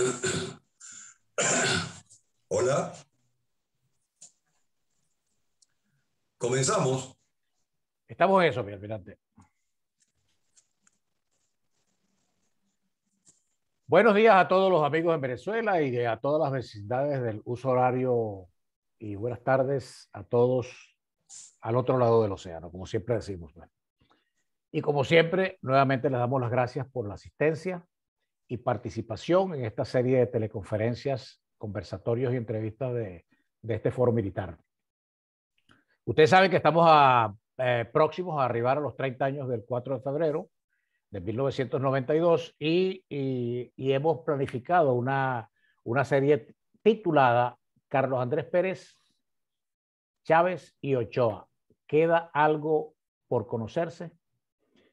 Hola. Comenzamos. Estamos en eso, mi almirante. Buenos días a todos los amigos en Venezuela y a todas las vecindades del uso horario y buenas tardes a todos al otro lado del océano, como siempre decimos. Y como siempre, nuevamente les damos las gracias por la asistencia y participación en esta serie de teleconferencias, conversatorios y entrevistas de, de este foro militar. Ustedes saben que estamos a, eh, próximos a arribar a los 30 años del 4 de febrero de 1992 y, y, y hemos planificado una, una serie titulada Carlos Andrés Pérez, Chávez y Ochoa. ¿Queda algo por conocerse?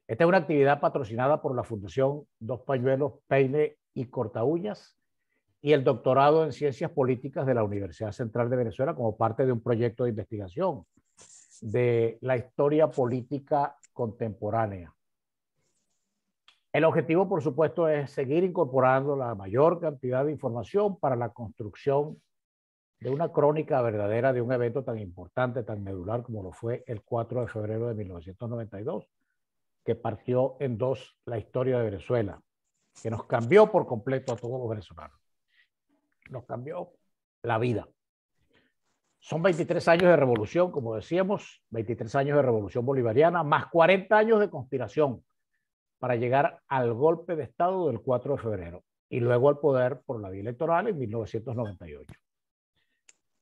Esta es una actividad patrocinada por la Fundación Dos Pañuelos, Peine y Cortaullas y el doctorado en Ciencias Políticas de la Universidad Central de Venezuela como parte de un proyecto de investigación de la historia política contemporánea. El objetivo, por supuesto, es seguir incorporando la mayor cantidad de información para la construcción de una crónica verdadera de un evento tan importante, tan medular como lo fue el 4 de febrero de 1992, que partió en dos la historia de Venezuela, que nos cambió por completo a todos los venezolanos. Nos cambió la vida. Son 23 años de revolución, como decíamos, 23 años de revolución bolivariana, más 40 años de conspiración para llegar al golpe de Estado del 4 de febrero y luego al poder por la vía electoral en 1998.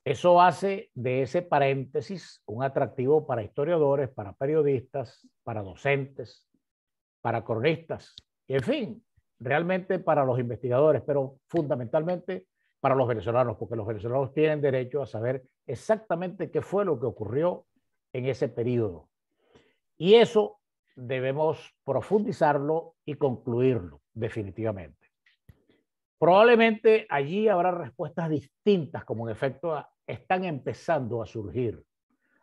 Eso hace de ese paréntesis un atractivo para historiadores, para periodistas, para docentes, para cronistas, y en fin, realmente para los investigadores, pero fundamentalmente para los venezolanos, porque los venezolanos tienen derecho a saber exactamente qué fue lo que ocurrió en ese periodo. Y eso debemos profundizarlo y concluirlo definitivamente. Probablemente allí habrá respuestas distintas, como en efecto están empezando a surgir,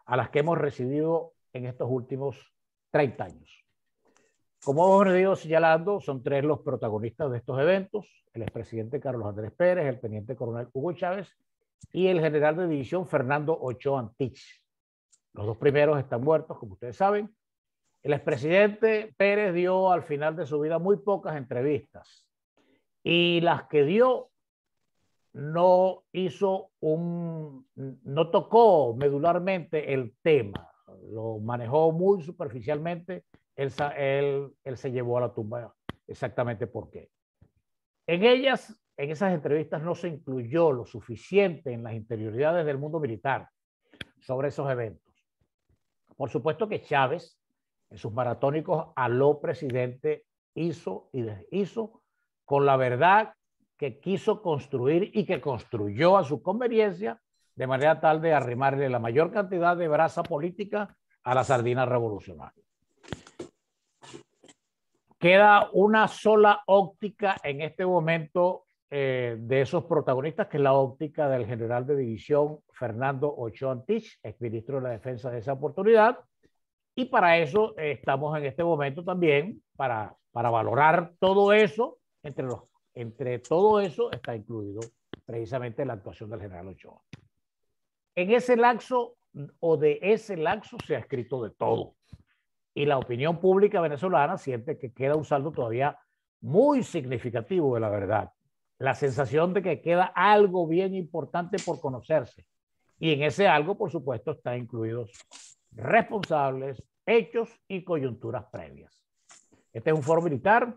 a las que hemos recibido en estos últimos 30 años. Como hemos venido señalando, son tres los protagonistas de estos eventos, el expresidente Carlos Andrés Pérez, el teniente coronel Hugo Chávez y el general de división Fernando Ochoa Antich. Los dos primeros están muertos, como ustedes saben. El expresidente Pérez dio al final de su vida muy pocas entrevistas y las que dio no hizo un, no tocó medularmente el tema, lo manejó muy superficialmente él, él, se llevó a la tumba exactamente por qué. En ellas, en esas entrevistas no se incluyó lo suficiente en las interioridades del mundo militar sobre esos eventos. Por supuesto que Chávez, en sus maratónicos aló presidente, hizo y deshizo con la verdad que quiso construir y que construyó a su conveniencia de manera tal de arrimarle la mayor cantidad de brasa política a la sardina revolucionaria. Queda una sola óptica en este momento eh, de esos protagonistas, que es la óptica del general de división Fernando Ochoa Antich, exministro de la Defensa de esa oportunidad. Y para eso eh, estamos en este momento también, para, para valorar todo eso, entre, los, entre todo eso está incluido precisamente la actuación del general Ochoa. En ese laxo o de ese laxo se ha escrito de todo y la opinión pública venezolana siente que queda un saldo todavía muy significativo de la verdad. La sensación de que queda algo bien importante por conocerse. Y en ese algo, por supuesto, están incluidos responsables, hechos y coyunturas previas. Este es un foro militar.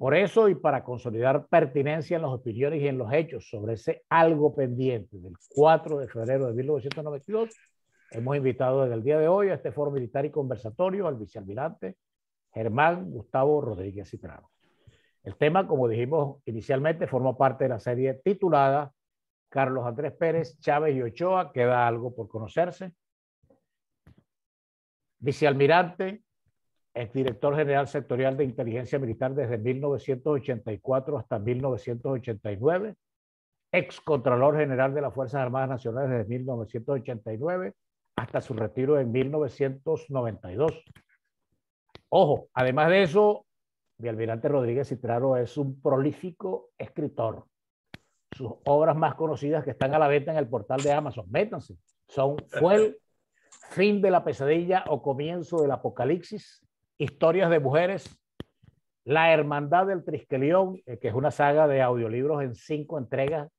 Por eso y para consolidar pertinencia en las opiniones y en los hechos sobre ese algo pendiente del 4 de febrero de 1992, Hemos invitado desde el día de hoy a este foro militar y conversatorio al vicealmirante Germán Gustavo Rodríguez Citrano. El tema, como dijimos inicialmente, forma parte de la serie titulada Carlos Andrés Pérez, Chávez y Ochoa, queda algo por conocerse. Vicealmirante, es director general sectorial de inteligencia militar desde 1984 hasta 1989, ex contralor general de las Fuerzas Armadas Nacionales desde 1989 hasta su retiro en 1992. Ojo, además de eso, mi almirante Rodríguez Citraro es un prolífico escritor. Sus obras más conocidas que están a la venta en el portal de Amazon, métanse, son Fue el fin de la pesadilla o comienzo del apocalipsis, historias de mujeres, La Hermandad del Trisquelión, eh, que es una saga de audiolibros en cinco entregas,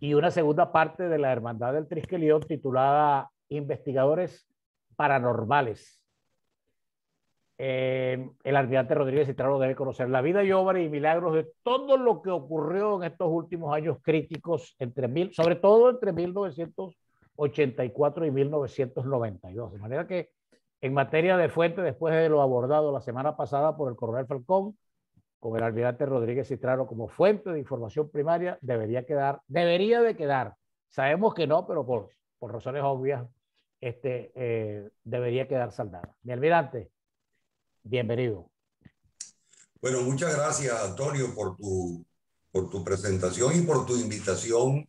y una segunda parte de La Hermandad del Trisquelión titulada Investigadores Paranormales eh, el almirante Rodríguez Citrano debe conocer la vida y obra y milagros de todo lo que ocurrió en estos últimos años críticos, entre mil, sobre todo entre 1984 y 1992. De manera que en materia de fuente, después de lo abordado la semana pasada por el coronel Falcón, con el almirante Rodríguez Citrano como fuente de información primaria, debería quedar, debería de quedar. Sabemos que no, pero por, por razones obvias, este, eh, debería quedar saldada. Mi almirante, Bienvenido. Bueno, muchas gracias, Antonio, por tu, por tu presentación y por tu invitación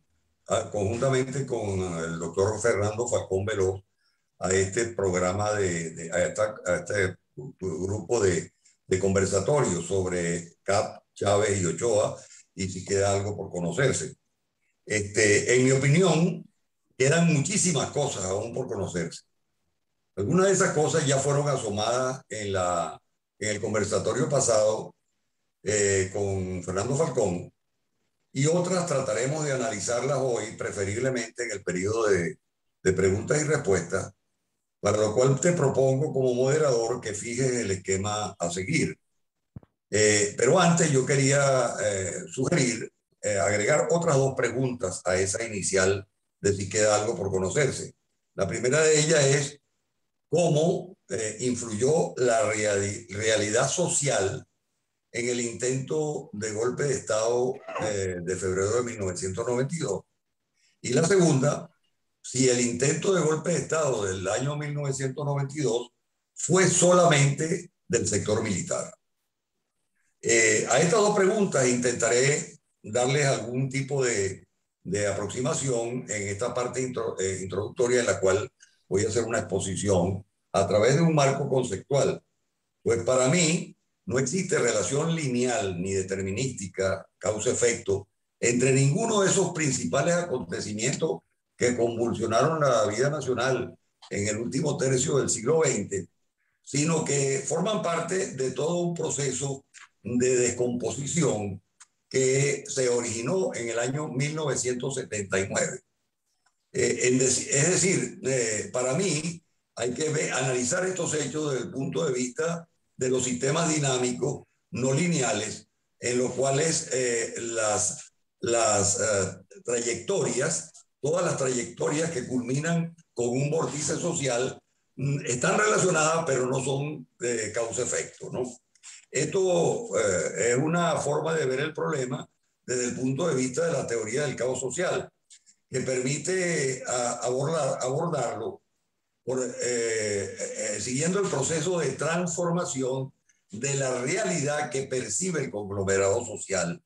ah, conjuntamente con el doctor Fernando Falcón Veloz a este programa, de, a, este grupo de, de conversatorios sobre CAP, Chávez y Ochoa, y si queda algo por conocerse. Este, en mi opinión, quedan muchísimas cosas aún por conocerse. Algunas de esas cosas ya fueron asomadas en, la, en el conversatorio pasado eh, con Fernando Falcón y otras trataremos de analizarlas hoy, preferiblemente en el periodo de, de preguntas y respuestas, para lo cual te propongo como moderador que fijes el esquema a seguir. Eh, pero antes yo quería eh, sugerir agregar otras dos preguntas a esa inicial de si queda algo por conocerse. La primera de ellas es cómo eh, influyó la realidad social en el intento de golpe de Estado eh, de febrero de 1992. Y la segunda, si el intento de golpe de Estado del año 1992 fue solamente del sector militar. Eh, a estas dos preguntas intentaré darles algún tipo de, de aproximación en esta parte introductoria en la cual voy a hacer una exposición a través de un marco conceptual. Pues para mí no existe relación lineal ni determinística, causa-efecto, entre ninguno de esos principales acontecimientos que convulsionaron la vida nacional en el último tercio del siglo XX, sino que forman parte de todo un proceso de descomposición que se originó en el año 1979. Eh, es decir, eh, para mí hay que analizar estos hechos desde el punto de vista de los sistemas dinámicos no lineales, en los cuales eh, las, las trayectorias, todas las trayectorias que culminan con un vórtice social, mm, están relacionadas, pero no son de causa-efecto. ¿no? Esto es una forma de ver el problema desde el punto de vista de la teoría del caos social que permite abordar, abordarlo por, eh, eh, siguiendo el proceso de transformación de la realidad que percibe el conglomerado social,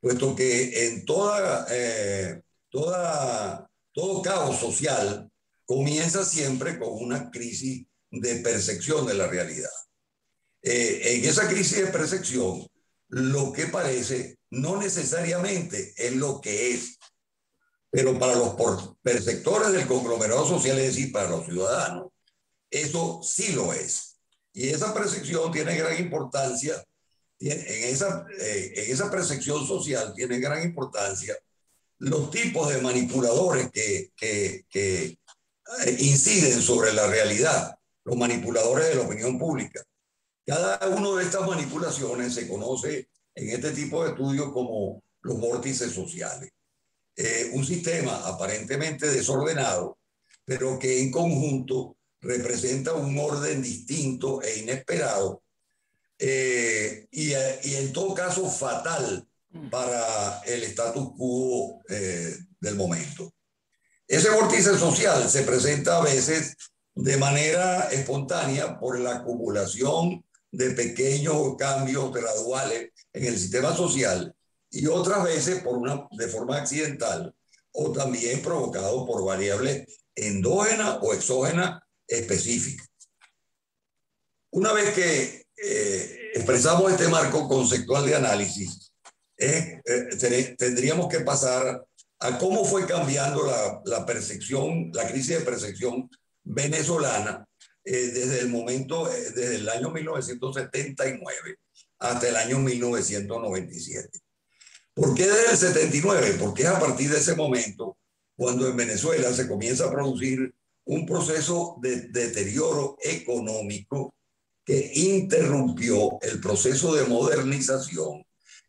puesto que en toda, eh, toda, todo caos social comienza siempre con una crisis de percepción de la realidad. en esa crisis de percepción, lo que parece no necesariamente es lo que es, pero para los perceptores del conglomerado social, es decir, para los ciudadanos, eso sí lo es. Y esa percepción tiene gran importancia, en, esa, eh, en esa percepción social tiene gran importancia los tipos de manipuladores que, eh, inciden sobre la realidad, los manipuladores de la opinión pública. Cada una de estas manipulaciones se conoce en este tipo de estudios como los vórtices sociales. Eh, un sistema aparentemente desordenado, pero que en conjunto representa un orden distinto e inesperado eh, y, en todo caso fatal para el status quo eh, del momento. Ese vórtice social se presenta a veces de manera espontánea por la acumulación de pequeños cambios graduales en el sistema social y otras veces por una, de forma accidental o también provocado por variables endógenas o exógenas específicas. Una vez que eh, expresamos este marco conceptual de análisis, eh, tendríamos que pasar a cómo fue cambiando la, la percepción, la crisis de percepción venezolana eh, desde el momento, eh, desde el año 1979 hasta el año 1997. ¿Por qué desde el 79? Porque es a partir de ese momento cuando en Venezuela se comienza a producir un proceso de deterioro económico que interrumpió el proceso de modernización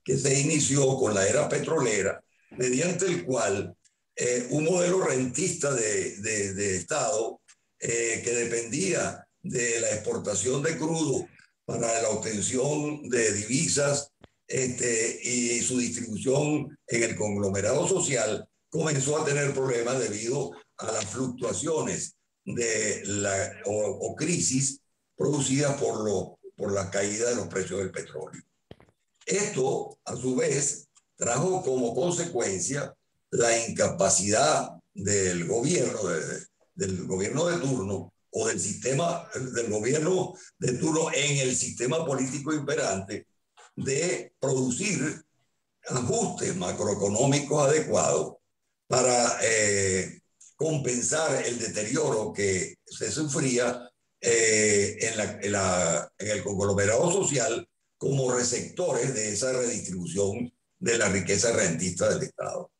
que se inició con la era petrolera, mediante el cual eh, un modelo rentista de, de Estado eh, que dependía de la exportación de crudo para la obtención de divisas este, y su distribución en el conglomerado social, comenzó a tener problemas debido a las fluctuaciones de la, o, crisis producidas por, lo, por la caída de los precios del petróleo. Esto, a su vez, trajo como consecuencia la incapacidad del gobierno, de, del gobierno de turno o del sistema del gobierno de turno en el sistema político imperante de producir ajustes macroeconómicos adecuados para eh, compensar el deterioro que se sufría eh, en, el conglomerado social como receptores de esa redistribución de la riqueza rentista del Estado.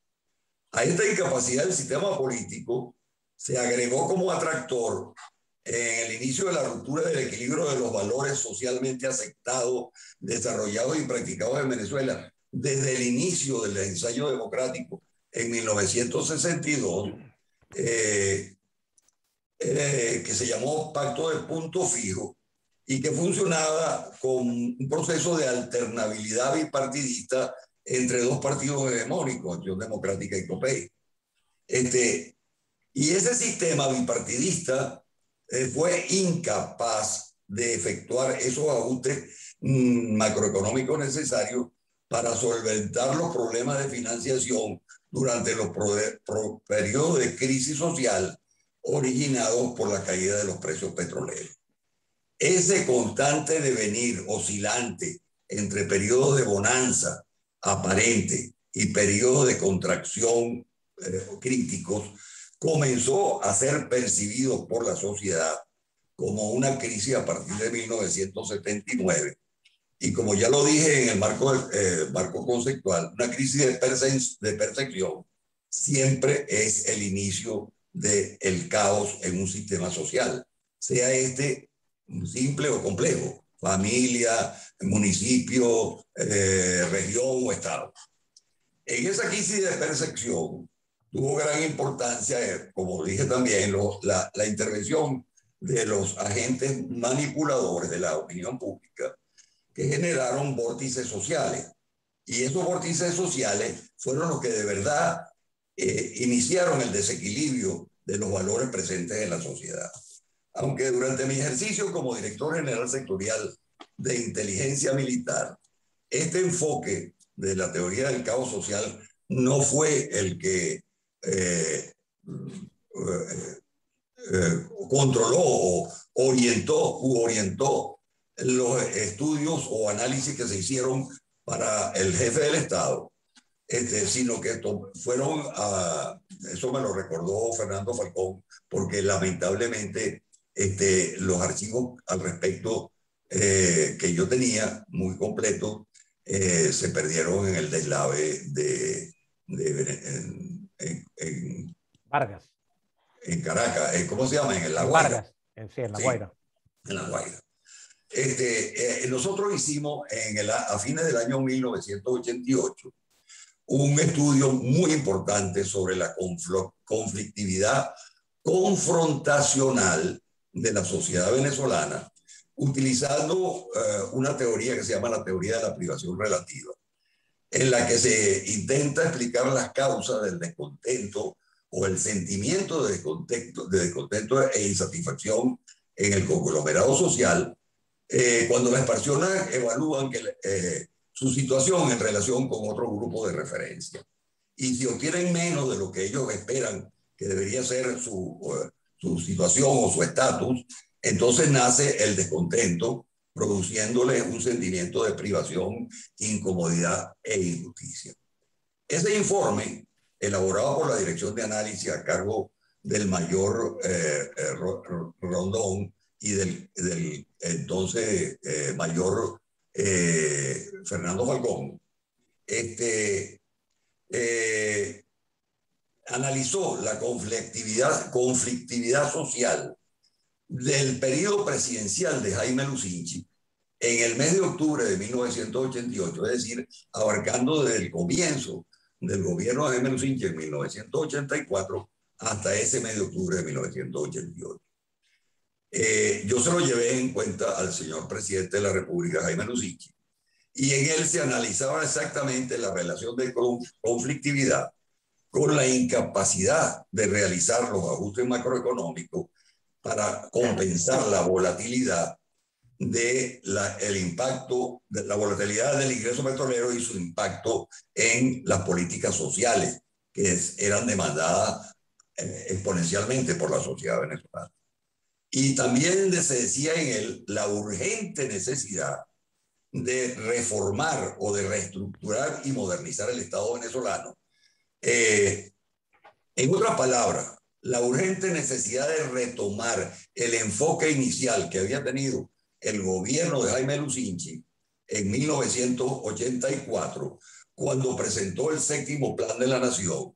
A esta incapacidad del sistema político se agregó como atractor en el inicio de la ruptura del equilibrio de los valores socialmente aceptados, desarrollados y practicados en Venezuela desde el inicio del ensayo democrático en 1962, eh, eh, que se llamó Pacto de Punto Fijo y que funcionaba con un proceso de alternabilidad bipartidista entre dos partidos hegemónicos, Acción Democrática y COPEI. Este, y ese sistema bipartidista eh, fue incapaz de efectuar esos ajustes mm, macroeconómicos necesarios para solventar los problemas de financiación durante los periodos de crisis social originados por la caída de los precios petroleros. Ese constante devenir oscilante entre periodos de bonanza aparente y periodos de contracción eh, críticos comenzó a ser percibido por la sociedad como una crisis a partir de 1979. Y como ya lo dije en el marco, eh, marco conceptual, una crisis de, de percepción siempre es el inicio del el caos en un sistema social, sea este simple o complejo, familia, municipio, eh, región o estado. En esa crisis de percepción, tuvo gran importancia, eh, como dije también, la, intervención de los agentes manipuladores de la opinión pública que generaron vórtices sociales. Y esos vórtices sociales fueron los que de verdad eh, iniciaron el desequilibrio de los valores presentes en la sociedad. Aunque durante mi ejercicio como director general sectorial de inteligencia militar, este enfoque de la teoría del caos social no fue el que eh, eh, eh, controló o orientó u orientó los estudios o análisis que se hicieron para el jefe del Estado, este, sino que fueron a, eso me lo recordó Fernando Falcón, porque lamentablemente este, los archivos al respecto que yo tenía, muy completos, se perdieron en el deslave de, de en, Vargas. En Caracas, ¿cómo se llama? En La Guaira. Vargas, en, sí, en La Guaira. en La Guaira. Este, eh, nosotros hicimos en el, a fines del año 1988 un estudio muy importante sobre la conflictividad confrontacional de la sociedad venezolana, utilizando eh, una teoría que se llama la teoría de la privación relativa en la que se intenta explicar las causas del descontento o el sentimiento de descontento, de descontento e insatisfacción en el conglomerado social, eh, cuando las personas evalúan que, eh, su situación en relación con otro grupo de referencia. Y si obtienen menos de lo que ellos esperan que debería ser su, su situación o su estatus, entonces nace el descontento produciéndoles un sentimiento de privación, incomodidad e injusticia. Ese informe, elaborado por la Dirección de Análisis a cargo del mayor eh, eh, Rondón y del, del entonces eh, mayor Fernando Falcón, este, analizó la conflictividad, social del periodo presidencial de Jaime Lucinchi en el mes de octubre de 1988, es decir, abarcando desde el comienzo del gobierno de Jaime Lucinchi en 1984 hasta ese mes de octubre de 1988. Eh, yo se lo llevé en cuenta al señor presidente de la República, Jaime Lucinchi, y en él se analizaba exactamente la relación de conflictividad con la incapacidad de realizar los ajustes macroeconómicos para compensar la volatilidad de impacto, de la volatilidad del ingreso petrolero y su impacto en las políticas sociales que eran demandadas eh, exponencialmente por la sociedad venezolana. Y también se decía en él la urgente necesidad de reformar o de reestructurar y modernizar el Estado venezolano. Eh, en otras palabras, la urgente necesidad de retomar el enfoque inicial que había tenido el gobierno de Jaime Lucinchi en 1984, cuando presentó el séptimo plan de la nación,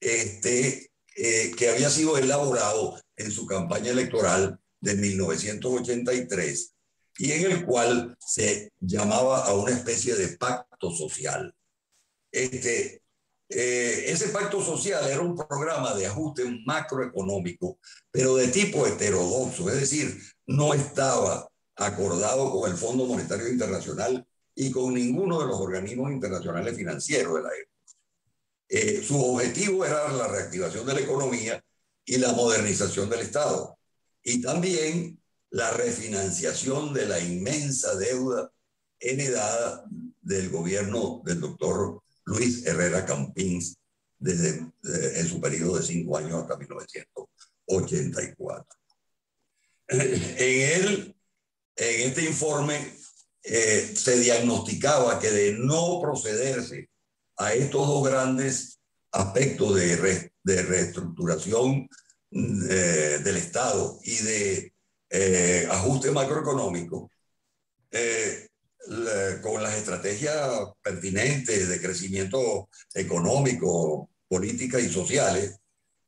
este, eh, que había sido elaborado en su campaña electoral de 1983 y en el cual se llamaba a una especie de pacto social. Este, eh, ese pacto social era un programa de ajuste macroeconómico, pero de tipo heterodoxo, es decir, no estaba acordado con el Fondo Monetario Internacional y con ninguno de los organismos internacionales financieros de la época. Eh, su objetivo era la reactivación de la economía y la modernización del Estado, y también la refinanciación de la inmensa deuda heredada del gobierno del doctor Luis Herrera Campins desde en su periodo de cinco años hasta 1984. En él, en este informe, eh, se diagnosticaba que de no procederse a estos dos grandes aspectos de, de reestructuración eh, del Estado y de eh, ajuste macroeconómico, con las estrategias pertinentes de crecimiento económico, política y sociales,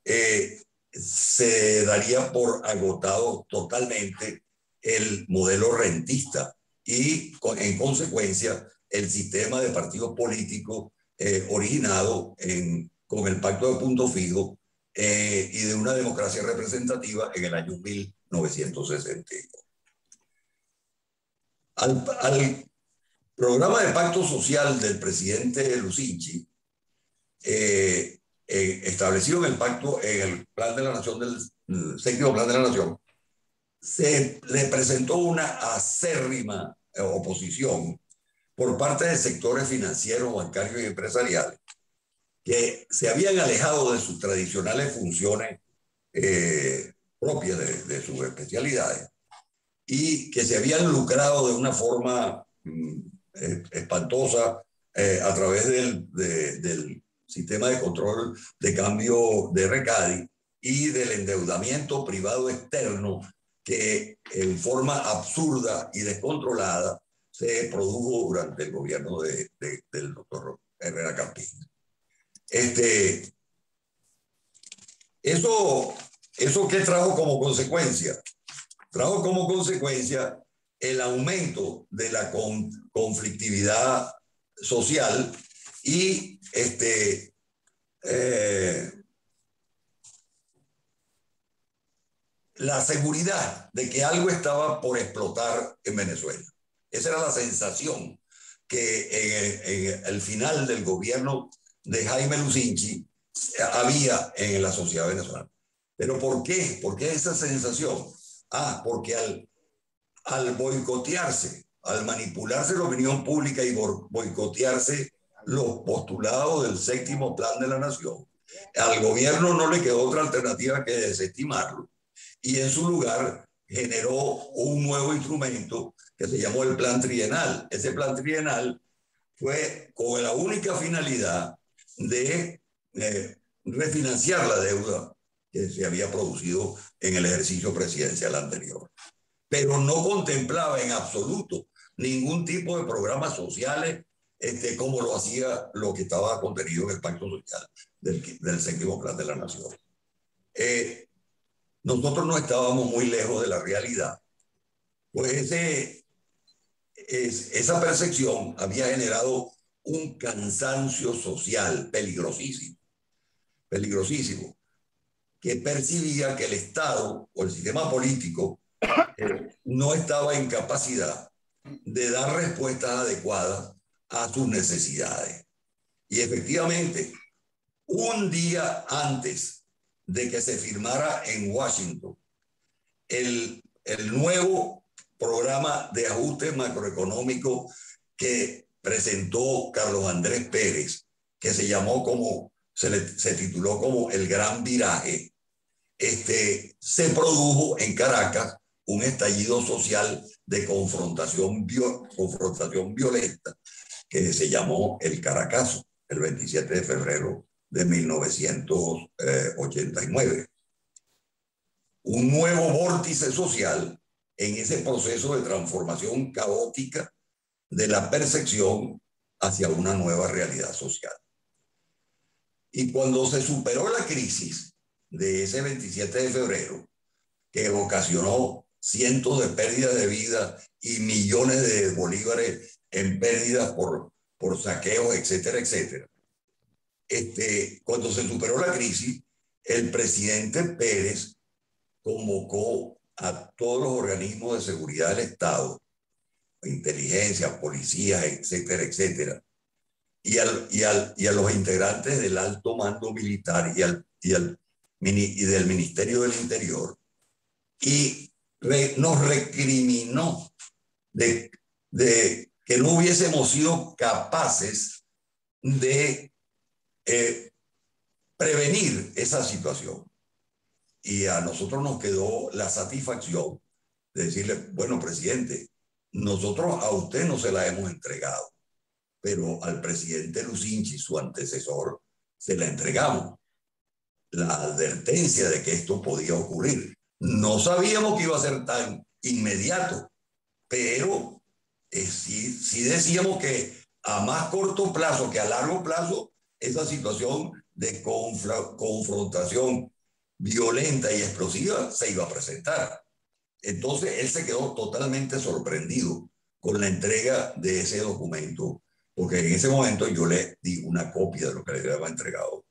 eh, se daría por agotado totalmente el modelo rentista y en consecuencia el sistema de partidos políticos eh, originado en, con el pacto de punto fijo eh, y de una democracia representativa en el año 1962. Al, al, programa de pacto social del presidente Lucinchi, eh, eh, establecido en el pacto, en el plan de la nación, del séptimo plan de la nación, se le presentó una acérrima oposición por parte de sectores financieros, bancarios y empresariales que se habían alejado de sus tradicionales funciones eh, propias de, de, sus especialidades y que se habían lucrado de una forma mm, eh, espantosa eh, a través del, del, sistema de control de cambio de Recadi y del endeudamiento privado externo que en forma absurda y descontrolada se produjo durante el gobierno de, del doctor Herrera Campín. Este, eso, ¿Eso qué trajo como consecuencia? Trajo como consecuencia el aumento de la conflictividad social y este, eh, la seguridad de que algo estaba por explotar en Venezuela. Esa era la sensación que en, el final del gobierno de Jaime Lucinchi había en la sociedad venezolana. ¿Pero por qué? ¿Por qué esa sensación? Ah, porque al al boicotearse, al manipularse la opinión pública y boicotearse los postulados del séptimo plan de la nación, al gobierno no le quedó otra alternativa que desestimarlo y en su lugar generó un nuevo instrumento que se llamó el Plan Trienal. Ese Plan Trienal fue con la única finalidad de eh, refinanciar la deuda que se había producido en el ejercicio presidencial anterior. Pero no contemplaba en absoluto ningún tipo de programas sociales este, como lo hacía lo que estaba contenido en el Pacto Social del, del séptimo plan de la Nación. Eh, nosotros no estábamos muy lejos de la realidad, pues ese, es, esa percepción había generado un cansancio social peligrosísimo, peligrosísimo, que percibía que el Estado o el sistema político eh, no estaba en capacidad de dar respuestas adecuadas a sus necesidades. Y efectivamente, un día antes de que se firmara en Washington el, el nuevo programa de ajuste macroeconómico que presentó Carlos Andrés Pérez, que se llamó como, se, le, se tituló como El Gran Viraje, este, se produjo en Caracas un estallido social de confrontación, confrontación violenta que se llamó el Caracazo, el 27 de febrero de 1989. Un nuevo vórtice social en ese proceso de transformación caótica de la percepción hacia una nueva realidad social. Y cuando se superó la crisis de ese 27 de febrero, que ocasionó cientos de pérdidas de vida y millones de bolívares en pérdidas por, por saqueos, etcétera, etcétera. Este, cuando se superó la crisis, el presidente Pérez convocó a todos los organismos de seguridad del Estado, inteligencia, policía, etcétera, etcétera, y, al, y, al, y a los integrantes del alto mando militar y, al, y, al, y del Ministerio del Interior, y nos recriminó de, que no hubiésemos sido capaces de eh, prevenir esa situación. Y a nosotros nos quedó la satisfacción de decirle, bueno, presidente, nosotros a usted no se la hemos entregado, pero al presidente Lucinchi, su antecesor, se la entregamos. La advertencia de que esto podía ocurrir. No sabíamos que iba a ser tan inmediato, pero eh, sí, decíamos que a más corto plazo que a largo plazo, esa situación de confrontación violenta y explosiva se iba a presentar. Entonces él se quedó totalmente sorprendido con la entrega de ese documento, porque en ese momento yo le di una copia de lo que le había entregado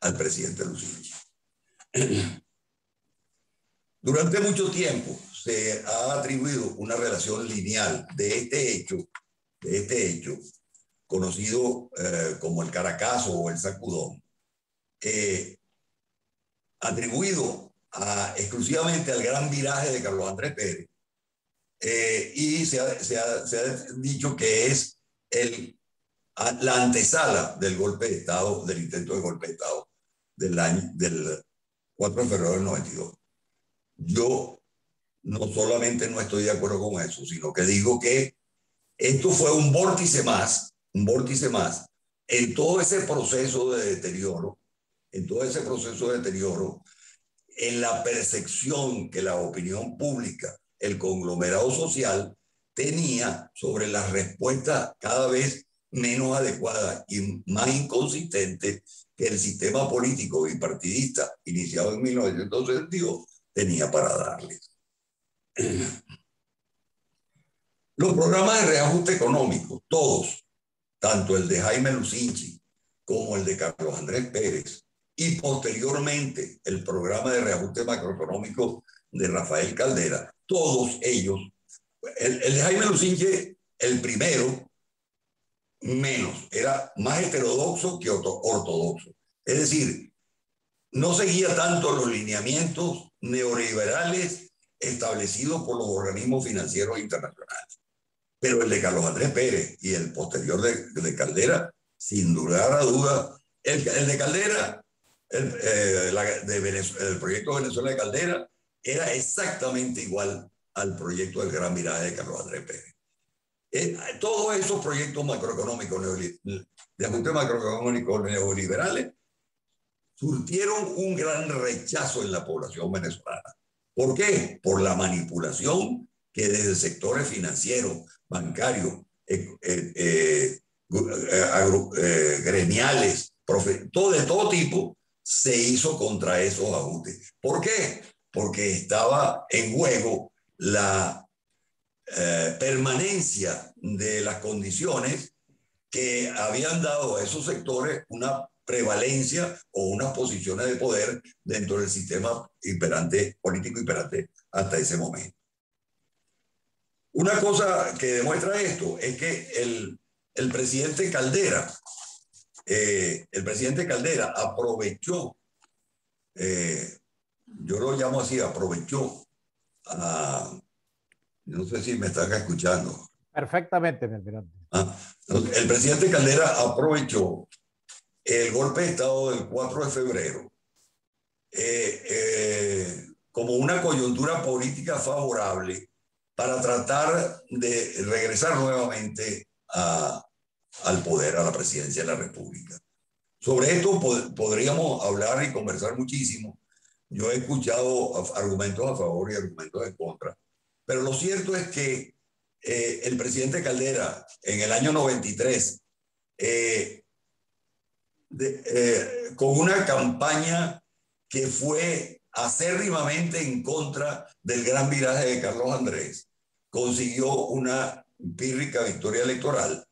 al presidente Lucinchi. Durante mucho tiempo se ha atribuido una relación lineal de este hecho, de este hecho, conocido eh, como el caracazo o el sacudón, eh, atribuido a, exclusivamente al gran viraje de Carlos Andrés Pérez, eh, y se ha, se, ha, se ha, dicho que es el, la antesala del golpe de Estado, del intento de golpe de Estado del, año, del 4 de febrero del 92. Yo no solamente no estoy de acuerdo con eso, sino que digo que esto fue un vórtice más, un vórtice más en todo ese proceso de deterioro, en todo ese proceso de deterioro, en la percepción que la opinión pública, el conglomerado social, tenía sobre las respuestas cada vez menos adecuadas y más inconsistentes que el sistema político bipartidista iniciado en 1962 tenía para darles. Los programas de reajuste económico, todos, tanto el de Jaime Lucinchi como el de Carlos Andrés Pérez, y posteriormente el programa de reajuste macroeconómico de Rafael Caldera, todos ellos, el, el de Jaime Lucinchi, el primero, menos, era más heterodoxo que ortodoxo. Es decir, no seguía tanto los lineamientos neoliberales establecido por los organismos financieros internacionales. Pero el de Carlos Andrés Pérez y el posterior de, de Caldera, sin lugar a duda, el, de Caldera, el, eh, la, de Venezuela, el proyecto Venezuela de Caldera, era exactamente igual al proyecto del Gran Viraje de Carlos Andrés Pérez. Eh, todos esos proyectos macroeconómicos de ajuste macroeconómicos neoliberales surtieron un gran rechazo en la población venezolana. ¿Por qué? Por la manipulación que desde sectores financieros, bancarios, eh, eh, eh, gremiales, todo, de todo tipo, se hizo contra esos ajustes. ¿Por qué? Porque estaba en juego la permanencia de las condiciones que habían dado a esos sectores una prevalencia o unas posiciones de poder dentro del sistema imperante, político imperante hasta ese momento. Una cosa que demuestra esto es que el, el presidente Caldera, eh, el presidente Caldera aprovechó, eh, yo lo llamo así, aprovechó, no sé si me están escuchando. Perfectamente, ah, el presidente Caldera aprovechó el golpe de Estado del 4 de febrero eh, eh, como una coyuntura política favorable para tratar de regresar nuevamente al poder, a la presidencia de la República. Sobre esto podríamos hablar y conversar muchísimo. Yo he escuchado argumentos a favor y argumentos en contra, pero lo cierto es que eh, el presidente Caldera en el año 93 eh, con una campaña que fue acérrimamente en contra del gran viraje de Carlos Andrés, consiguió una pírrica victoria electoral.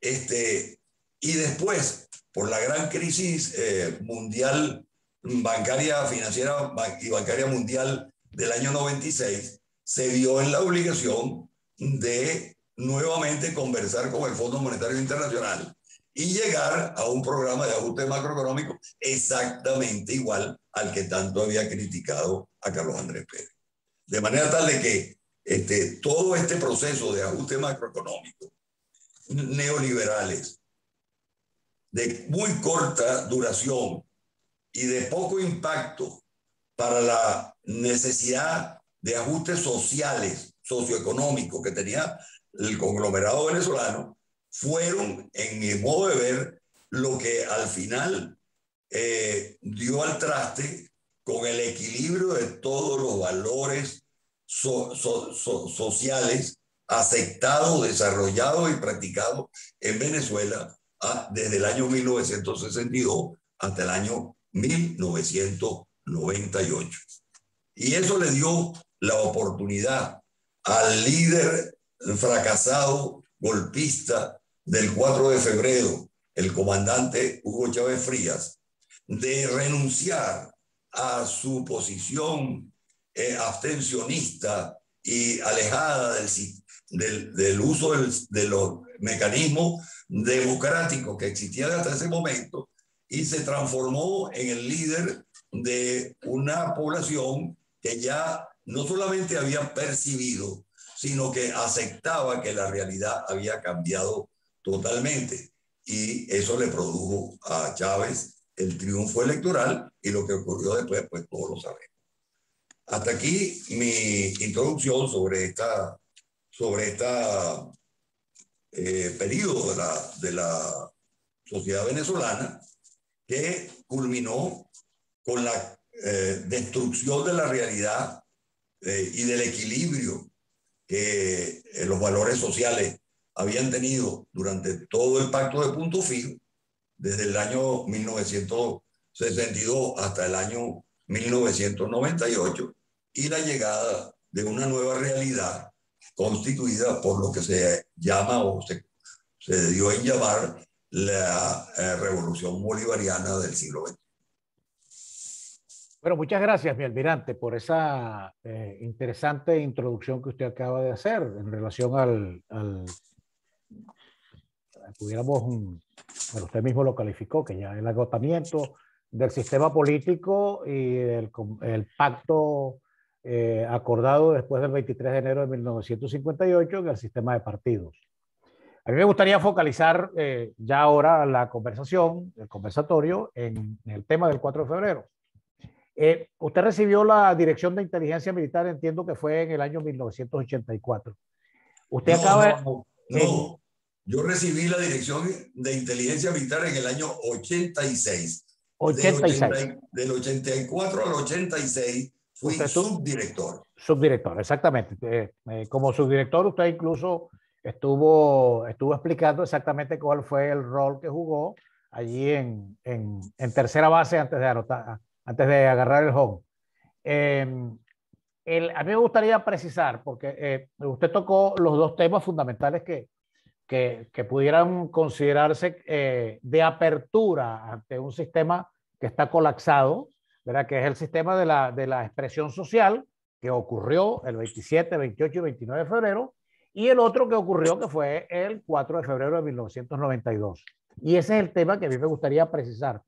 Este, y después, por la gran crisis eh, mundial, bancaria, financiera y bancaria mundial del año 96, se vio en la obligación de nuevamente conversar con el Fondo Monetario Internacional y llegar a un programa de ajuste macroeconómico exactamente igual al que tanto había criticado a Carlos Andrés Pérez. De manera tal de que este, todo este proceso de ajuste macroeconómico neoliberales de muy corta duración y de poco impacto para la necesidad de ajustes sociales, socioeconómicos que tenía el conglomerado venezolano, fueron, en mi modo de ver, lo que al final eh, dio al traste con el equilibrio de todos los valores sociales aceptados, desarrollados y practicados en Venezuela ah, desde el año 1962 hasta el año 1998. Y eso le dio la oportunidad al líder fracasado, golpista, del 4 de febrero, el comandante Hugo Chávez Frías, de renunciar a su posición eh, abstencionista y alejada del, del, uso de los mecanismos democráticos que existían hasta ese momento y se transformó en el líder de una población que ya no solamente había percibido, sino que aceptaba que la realidad había cambiado totalmente. Y eso le produjo a Chávez el triunfo electoral y lo que ocurrió después, pues todos lo sabemos. Hasta aquí mi introducción sobre esta, sobre esta eh, periodo de la, de la sociedad venezolana que culminó con la eh, destrucción de la realidad eh, y del equilibrio que los valores sociales habían tenido durante todo el pacto de punto fijo, desde el año 1962 hasta el año 1998, y la llegada de una nueva realidad constituida por lo que se llama o se, se dio en llamar la eh, revolución bolivariana del siglo XX. Bueno, muchas gracias, mi almirante, por esa eh, interesante introducción que usted acaba de hacer en relación al, al pudiéramos, bueno, usted mismo lo calificó, que ya el agotamiento del sistema político y el, el pacto eh, acordado después del 23 de enero de 1958 en el sistema de partidos. A mí me gustaría focalizar eh, ya ahora la conversación, el conversatorio, en, el tema del 4 de febrero. Eh, usted recibió la Dirección de Inteligencia Militar, entiendo que fue en el año 1984. Usted acaba, No, yo recibí la dirección de inteligencia militar en el año 86. 86. Del, 84 al 86 fui subdirector. Subdirector, exactamente. Eh, eh, como subdirector, usted incluso estuvo, estuvo explicando exactamente cuál fue el rol que jugó allí en, en, en tercera base antes de, anotar, antes de agarrar el home. Em, el, a mí me gustaría precisar, porque eh, usted tocó los dos temas fundamentales que, que, que pudieran considerarse eh, de apertura ante un sistema que está colapsado, ¿verdad? que es el sistema de la, de la expresión social que ocurrió el 27, 28 y 29 de febrero, y el otro que ocurrió que fue el 4 de febrero de 1992. Y ese es el tema que a mí me gustaría precisar.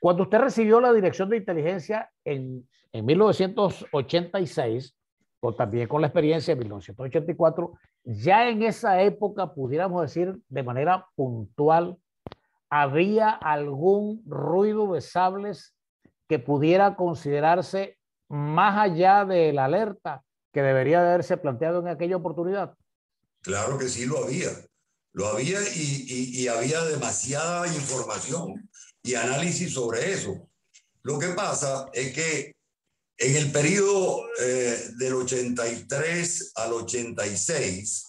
Cuando usted recibió la dirección de inteligencia en, en 1986, también con la experiencia de 1984, ya en esa época, pudiéramos decir de manera puntual, había algún ruido de sables que pudiera considerarse más allá de la alerta que debería haberse planteado en aquella oportunidad? Claro que sí lo había. Lo había y, había demasiada información y análisis sobre eso. Lo que pasa es que en el periodo eh, del 83 al 86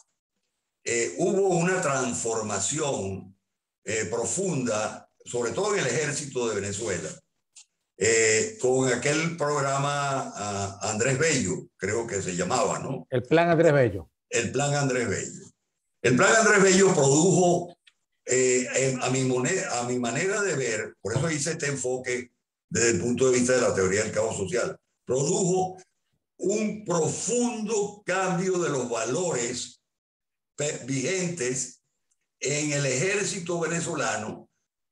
eh, hubo una transformación eh, profunda, sobre todo en el ejército de Venezuela, con aquel programa ah, Andrés Bello, creo que se llamaba, ¿no? El plan Andrés Bello. El plan Andrés Bello. El plan Andrés Bello produjo, eh, a, mi a mi manera de ver, por eso hice este enfoque desde el punto de vista de la teoría del caos social, produjo un profundo cambio de los valores vigentes en el ejército venezolano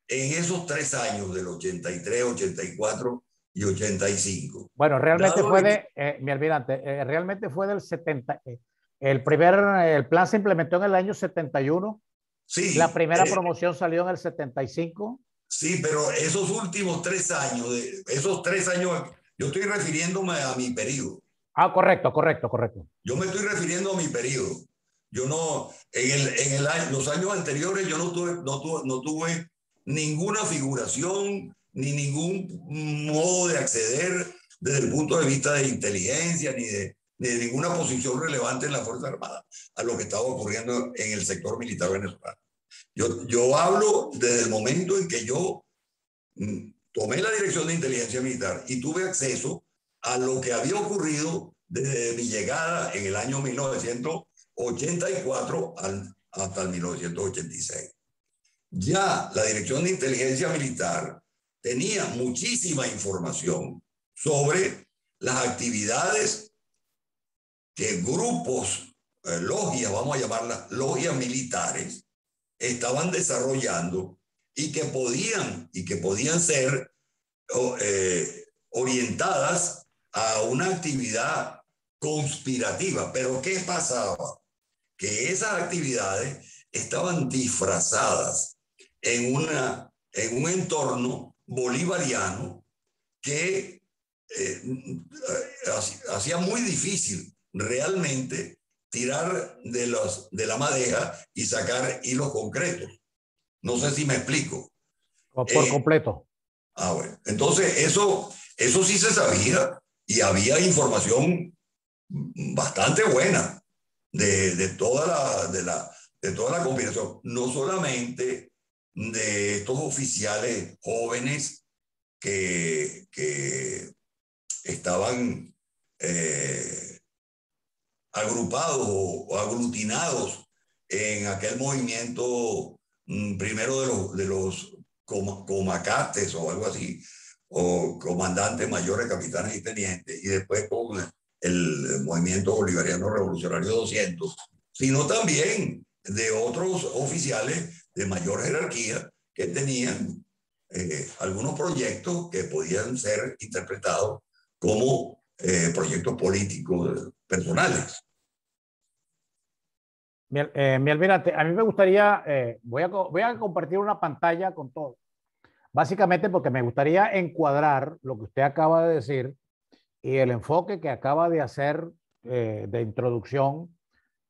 en esos tres años del 83, 84 y 85. Bueno, realmente fue de, eh, mi almirante, eh, realmente fue del 70, el primer, el plan se implementó en el año 71. Sí. La primera eh, promoción salió en el 75. Sí, pero esos últimos tres años, esos tres años, yo estoy refiriéndome a mi periodo. Ah, correcto, correcto, correcto. Yo me estoy refiriendo a mi periodo. Yo no, en, el, en el los años anteriores yo no tuve, no tuve, no tuve ninguna figuración ni ningún modo de acceder desde el punto de vista de inteligencia ni de, ni de ninguna posición relevante en la Fuerza Armada a lo que estaba ocurriendo en el sector militar venezolano. Yo, yo hablo desde el momento en que yo mm, tomé la dirección de inteligencia militar y tuve acceso a lo que había ocurrido desde mi llegada en el año 1984 al, hasta el 1986. Ya la dirección de inteligencia militar tenía muchísima información sobre las actividades que grupos, eh, logias, vamos a llamarlas logias militares, estaban desarrollando y que podían, y que podían ser eh, orientadas a una actividad conspirativa. Pero ¿qué pasaba? Que esas actividades estaban disfrazadas en, una, en un entorno bolivariano que eh, hacía muy difícil realmente tirar de, los, de la madeja y sacar hilos concretos. No sé si me explico. Por eh, completo. Ah, bueno. Entonces, eso, eso sí se sabía y había información bastante buena de, de toda, la, de, la, de toda la combinación. No solamente de estos oficiales jóvenes que, que estaban eh, agrupados o, aglutinados en aquel movimiento primero de los, de los comacates o algo así, o comandantes mayores, capitanes y tenientes, y después con el movimiento bolivariano revolucionario 200, sino también de otros oficiales de mayor jerarquía que tenían eh, algunos proyectos que podían ser interpretados como eh, proyectos políticos personales. Eh, mi, almirante, a mí me gustaría, eh, voy, a, voy a compartir una pantalla con todo. Básicamente porque me gustaría encuadrar lo que usted acaba de decir y el enfoque que acaba de hacer de introducción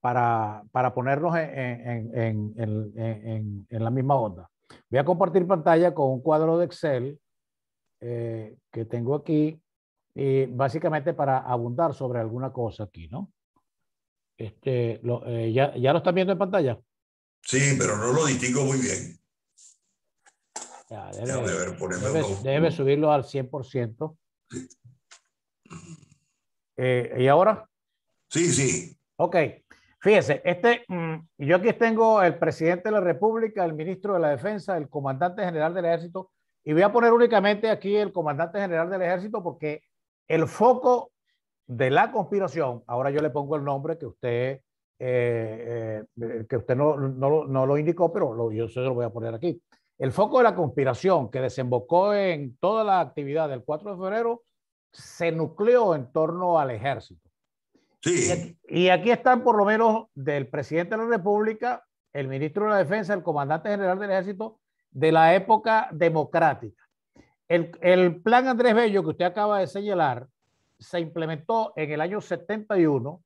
para, para ponernos en, en, en, en, la misma onda. Voy a compartir pantalla con un cuadro de Excel eh, que tengo aquí, y básicamente para abundar sobre alguna cosa aquí, ¿no? Este, lo, eh, ¿ya, ¿Ya lo están viendo en pantalla? Sí, pero no lo distingo muy bien. Ya, debe, ver, debe, debe, subirlo al 100%. Sí. Eh, ¿Y ahora? Sí, sí. Ok. Fíjese, este, mm, yo aquí tengo el presidente de la República, el ministro de la Defensa, el comandante general del Ejército, y voy a poner únicamente aquí el comandante general del Ejército porque el foco de la conspiración, ahora yo le pongo el nombre que usted, eh, eh, que usted no, no, no, lo indicó, pero lo, yo se lo voy a poner aquí. El foco de la conspiración que desembocó en toda la actividad del 4 de febrero se nucleó en torno al ejército. Sí. Y aquí, están por lo menos del presidente de la República, el ministro de la Defensa, el comandante general del ejército de la época democrática. El, el plan Andrés Bello que usted acaba de señalar se implementó en el año 71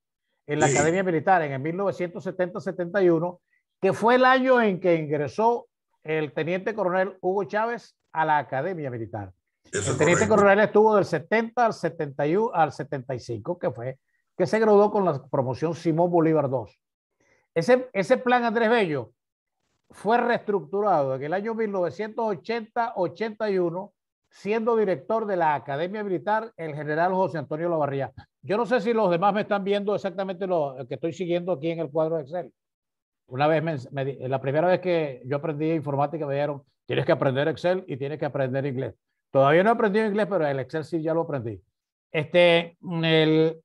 en la Academia Militar, en el 1970-71, que fue el año en que ingresó el teniente coronel Hugo Chávez a la Academia Militar. El teniente coronel estuvo del 70 al 71 al 75, que fue que se graduó con la promoción Simón Bolívar II. Ese, ese plan Andrés Bello fue reestructurado en el año 1980-81, siendo director de la Academia Militar el general José Antonio Lavarría. Yo no sé si los demás me están viendo exactamente lo que estoy siguiendo aquí en el cuadro de Excel. Una vez, la primera vez que yo aprendí informática me dijeron, tienes que aprender Excel y tienes que aprender inglés. Todavía no he aprendido inglés, pero el Excel sí ya lo aprendí. Este, el,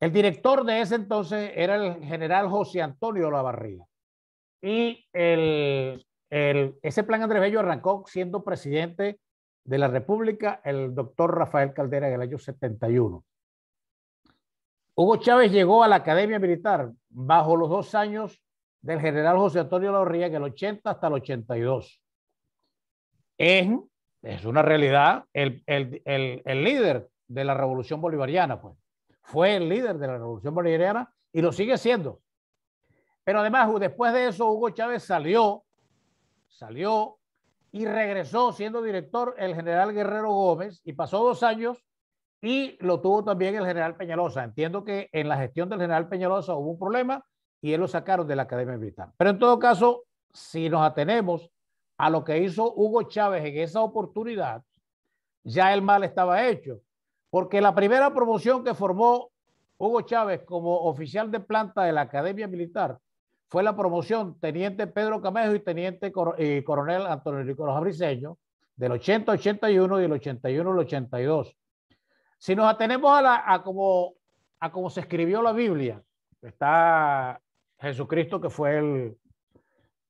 el director de ese entonces era el general José Antonio Lavarría. Y el, el, ese plan Andrés Bello arrancó siendo presidente de la República el doctor Rafael Caldera en el año 71. Hugo Chávez llegó a la Academia Militar bajo los dos años del general José Antonio Lavarría, en el 80 hasta el 82. En es una realidad, el, el, el, el, líder de la revolución bolivariana, pues, fue el líder de la revolución bolivariana y lo sigue siendo. Pero además, después de eso, Hugo Chávez salió, salió y regresó siendo director el general Guerrero Gómez y pasó dos años y lo tuvo también el general Peñalosa. Entiendo que en la gestión del general Peñalosa hubo un problema y él lo sacaron de la Academia Militar. Pero en todo caso, si nos atenemos a lo que hizo Hugo Chávez en esa oportunidad, ya el mal estaba hecho. Porque la primera promoción que formó Hugo Chávez como oficial de planta de la Academia Militar fue la promoción Teniente Pedro Camejo y Teniente y Coronel Antonio Nicolás Briceño del 80-81 y del 81 al 82. Si nos atenemos a, la, a, como, a como se escribió la Biblia, está Jesucristo que fue el,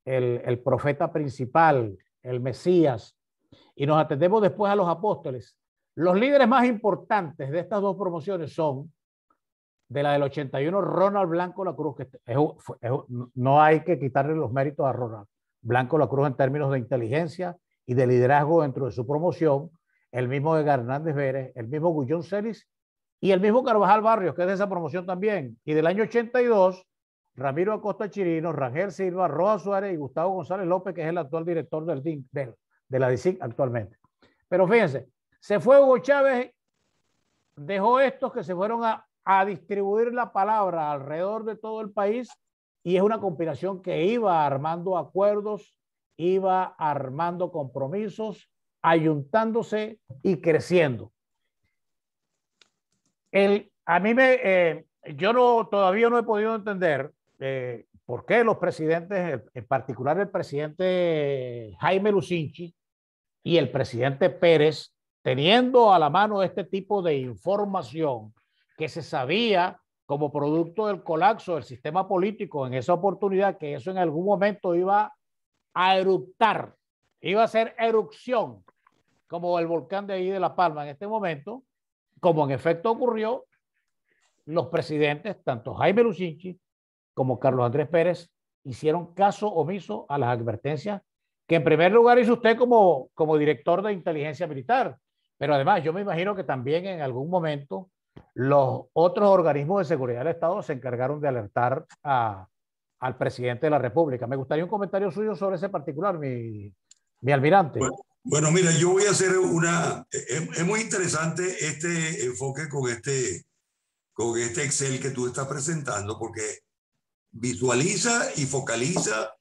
el, profeta principal, el Mesías, y nos atendemos después a los apóstoles. Los líderes más importantes de estas dos promociones son de la del 81, Ronald Blanco La Cruz, que no hay que quitarle los méritos a Ronald Blanco La Cruz en términos de inteligencia y de liderazgo dentro de su promoción, el mismo de Hernández Vélez, el mismo Gullón Celis y el mismo Carvajal Barrios, que es de esa promoción también. Y del año 82, Ramiro Acosta Chirino, Rangel Silva, Roa Suárez y Gustavo González López, que es el actual director del de, la DICIC actualmente. Pero fíjense, se fue Hugo Chávez, dejó estos que se fueron a, a distribuir la palabra alrededor de todo el país y es una conspiración que iba armando acuerdos, iba armando compromisos, ayuntándose y creciendo. El, a mí me, eh, yo no, todavía no he podido entender eh, por qué los presidentes, en particular el presidente Jaime Lucinchi y el presidente Pérez, teniendo a la mano este tipo de información que se sabía como producto del colapso del sistema político en esa oportunidad, que eso en algún momento iba a eruptar, iba a ser erupción, como el volcán de ahí de La Palma en este momento, como en efecto ocurrió, los presidentes, tanto Jaime Lucinchi como Carlos Andrés Pérez hicieron caso omiso a las advertencias que en primer lugar hizo usted como, como director de inteligencia militar, pero además yo me imagino que también en algún momento los otros organismos de seguridad del Estado se encargaron de alertar a, al presidente de la República. Me gustaría un comentario suyo sobre ese particular, mi, mi almirante. Bueno, mira, yo voy a hacer una... Es, muy interesante este enfoque con este, con este Excel que tú estás presentando, porque visualiza y focaliza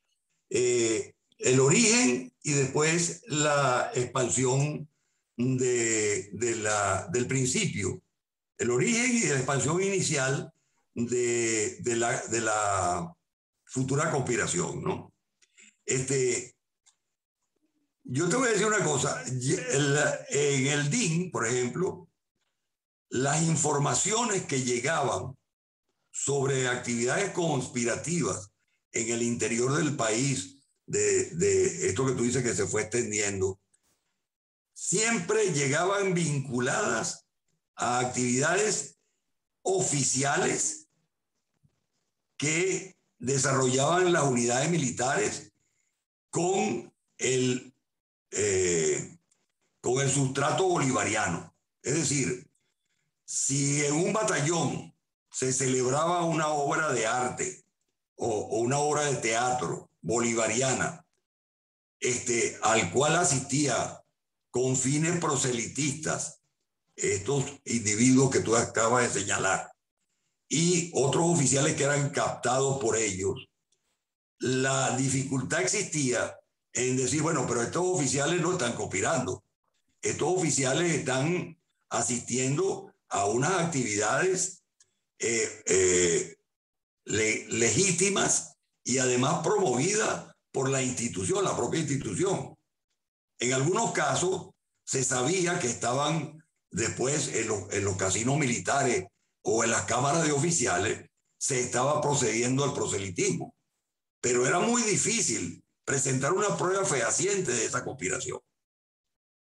eh, el origen y después la expansión de, de la, del principio. El origen y la expansión inicial de, de, la, de la futura conspiración, ¿no? Este, yo te voy a decir una cosa. En el DIN, por ejemplo, las informaciones que llegaban sobre actividades conspirativas en el interior del país, de, de esto que tú dices que se fue extendiendo, siempre llegaban vinculadas a actividades oficiales que desarrollaban las unidades militares con el eh, con el sustrato bolivariano. Es decir, si en un batallón se celebraba una obra de arte o, una obra de teatro bolivariana, este, al cual asistía con fines proselitistas estos individuos que tú acabas de señalar y otros oficiales que eran captados por ellos, la dificultad existía en decir, bueno, pero estos oficiales no están conspirando. Estos oficiales están asistiendo a unas actividades eh, eh, legítimas y además promovidas por la institución, la propia institución. En algunos casos se sabía que estaban después en los, en los casinos militares o en las cámaras de oficiales, se estaba procediendo al proselitismo. Pero era muy difícil presentar una prueba fehaciente de esa conspiración.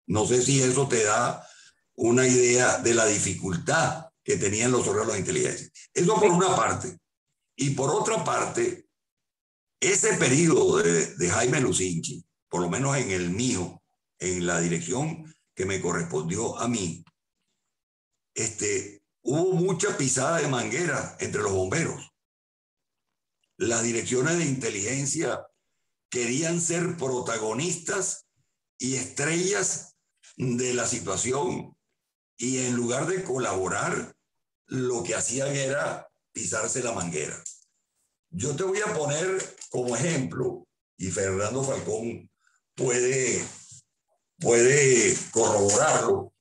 No sé si eso te da una idea de la dificultad que tenían los órganos de inteligencia. Eso por una parte. Y por otra parte, ese periodo de, Jaime Lucinchi, por lo menos en el mío, en la dirección que me correspondió a mí, este, hubo mucha pisada de manguera entre los bomberos. Las direcciones de inteligencia querían ser protagonistas y estrellas de la situación y en lugar de colaborar, lo que hacían era pisarse la manguera. Yo te voy a poner como ejemplo, y Fernando Falcón puede, puede corroborarlo,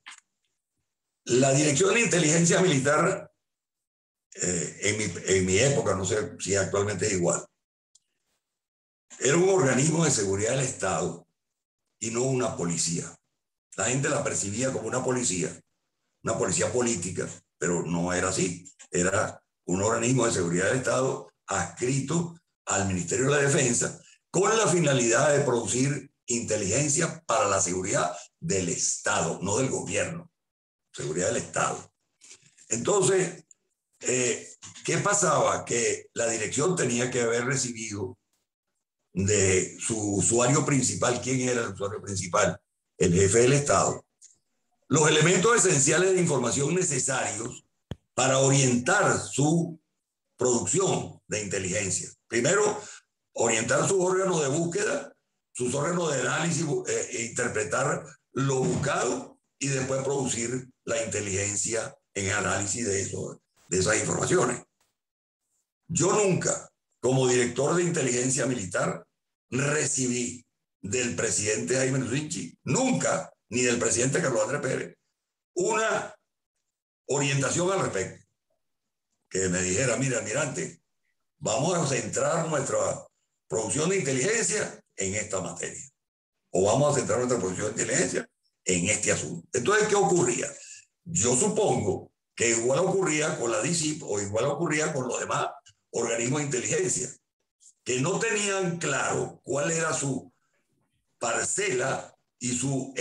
la Dirección de Inteligencia Militar, eh, en, mi, en mi época, no sé si actualmente es igual, era un organismo de seguridad del Estado y no una policía. La gente la percibía como una policía, una policía política, pero no era así. Era un organismo de seguridad del Estado adscrito al Ministerio de la Defensa con la finalidad de producir inteligencia para la seguridad del Estado, no del gobierno, seguridad del Estado. Entonces, eh, ¿qué pasaba? Que la dirección tenía que haber recibido de su usuario principal. ¿Quién era el usuario principal? El jefe del Estado. Los elementos esenciales de información necesarios para orientar su producción de inteligencia. Primero, orientar sus órganos de búsqueda, sus órganos de análisis, eh, e interpretar lo buscado y después producir la inteligencia en análisis de, eso, de esas informaciones. Yo nunca como director de inteligencia militar, recibí del presidente Jaime Lucinchi, nunca, ni del presidente Carlos Andrés Pérez, una orientación al respecto. Que me dijera, mira, almirante, vamos a centrar nuestra producción de inteligencia en esta materia. O vamos a centrar nuestra producción de inteligencia en este asunto. Entonces, ¿qué ocurría? Yo supongo que igual ocurría con la DICIP o igual ocurría con los demás organismos de inteligencia, que no tenían claro cuál era su parcela y su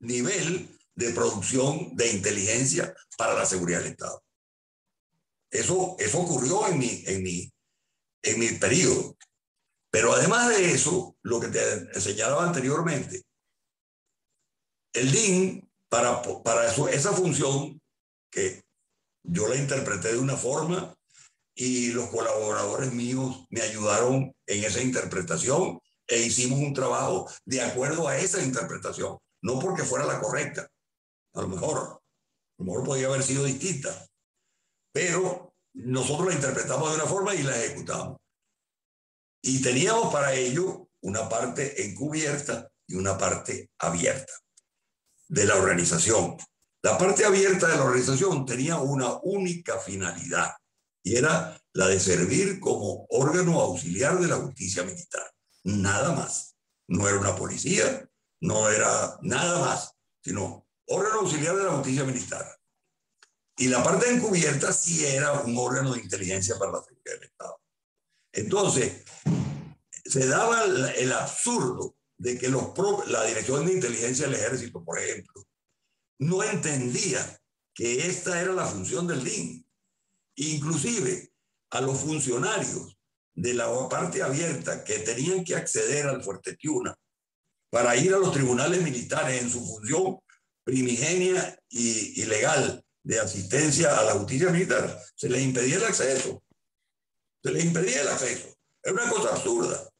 nivel de producción de inteligencia para la seguridad del Estado. Eso, eso ocurrió en mi, en, mi, en mi periodo. Pero además de eso, lo que te señalaba anteriormente, el DIN, para, para esa función que yo la interpreté de una forma y los colaboradores míos me ayudaron en esa interpretación e hicimos un trabajo de acuerdo a esa interpretación, no porque fuera la correcta, a lo mejor, a lo mejor podía haber sido distinta, pero nosotros la interpretamos de una forma y la ejecutamos. Y teníamos para ello una parte encubierta y una parte abierta de la organización. La parte abierta de la organización tenía una única finalidad y era la de servir como órgano auxiliar de la justicia militar. Nada más. No era una policía, no era nada más, sino órgano auxiliar de la justicia militar. Y la parte encubierta sí era un órgano de inteligencia para la seguridad del Estado. Entonces, se daba el absurdo de que los la Dirección de Inteligencia del Ejército, por ejemplo, no entendía que esta era la función del DIN. Inclusive a los funcionarios de la parte abierta que tenían que acceder al Fuerte Tiuna para ir a los tribunales militares en su función primigenia y, legal de asistencia a la justicia militar, se les impedía el acceso. Se les impedía el acceso. Es una cosa absurda.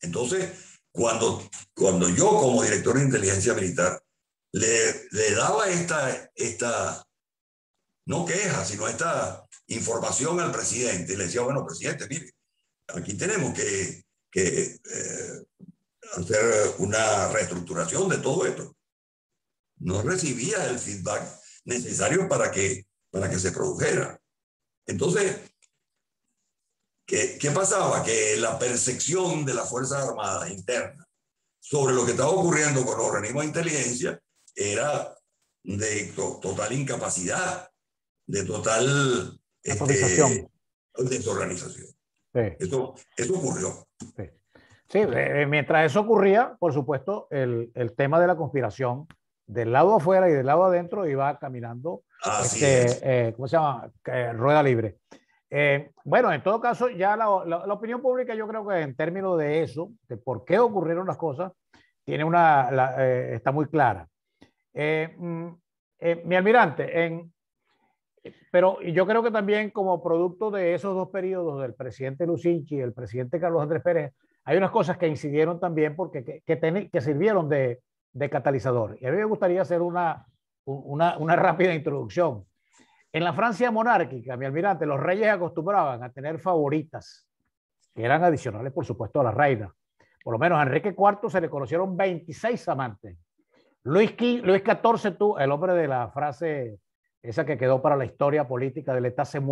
Entonces, cuando, cuando yo como director de inteligencia militar le, daba esta, esta, no queja, sino esta información al presidente, le decía, bueno, presidente, mire, aquí tenemos que, que eh, hacer una reestructuración de todo esto. No recibía el feedback necesario para que, para que se produjera. Entonces, ¿qué, ¿qué pasaba? Que la percepción de las Fuerzas Armadas internas sobre lo que estaba ocurriendo con los organismos de inteligencia era de total incapacidad, de total este, desorganización. Eso, eso ocurrió. Sí. Eh, mientras eso ocurría, por supuesto, el, el, tema de la conspiración del lado afuera y del lado adentro iba caminando, este, eh, ¿cómo se llama? rueda libre. Eh, bueno, en todo caso, ya la, opinión pública, yo creo que en términos de eso, de por qué ocurrieron las cosas, tiene una, está muy clara. Mm, mi almirante, pero yo creo que también como producto de esos dos periodos del presidente Lucinchi y el presidente Carlos Andrés Pérez, hay unas cosas que incidieron también porque que, sirvieron de, catalizador. Y a mí me gustaría hacer una, una, rápida introducción. En la Francia monárquica, mi almirante, los reyes acostumbraban a tener favoritas, que eran adicionales, por supuesto, a la reina. Por lo menos a Enrique IV se le conocieron 26 amantes. Luis, Luis XIV, tú, el hombre de la frase esa que quedó para la historia política del État c'est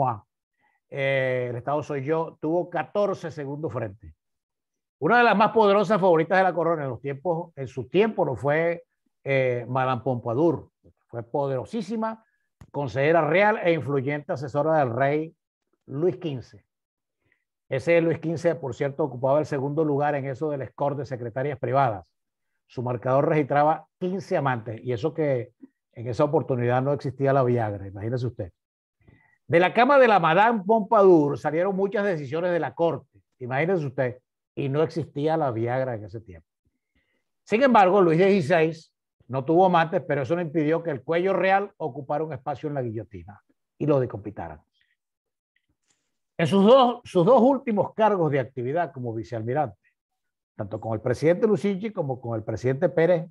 eh, el Estado soy yo, tuvo 14 segundos frente. Una de las más poderosas favoritas de la corona en, los tiempos, en su tiempo no fue eh, Madame Pompadour, fue poderosísima, consejera real e influyente asesora del rey Luis XV. Ese Luis XV, por cierto, ocupaba el segundo lugar en eso del score de secretarias privadas. Su marcador registraba 15 amantes, y eso que en esa oportunidad no existía la Viagra, imagínese usted. De la cama de la Madame Pompadour salieron muchas decisiones de la corte, imagínese usted, y no existía la Viagra en ese tiempo. Sin embargo, Luis XVI no tuvo amantes, pero eso no impidió que el cuello real ocupara un espacio en la guillotina y lo decapitaran. En sus dos, sus dos últimos cargos de actividad como vicealmirante, tanto con el presidente Lucinchi como con el presidente Pérez,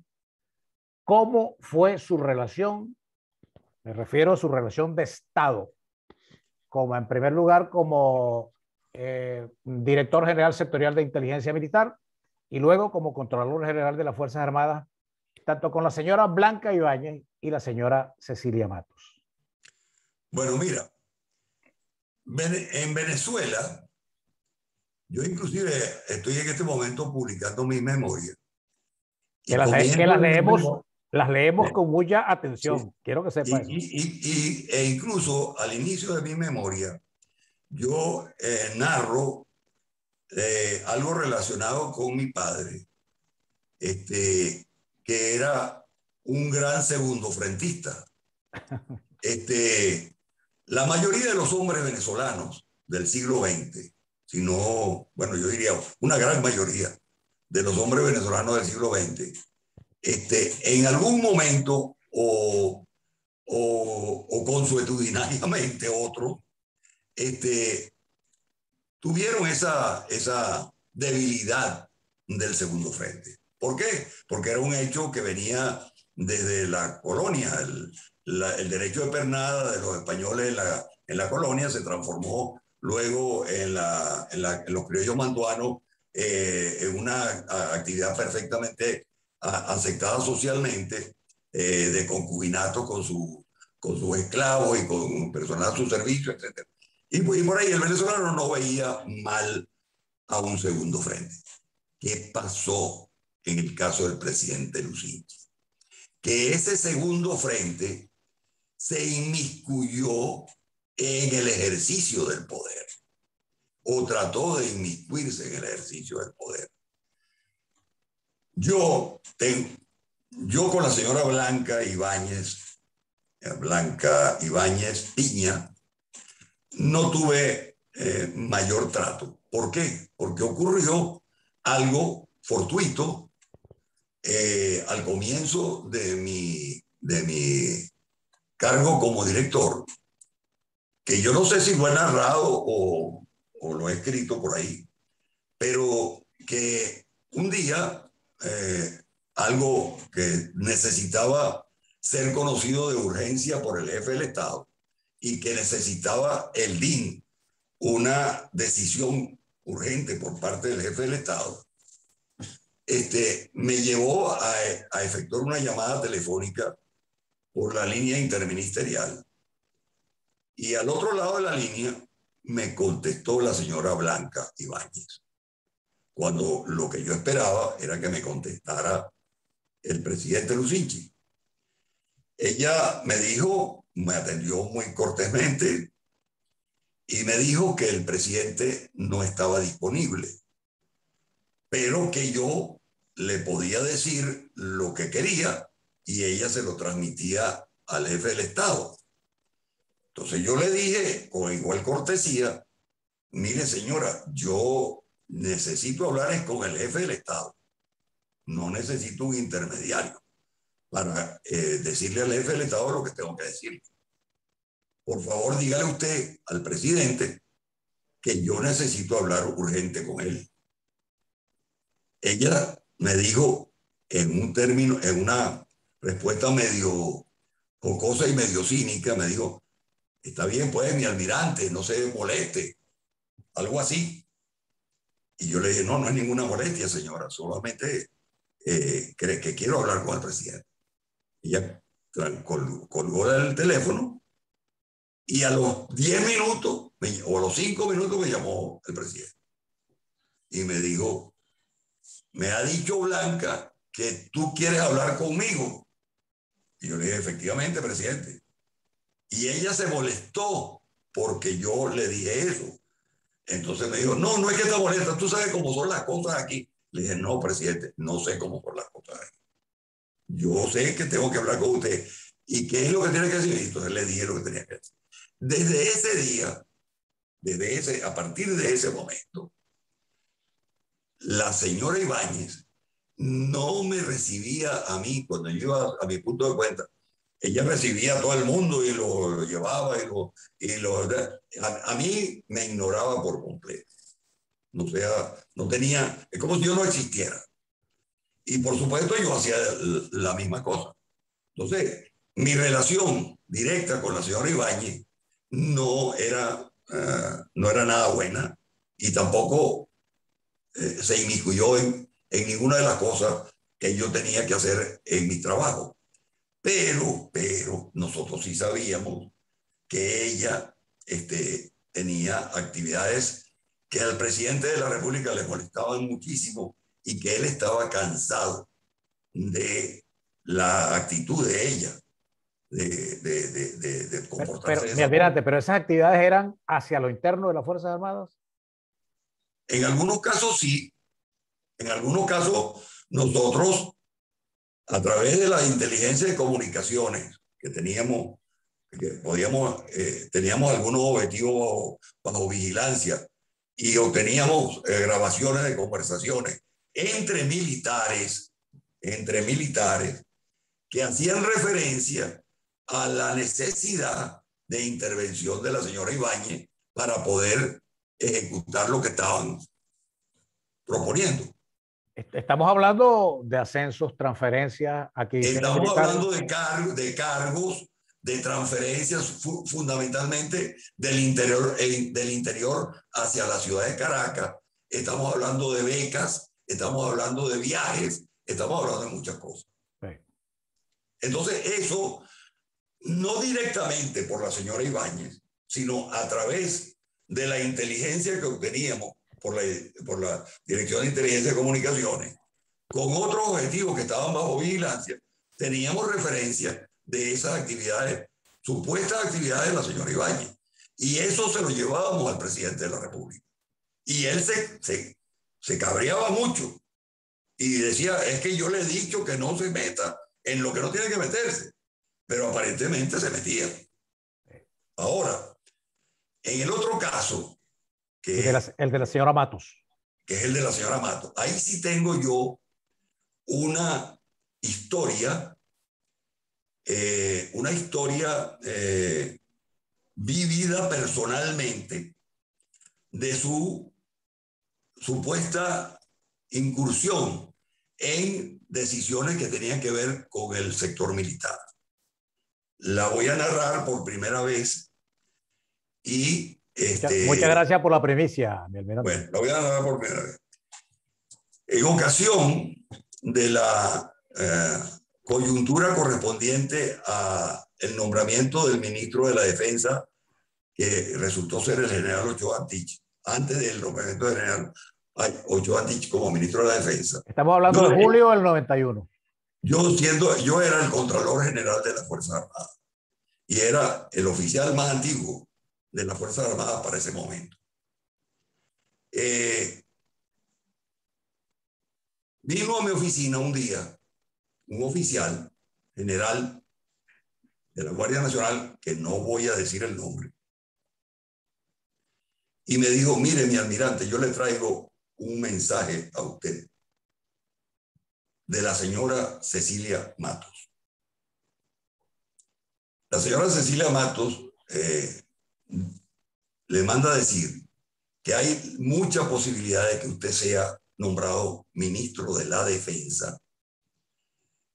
¿Cómo fue su relación? Me refiero a su relación de Estado, como en primer lugar como eh, director general sectorial de inteligencia militar y luego como controlador general de las Fuerzas Armadas, tanto con la señora Blanca Ibáñez y la señora Cecilia Matos. Bueno, mira, en Venezuela, yo inclusive estoy en este momento publicando mi memoria. Que las, que las leemos las leemos con mucha atención, quiero que sepan. Y, e incluso al inicio de mi memoria, yo eh, narro eh, algo relacionado con mi padre, este, que era un gran segundo frentista. Este, la mayoría de los hombres venezolanos del siglo XX, si no, bueno, yo diría una gran mayoría de los hombres venezolanos del siglo XX, este, en algún momento o, o, o consuetudinariamente otros, este, tuvieron esa, esa debilidad del segundo frente. ¿Por qué? Porque era un hecho que venía desde la colonia. El, el derecho de pernada de los españoles en la, en la colonia se transformó luego en, la, en, la, en los criollos mantuanos eh, en una actividad perfectamente aceptada socialmente eh, de concubinato con, su, con sus esclavos y con personal a su servicio, etc. Y, y por ahí el venezolano no veía mal a un segundo frente. ¿Qué pasó en el caso del presidente Lucinchi? Que ese segundo frente se inmiscuyó en el ejercicio del poder o trató de inmiscuirse en el ejercicio del poder. Yo, yo con la señora Blanca Ibáñez, eh, Blanca Ibáñez Piña, no tuve eh, mayor trato. ¿Por qué? Porque ocurrió algo fortuito eh, al comienzo de mi, de mi cargo como director, que yo no sé si lo he narrado o, o lo he escrito por ahí, pero que un día eh, algo que necesitaba ser conocido de urgencia por el jefe del Estado y que necesitaba el DIN una decisión urgente por parte del jefe del Estado, este, me llevó a, a efectuar una llamada telefónica por la línea interministerial. Y al otro lado de la línea me contestó la señora Blanca Ibáñez, cuando lo que yo esperaba era que me contestara el presidente Lucinchi. Ella me dijo, me atendió muy cortésmente y me dijo que el presidente no estaba disponible, pero que yo le podía decir lo que quería y ella se lo transmitía al jefe del Estado. Entonces yo le dije con igual cortesía, mire señora, yo necesito hablar con el jefe del Estado, no necesito un intermediario para eh, decirle al jefe del Estado lo que tengo que decirle. Por favor, dígale usted al presidente que yo necesito hablar urgente con él. Ella me dijo en un término, en una respuesta medio jocosa y medio cínica, me dijo, Está bien, pues, mi almirante, no se moleste. Algo así. Y yo le dije, no, no es ninguna molestia, señora, solamente eh, que, quiero hablar con el presidente. Ella colgó el teléfono y a los 10 minutos o a los 5 minutos me llamó el presidente y me dijo, me ha dicho Blanca que tú quieres hablar conmigo. Y yo le dije, efectivamente, presidente. Y ella se molestó porque yo le dije eso. Entonces me dijo, no, no es que te molesta, tú sabes cómo son las cosas aquí. Le dije, no, presidente, no sé cómo son las cosas aquí. Yo sé que tengo que hablar con usted. ¿Y qué es lo que tiene que decir? Entonces le dije lo que tenía que decir. Desde ese día, desde ese, a partir de ese momento, la señora Ibáñez no me recibía a mí cuando yo iba a mi punto de cuenta ella recibía a todo el mundo y lo llevaba y lo... A, mí me ignoraba por completo. O sea, no tenía... Es como si yo no existiera. Y por supuesto yo hacía la misma cosa. Entonces, mi relación directa con la señora Ibáñez no era, eh, no era nada buena y tampoco eh, se inmiscuyó en, en ninguna de las cosas que yo tenía que hacer en mi trabajo. Pero, pero nosotros sí sabíamos que ella este, tenía actividades que al presidente de la República le molestaban muchísimo y que él estaba cansado de la actitud de ella, de, de, de, de comportarse. Pero, pero, pero esas actividades eran hacia lo interno de las Fuerzas Armadas. En algunos casos sí, en algunos casos nosotros a través de la inteligencia de comunicaciones que teníamos, que podíamos, eh, teníamos algunos objetivos bajo, vigilancia y obteníamos eh, grabaciones de conversaciones entre militares, entre militares que hacían referencia a la necesidad de intervención de la señora Ibáñez para poder ejecutar lo que estaban proponiendo. Estamos hablando de ascensos, transferencias. Aquí Estamos hablando de, de cargos, de transferencias fundamentalmente del interior, del interior hacia la ciudad de Caracas. Estamos hablando de becas, estamos hablando de viajes, estamos hablando de muchas cosas. Entonces, eso no directamente por la señora Ibáñez, sino a través de la inteligencia que obteníamos por la, por la Dirección de Inteligencia de Comunicaciones, con otros objetivos que estaban bajo vigilancia, teníamos referencia de esas actividades, supuestas actividades de la señora Ibáñez. Y eso se lo llevábamos al presidente de la República. Y él se, se, se cabreaba mucho y decía, es que yo le he dicho que no se meta en lo que no tiene que meterse, pero aparentemente se metía. Ahora, en el otro caso, que el de, la, señora Matos. Que es el de la señora Matos. Ahí sí tengo yo una historia, eh, una historia eh, vivida personalmente de su supuesta incursión en decisiones que tenían que ver con el sector militar. La voy a narrar por primera vez y... Este, muchas, gracias por la primicia, mi Bueno, la voy a narrar por primera vez. En ocasión de la eh, coyuntura correspondiente a el nombramiento del ministro de la Defensa, que resultó ser el general Ochoa Antich, antes del nombramiento del general Ochoa Antich como ministro de la Defensa. Estamos hablando de julio del 91. Yo siendo, yo era el Contralor General de la Fuerza Armada y era el oficial más antiguo de la Fuerza Armada para ese momento. Eh, vino a mi oficina un día un oficial general de la Guardia Nacional, que no voy a decir el nombre, y me dijo, mire mi almirante, yo le traigo un mensaje a usted de la señora Cecilia Matos. La señora Cecilia Matos eh, le manda a decir que hay mucha posibilidad de que usted sea nombrado ministro de la defensa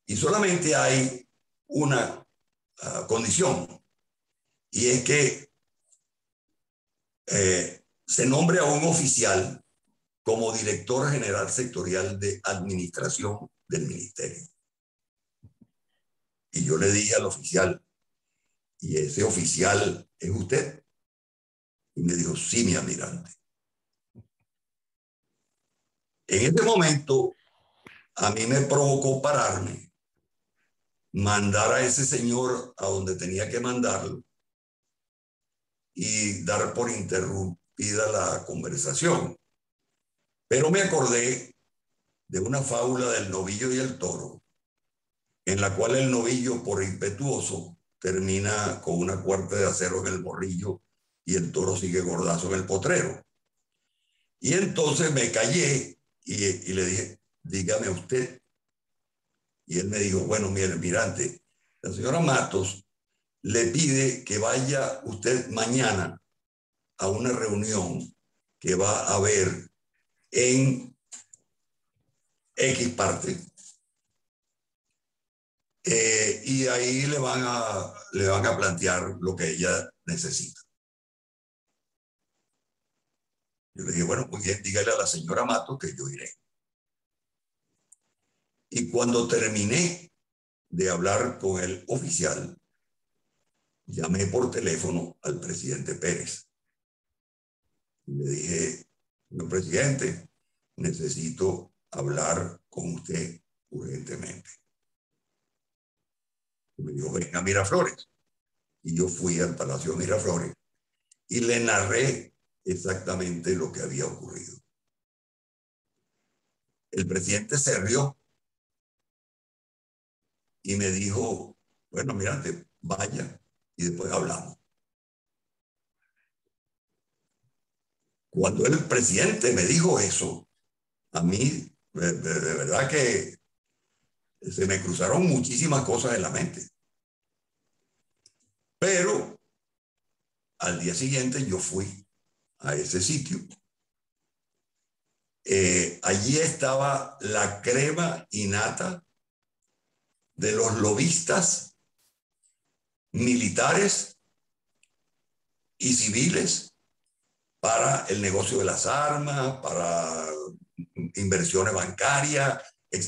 y solamente hay una ah, condición y es que eh, se nombre a un oficial como director general sectorial de administración del ministerio. Y yo le dije al oficial, ¿y ese oficial es usted? Y me dijo, sí, mi almirante. En ese momento, a mí me provocó pararme, mandar a ese señor a donde tenía que mandarlo y dar por interrumpida la conversación. Pero me acordé de una fábula del novillo y el toro, en la cual el novillo, por impetuoso, termina con una cuarta de acero en el borrillo y el toro sigue gordazo en el potrero. Y entonces me callé y, le dije, dígame usted. Y él me dijo, bueno, mire, mirante, la señora Matos le pide que vaya usted mañana a una reunión que va a haber en X parte. Eh, y ahí le van, a, le van a plantear lo que ella necesita. Yo le dije, bueno, pues bien, dígale a la señora Mato que yo iré. Y cuando terminé de hablar con el oficial, llamé por teléfono al presidente Pérez. Y le dije, Señor presidente, necesito hablar con usted urgentemente. Me dijo, venga Miraflores. Y yo fui al Palacio de Miraflores y le narré exactamente lo que había ocurrido. El presidente se rió y me dijo, bueno, mirante, vaya y después hablamos. Cuando el presidente me dijo eso, a mí de, verdad que se me cruzaron muchísimas cosas en la mente. Pero al día siguiente yo fui a ese sitio. Eh, allí estaba la crema innata de los lobistas militares y civiles para el negocio de las armas, para inversiones bancarias.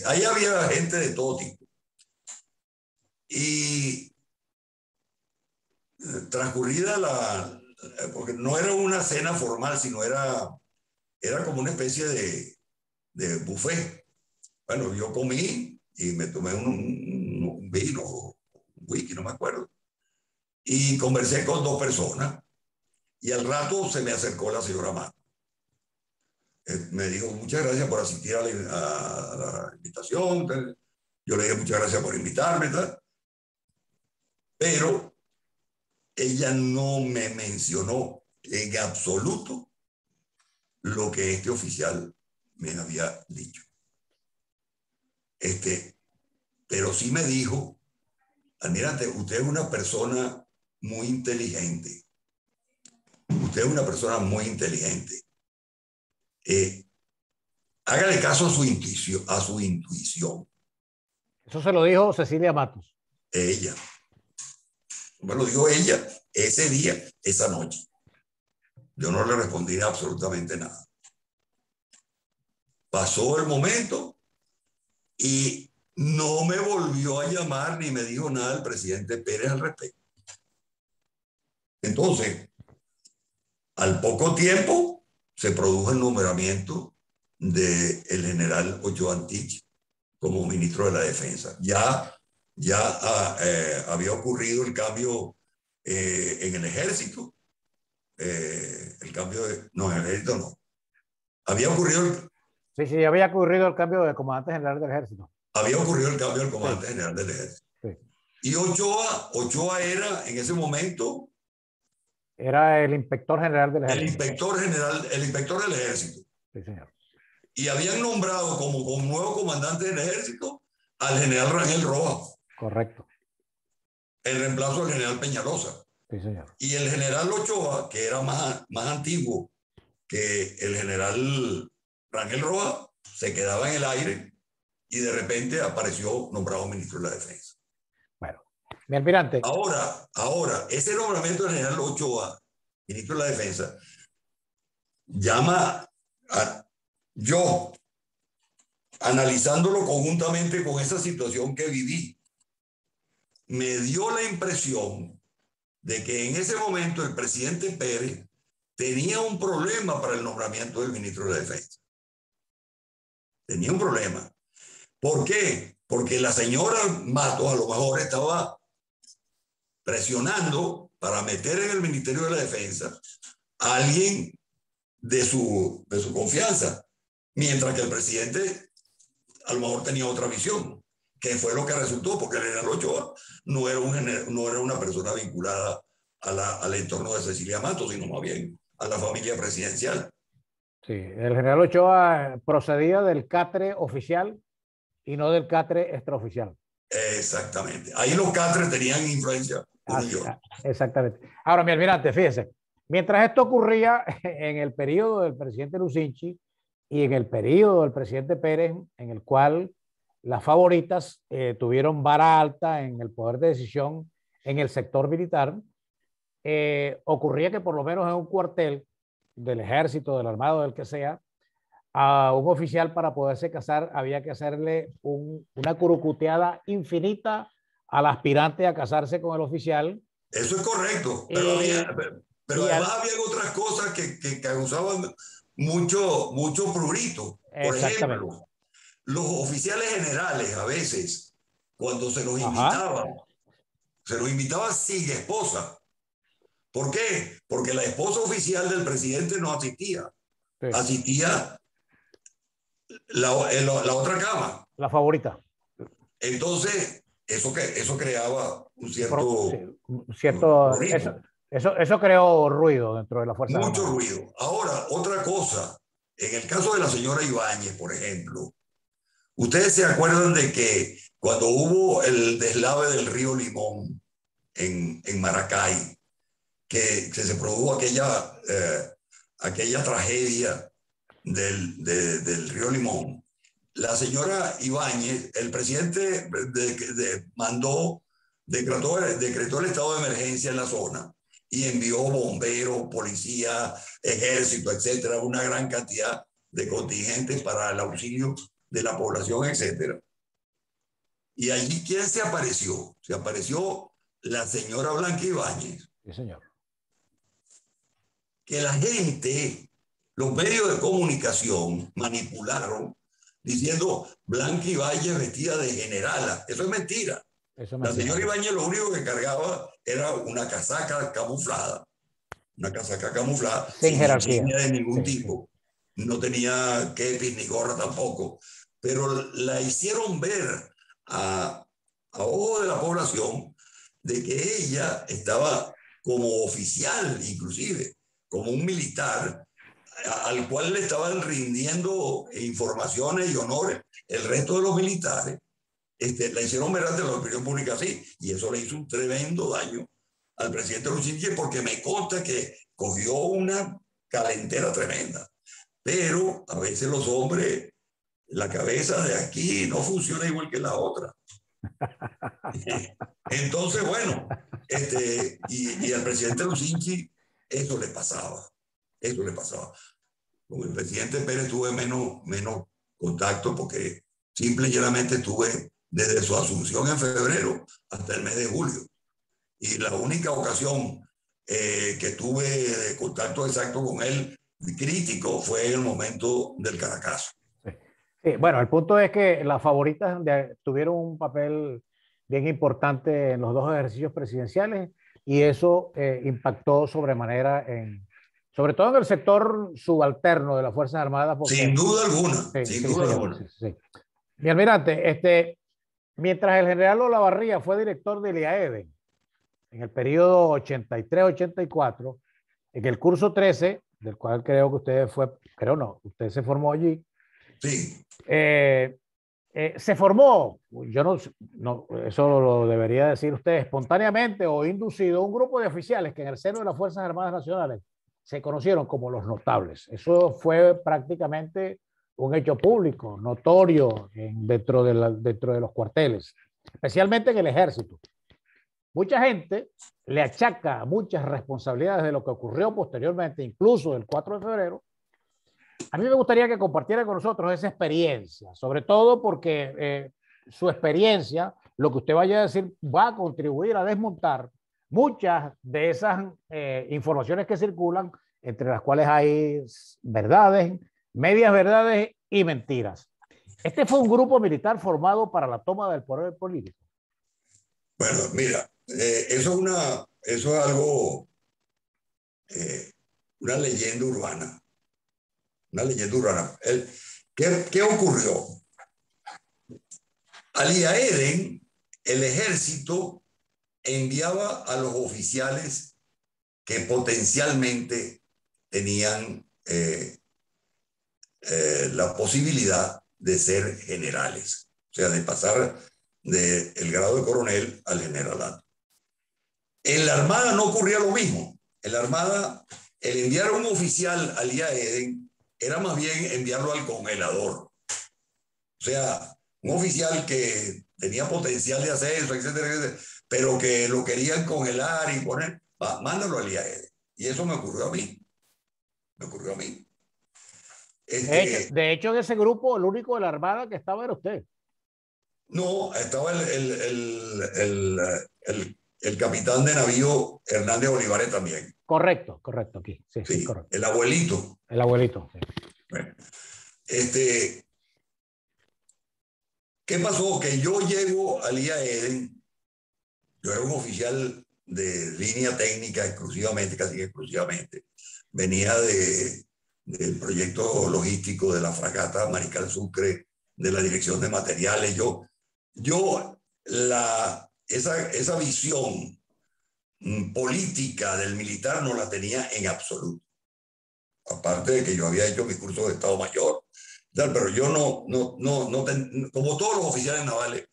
Ahí había gente de todo tipo. Y eh, transcurrida la, porque no era una cena formal, sino era, era como una especie de, de buffet. Bueno, yo comí y me tomé un, un vino, un whisky, no me acuerdo, y conversé con dos personas. Y al rato se me acercó la señora Mato. Eh, me dijo, muchas gracias por asistir a la, invitación. Yo le dije, muchas gracias por invitarme. Pero ella no me mencionó en absoluto lo que este oficial me había dicho. Este, pero sí me dijo, almirante, usted es una persona muy inteligente. Usted es una persona muy inteligente. Eh, hágale caso a su intuición, a su intuición. Eso se lo dijo Cecilia Matos. Ella. Me lo dijo ella ese día, esa noche. Yo no le respondí absolutamente nada. Pasó el momento y no me volvió a llamar ni me dijo nada el presidente Pérez al respecto. Entonces, al poco tiempo se produjo el nombramiento del el general Ochoa Antich como ministro de la Defensa. Ya, ya ah, eh, había ocurrido el cambio eh, en el ejército. Eh, el cambio de... No, en el ejército no. Había ocurrido... El, sí, sí, había ocurrido el cambio de comandante general del ejército. Había ocurrido el cambio del comandante general del ejército. Sí. Y Ochoa, Ochoa era en ese momento era el inspector general del ejército. El inspector general, el inspector del ejército. Sí, señor. Y habían nombrado como, como nuevo comandante del ejército al general Rangel Rojas. Correcto. El reemplazo del general Peñalosa. Sí, señor. Y el general Ochoa, que era más, más antiguo que el general Rangel Rojas, se quedaba en el aire y de repente apareció nombrado ministro de la Defensa. Mi almirante. Ahora, ahora, ese nombramiento del general Ochoa, ministro de la Defensa, llama a yo, analizándolo conjuntamente con esa situación que viví, me dio la impresión de que en ese momento el presidente Pérez tenía un problema para el nombramiento del ministro de Defensa. Tenía un problema. ¿Por qué? Porque la señora Mato a lo mejor estaba presionando para meter en el Ministerio de la Defensa a alguien de su, de su confianza, mientras que el presidente a lo mejor tenía otra visión, que fue lo que resultó, porque el general Ochoa no era, un, no era una persona vinculada a la, al entorno de Cecilia Matos, sino más bien a la familia presidencial. Sí, el general Ochoa procedía del catre oficial y no del catre extraoficial. Exactamente. Ahí los catres tenían influencia exactamente. Ahora, mi almirante, fíjese, mientras esto ocurría en el periodo del presidente Lucinchi y en el periodo del presidente Pérez, en el cual las favoritas eh, tuvieron vara alta en el poder de decisión en el sector militar, eh, ocurría que por lo menos en un cuartel del ejército, del armado, del que sea, a un oficial para poderse casar había que hacerle una curucuteada infinita al aspirante a casarse con el oficial. Eso es correcto, pero, además había otras cosas que, que causaban mucho, mucho prurito. Por ejemplo, los oficiales generales a veces, cuando se los invitaban, se los invitaba sin esposa. ¿Por qué? Porque la esposa oficial del presidente no asistía. Asistía la, la, otra cama. La favorita. Entonces, eso, que, eso creaba un cierto... cierto eso, eso, creó ruido dentro de la fuerza. Mucho ruido. Ahora, otra cosa, en el caso de la señora Ibáñez, por ejemplo, ustedes se acuerdan de que cuando hubo el deslave del río Limón, en, en Maracay, que, se produjo aquella, eh, aquella tragedia del, del río Limón, la señora Ibáñez, el presidente de, mandó, decretó, decretó el estado de emergencia en la zona y envió bomberos, policía, ejército, etcétera, una gran cantidad de contingentes para el auxilio de la población, etcétera. Y allí, ¿quién se apareció? Se apareció la señora Blanca Ibáñez. Sí, señor. Que la gente, los medios de comunicación manipularon diciendo Blanca Ibáñez vestida de generala. Eso es mentira. la señora Ibáñez lo único que cargaba era una casaca camuflada. Una casaca camuflada. Sin, jerarquía. de ningún tipo. No tenía kepis ni gorra tampoco. Pero la hicieron ver a, a ojo de la población de que ella estaba como oficial, inclusive, como un militar, al cual le estaban rindiendo informaciones y honores el resto de los militares, este, la hicieron ver ante la opinión pública así, y eso le hizo un tremendo daño al presidente Lucinche porque me consta que cogió una calentera tremenda. Pero a veces los hombres la cabeza de aquí no funciona igual que la otra. Entonces, bueno, este, y, al presidente Lucinchi eso le pasaba, eso le pasaba. Con el presidente Pérez tuve menos, menos contacto porque simple y llanamente estuve desde su asunción en febrero hasta el mes de julio. Y la única ocasión eh, que tuve contacto exacto con él crítico fue el momento del Caracazo bueno, el punto es que las favoritas tuvieron un papel bien importante en los dos ejercicios presidenciales y eso eh, impactó sobremanera en, sobre todo en el sector subalterno de las Fuerzas Armadas. sin duda alguna, sin duda alguna. Mi almirante, este, mientras el general Olavarría fue director del IAEDE en el periodo 83-84, en el curso 13, del cual creo que usted fue, creo no, usted se formó allí, Sí. Eh, eh, se formó, yo no, no, eso lo debería decir usted, espontáneamente o inducido, un grupo de oficiales que en el seno de las Fuerzas Armadas Nacionales se conocieron como los notables. Eso fue prácticamente un hecho público, notorio dentro, de dentro de los cuarteles, especialmente en el ejército. Mucha gente le achaca muchas responsabilidades de lo que ocurrió posteriormente, incluso el 4 de febrero, a mí me gustaría que compartiera con nosotros esa experiencia, sobre todo porque eh, su experiencia, lo que usted vaya a decir, va a contribuir a desmontar muchas de esas eh, informaciones que circulan, entre las cuales hay verdades, medias verdades y mentiras. Este fue un grupo militar formado para la toma del poder político. Bueno, mira, eh, eso, es una, eso es algo, una leyenda urbana una leyenda urbana. ¿qué, ¿Qué ocurrió? Al Eden, el ejército enviaba a los oficiales que potencialmente tenían eh, eh, la posibilidad de ser generales, o sea, de pasar del grado de coronel al generalato. En la Armada no ocurría lo mismo. En la Armada, el enviar un oficial al Eden era más bien enviarlo al congelador. O sea, un oficial que tenía potencial de ascenso, etcétera, etcétera, pero que lo querían congelar y poner, mándalo al IAE. Y eso me ocurrió a mí. Me ocurrió a mí. Este, de, hecho, en ese grupo, el único de la Armada que estaba era usted. No, estaba el, el, el, el capitán de navío Hernández Olivares también. Correcto, correcto, aquí. Sí, sí, correcto. El abuelito. El abuelito. este, ¿Qué pasó? Que yo llego al IA Eden, yo era un oficial de línea técnica exclusivamente, casi exclusivamente. Venía de, del proyecto logístico de la fragata Mariscal Sucre, de la dirección de materiales. Yo, yo la, esa, esa visión política del militar no la tenía en absoluto. Aparte de que yo había hecho mi curso de Estado Mayor, pero yo no, no, no, no como todos los oficiales navales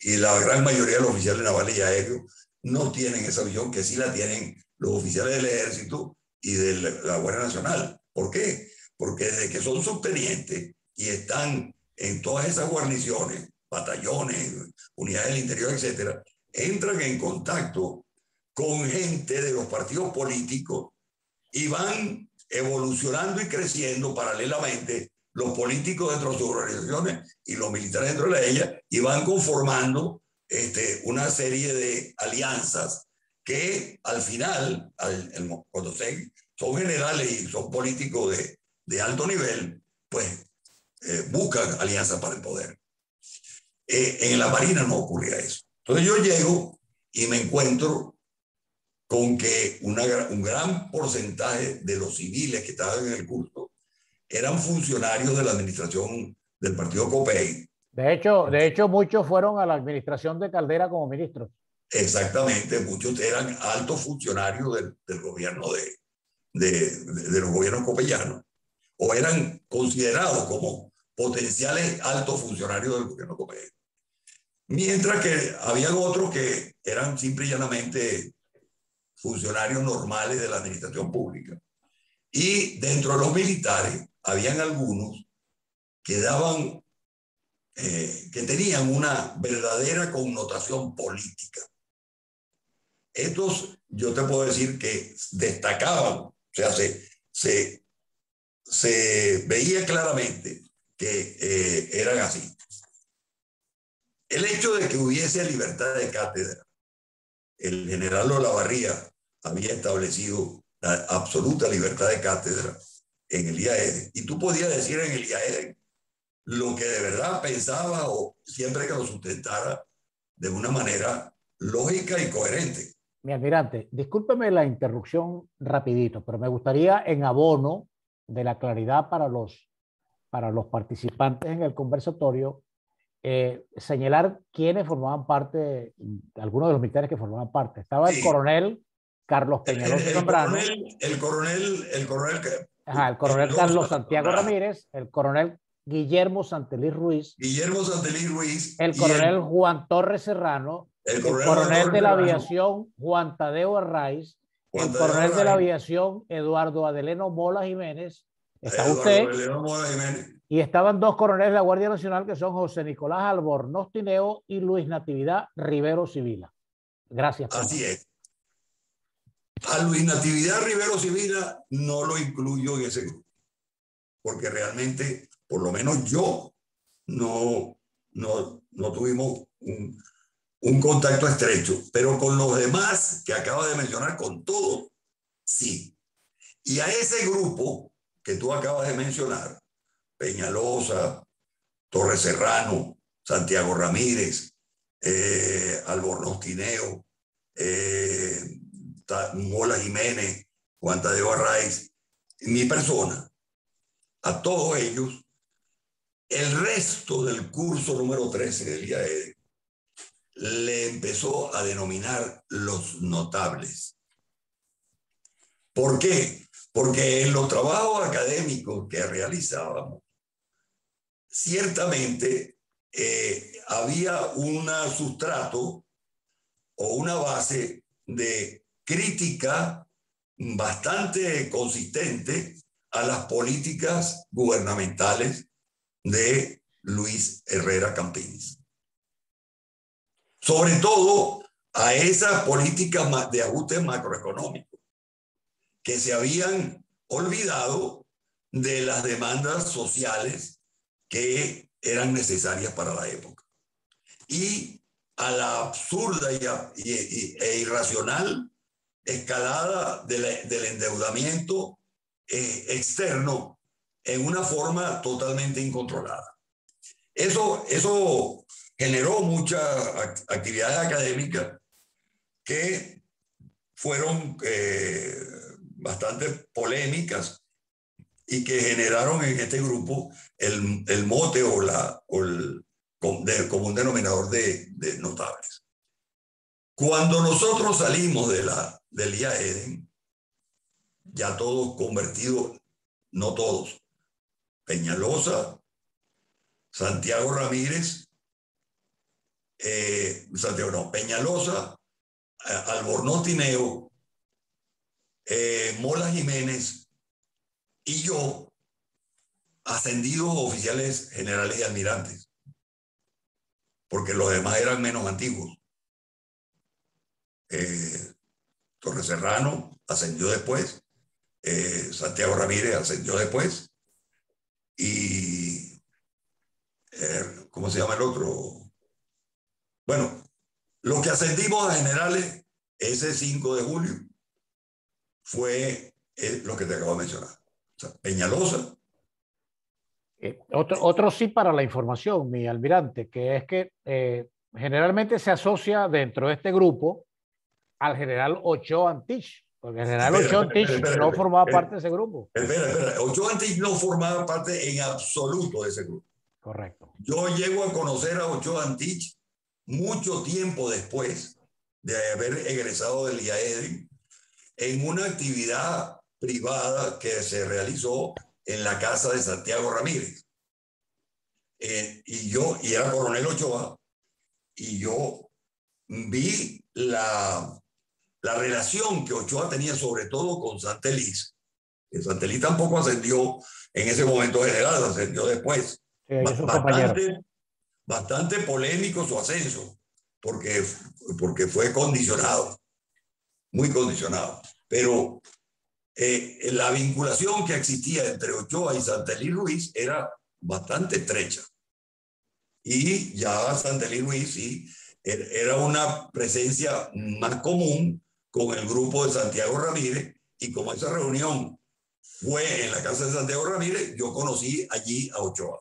y la gran mayoría de los oficiales navales y aéreos, no tienen esa visión que sí la tienen los oficiales del ejército y de la Guardia Nacional. ¿Por qué? Porque desde que son subtenientes y están en todas esas guarniciones, batallones, unidades del interior, etcétera, entran en contacto con gente de los partidos políticos y van evolucionando y creciendo paralelamente los políticos dentro de sus organizaciones y los militares dentro de ellas y van conformando este, una serie de alianzas que al final, cuando se, son generales y son políticos de, de alto nivel, pues eh, buscan alianzas para el poder. Eh, en la Marina no ocurría eso. Entonces yo llego y me encuentro con que una, un gran porcentaje de los civiles que estaban en el curso eran funcionarios de la administración del partido COPEI. De hecho, de hecho, muchos fueron a la administración de Caldera como ministros. Exactamente, muchos eran altos funcionarios del, del gobierno de, de, de, los gobiernos copellanos o eran considerados como potenciales altos funcionarios del gobierno copellanos. Mientras que habían otros que eran simple y llanamente funcionarios normales de la administración pública. Y dentro de los militares habían algunos que daban, eh, que tenían una verdadera connotación política. Estos, yo te puedo decir que destacaban, o sea, se, se, se veía claramente que eh, eran así. El hecho de que hubiese libertad de cátedra, el general Olavarría había establecido la absoluta libertad de cátedra en el IAED. Y tú podías decir en el IAED lo que de verdad pensaba o siempre que lo sustentara de una manera lógica y coherente. Mi almirante, discúlpeme la interrupción rapidito, pero me gustaría en abono de la claridad para los, para los participantes en el conversatorio, eh, señalar quiénes formaban parte, algunos de los militares que formaban parte. Estaba el coronel Carlos Peñalosa Zambrano. El coronel, el coronel, Ajá, el coronel Carlos Santiago Ramírez, el coronel Guillermo Santelí Ruiz. Guillermo Santelí Ruiz. El coronel Juan Torres Serrano. El coronel, de la aviación Juan Tadeo Arraiz. el coronel de la aviación Eduardo Adeleno Mola Jiménez. Está usted. Y estaban dos coroneles de la Guardia Nacional que son José Nicolás Albornoz Tineo y Luis Natividad Rivero Civila. Gracias. Así es. A Luis Natividad Rivero Civila no lo incluyo en ese grupo, porque realmente, por lo menos yo, no, no, no tuvimos un, un contacto estrecho, pero con los demás que acabo de mencionar, con todos, sí. Y a ese grupo que tú acabas de mencionar, Peñalosa, Torres Serrano, Santiago Ramírez, eh, Albornoz Tineo, eh, Mola Jiménez, Juan Tadeo Arraiz, mi persona, a todos ellos, el resto del curso número 13 del IAE le empezó a denominar los notables. ¿Por qué? Porque en los trabajos académicos que realizábamos, ciertamente eh, había un sustrato o una base de crítica bastante consistente a las políticas gubernamentales de Luis Herrera Campins. Sobre todo a esas políticas de ajuste macroeconómico que se habían olvidado de las demandas sociales que eran necesarias para la época. Y a la absurda y, e irracional escalada del endeudamiento eh, externo en una forma totalmente incontrolada. Eso, generó muchas actividades académicas que fueron eh, bastante polémicas y que generaron en este grupo el, mote o, la, el, común denominador de, de notables. Cuando nosotros salimos de la, del IAEDEN, ya todos convertidos, no todos, Peñalosa, Santiago Ramírez, eh, Santiago no, Peñalosa, Albornoz Tineo, eh, Mola Jiménez y yo, ascendidos oficiales generales y almirantes, porque los demás eran menos antiguos. Eh, Torres Serrano ascendió después, eh, Santiago Ramírez ascendió después, y eh, ¿cómo se llama el otro? Bueno, lo que ascendimos a generales ese 5 de julio fue eh, lo que te acabo de mencionar. Peñalosa. Eh, otro, otro sí para la información, mi almirante, que es que generalmente se asocia dentro de este grupo al general Ochoa Antich, porque el general Ochoa Antich no formaba parte de ese grupo. Espera, espera, Ochoa Antich no formaba parte en absoluto de ese grupo. Correcto. Yo llego a conocer a Ochoa Antich mucho tiempo después de haber egresado del IAED en una actividad privada que se realizó en la casa de Santiago Ramírez. Eh, y yo, y era coronel Ochoa, y yo vi la, la relación que Ochoa tenía sobre todo con Santeliz. Que Santeliz tampoco ascendió en ese momento general, ascendió después bastante, bastante, polémico su ascenso, porque, porque fue condicionado, muy condicionado. Pero eh, la vinculación que existía entre Ochoa y Santelí Ruiz era bastante estrecha. Y ya Santelí Ruiz sí er, era una presencia más común con el grupo de Santiago Ramírez y como esa reunión fue en la casa de Santiago Ramírez, yo conocí allí a Ochoa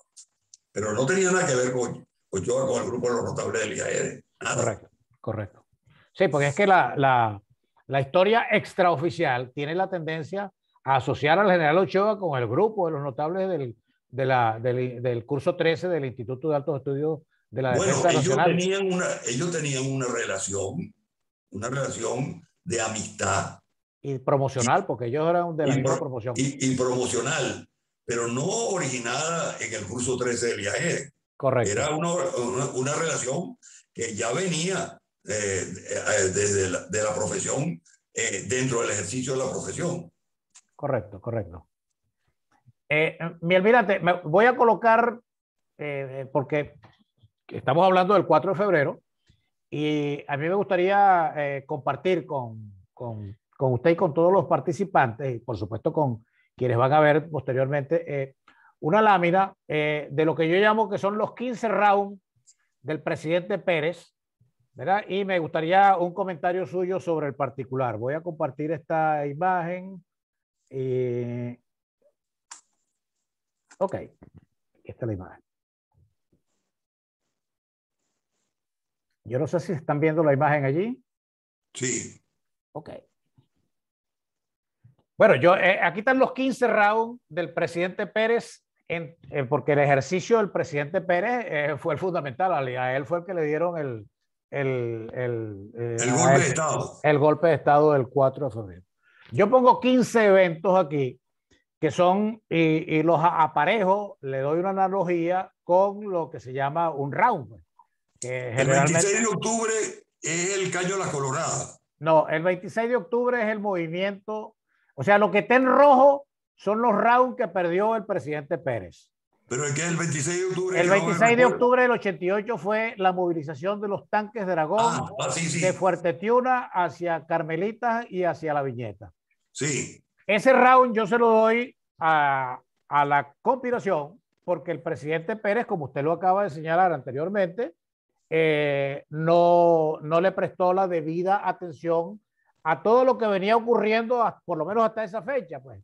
pero no tenía nada que ver con Ochoa con el grupo de los notables del IAED. Correcto, correcto. Sí, porque es que la, la, la, historia extraoficial tiene la tendencia a asociar al general Ochoa con el grupo de los notables del, de la, del, del curso 13 del Instituto de Altos Estudios de la Defensa bueno, ellos Nacional. Tenían una, ellos tenían una relación, una relación de amistad. Y promocional, porque ellos eran de la misma promoción. Y, y promocional pero no originada en el curso 13 del IAE. Correcto. Era una, una, relación que ya venía eh, eh, desde la, de la profesión, eh, dentro del ejercicio de la profesión. Correcto, correcto. mi almirante, me voy a colocar, porque estamos hablando del 4 de febrero, y a mí me gustaría compartir con, con, con usted y con todos los participantes, y por supuesto con quienes van a ver posteriormente eh, una lámina eh, de lo que yo llamo que son los 15 rounds del presidente Pérez, ¿verdad? Y me gustaría un comentario suyo sobre el particular. Voy a compartir esta imagen. Eh, ok, esta es la imagen. Yo no sé si están viendo la imagen allí. Sí. Ok. Bueno, yo, eh, aquí están los 15 rounds del presidente Pérez, en, eh, porque el ejercicio del presidente Pérez eh, fue el fundamental. A él fue el que le dieron el, el, el, el golpe de Estado. El golpe de Estado del 4 de febrero. Yo pongo 15 eventos aquí que son, y, y los aparejo, le doy una analogía con lo que se llama un round. El 26 de octubre es el Caño La Colorada. No, el 26 de octubre es el movimiento o sea, lo que está en rojo son los rounds que perdió el presidente Pérez. Pero es que el 26 de octubre. El 26 de octubre del 88 fue la movilización de los tanques Dragón ah, ah, de Fuerte Tiuna hacia Carmelita y hacia la Viñeta. Sí. Ese round yo se lo doy a, a la conspiración porque el presidente Pérez, como usted lo acaba de señalar anteriormente, eh, no, no le prestó la debida atención a todo lo que venía ocurriendo, por lo menos hasta esa fecha, pues.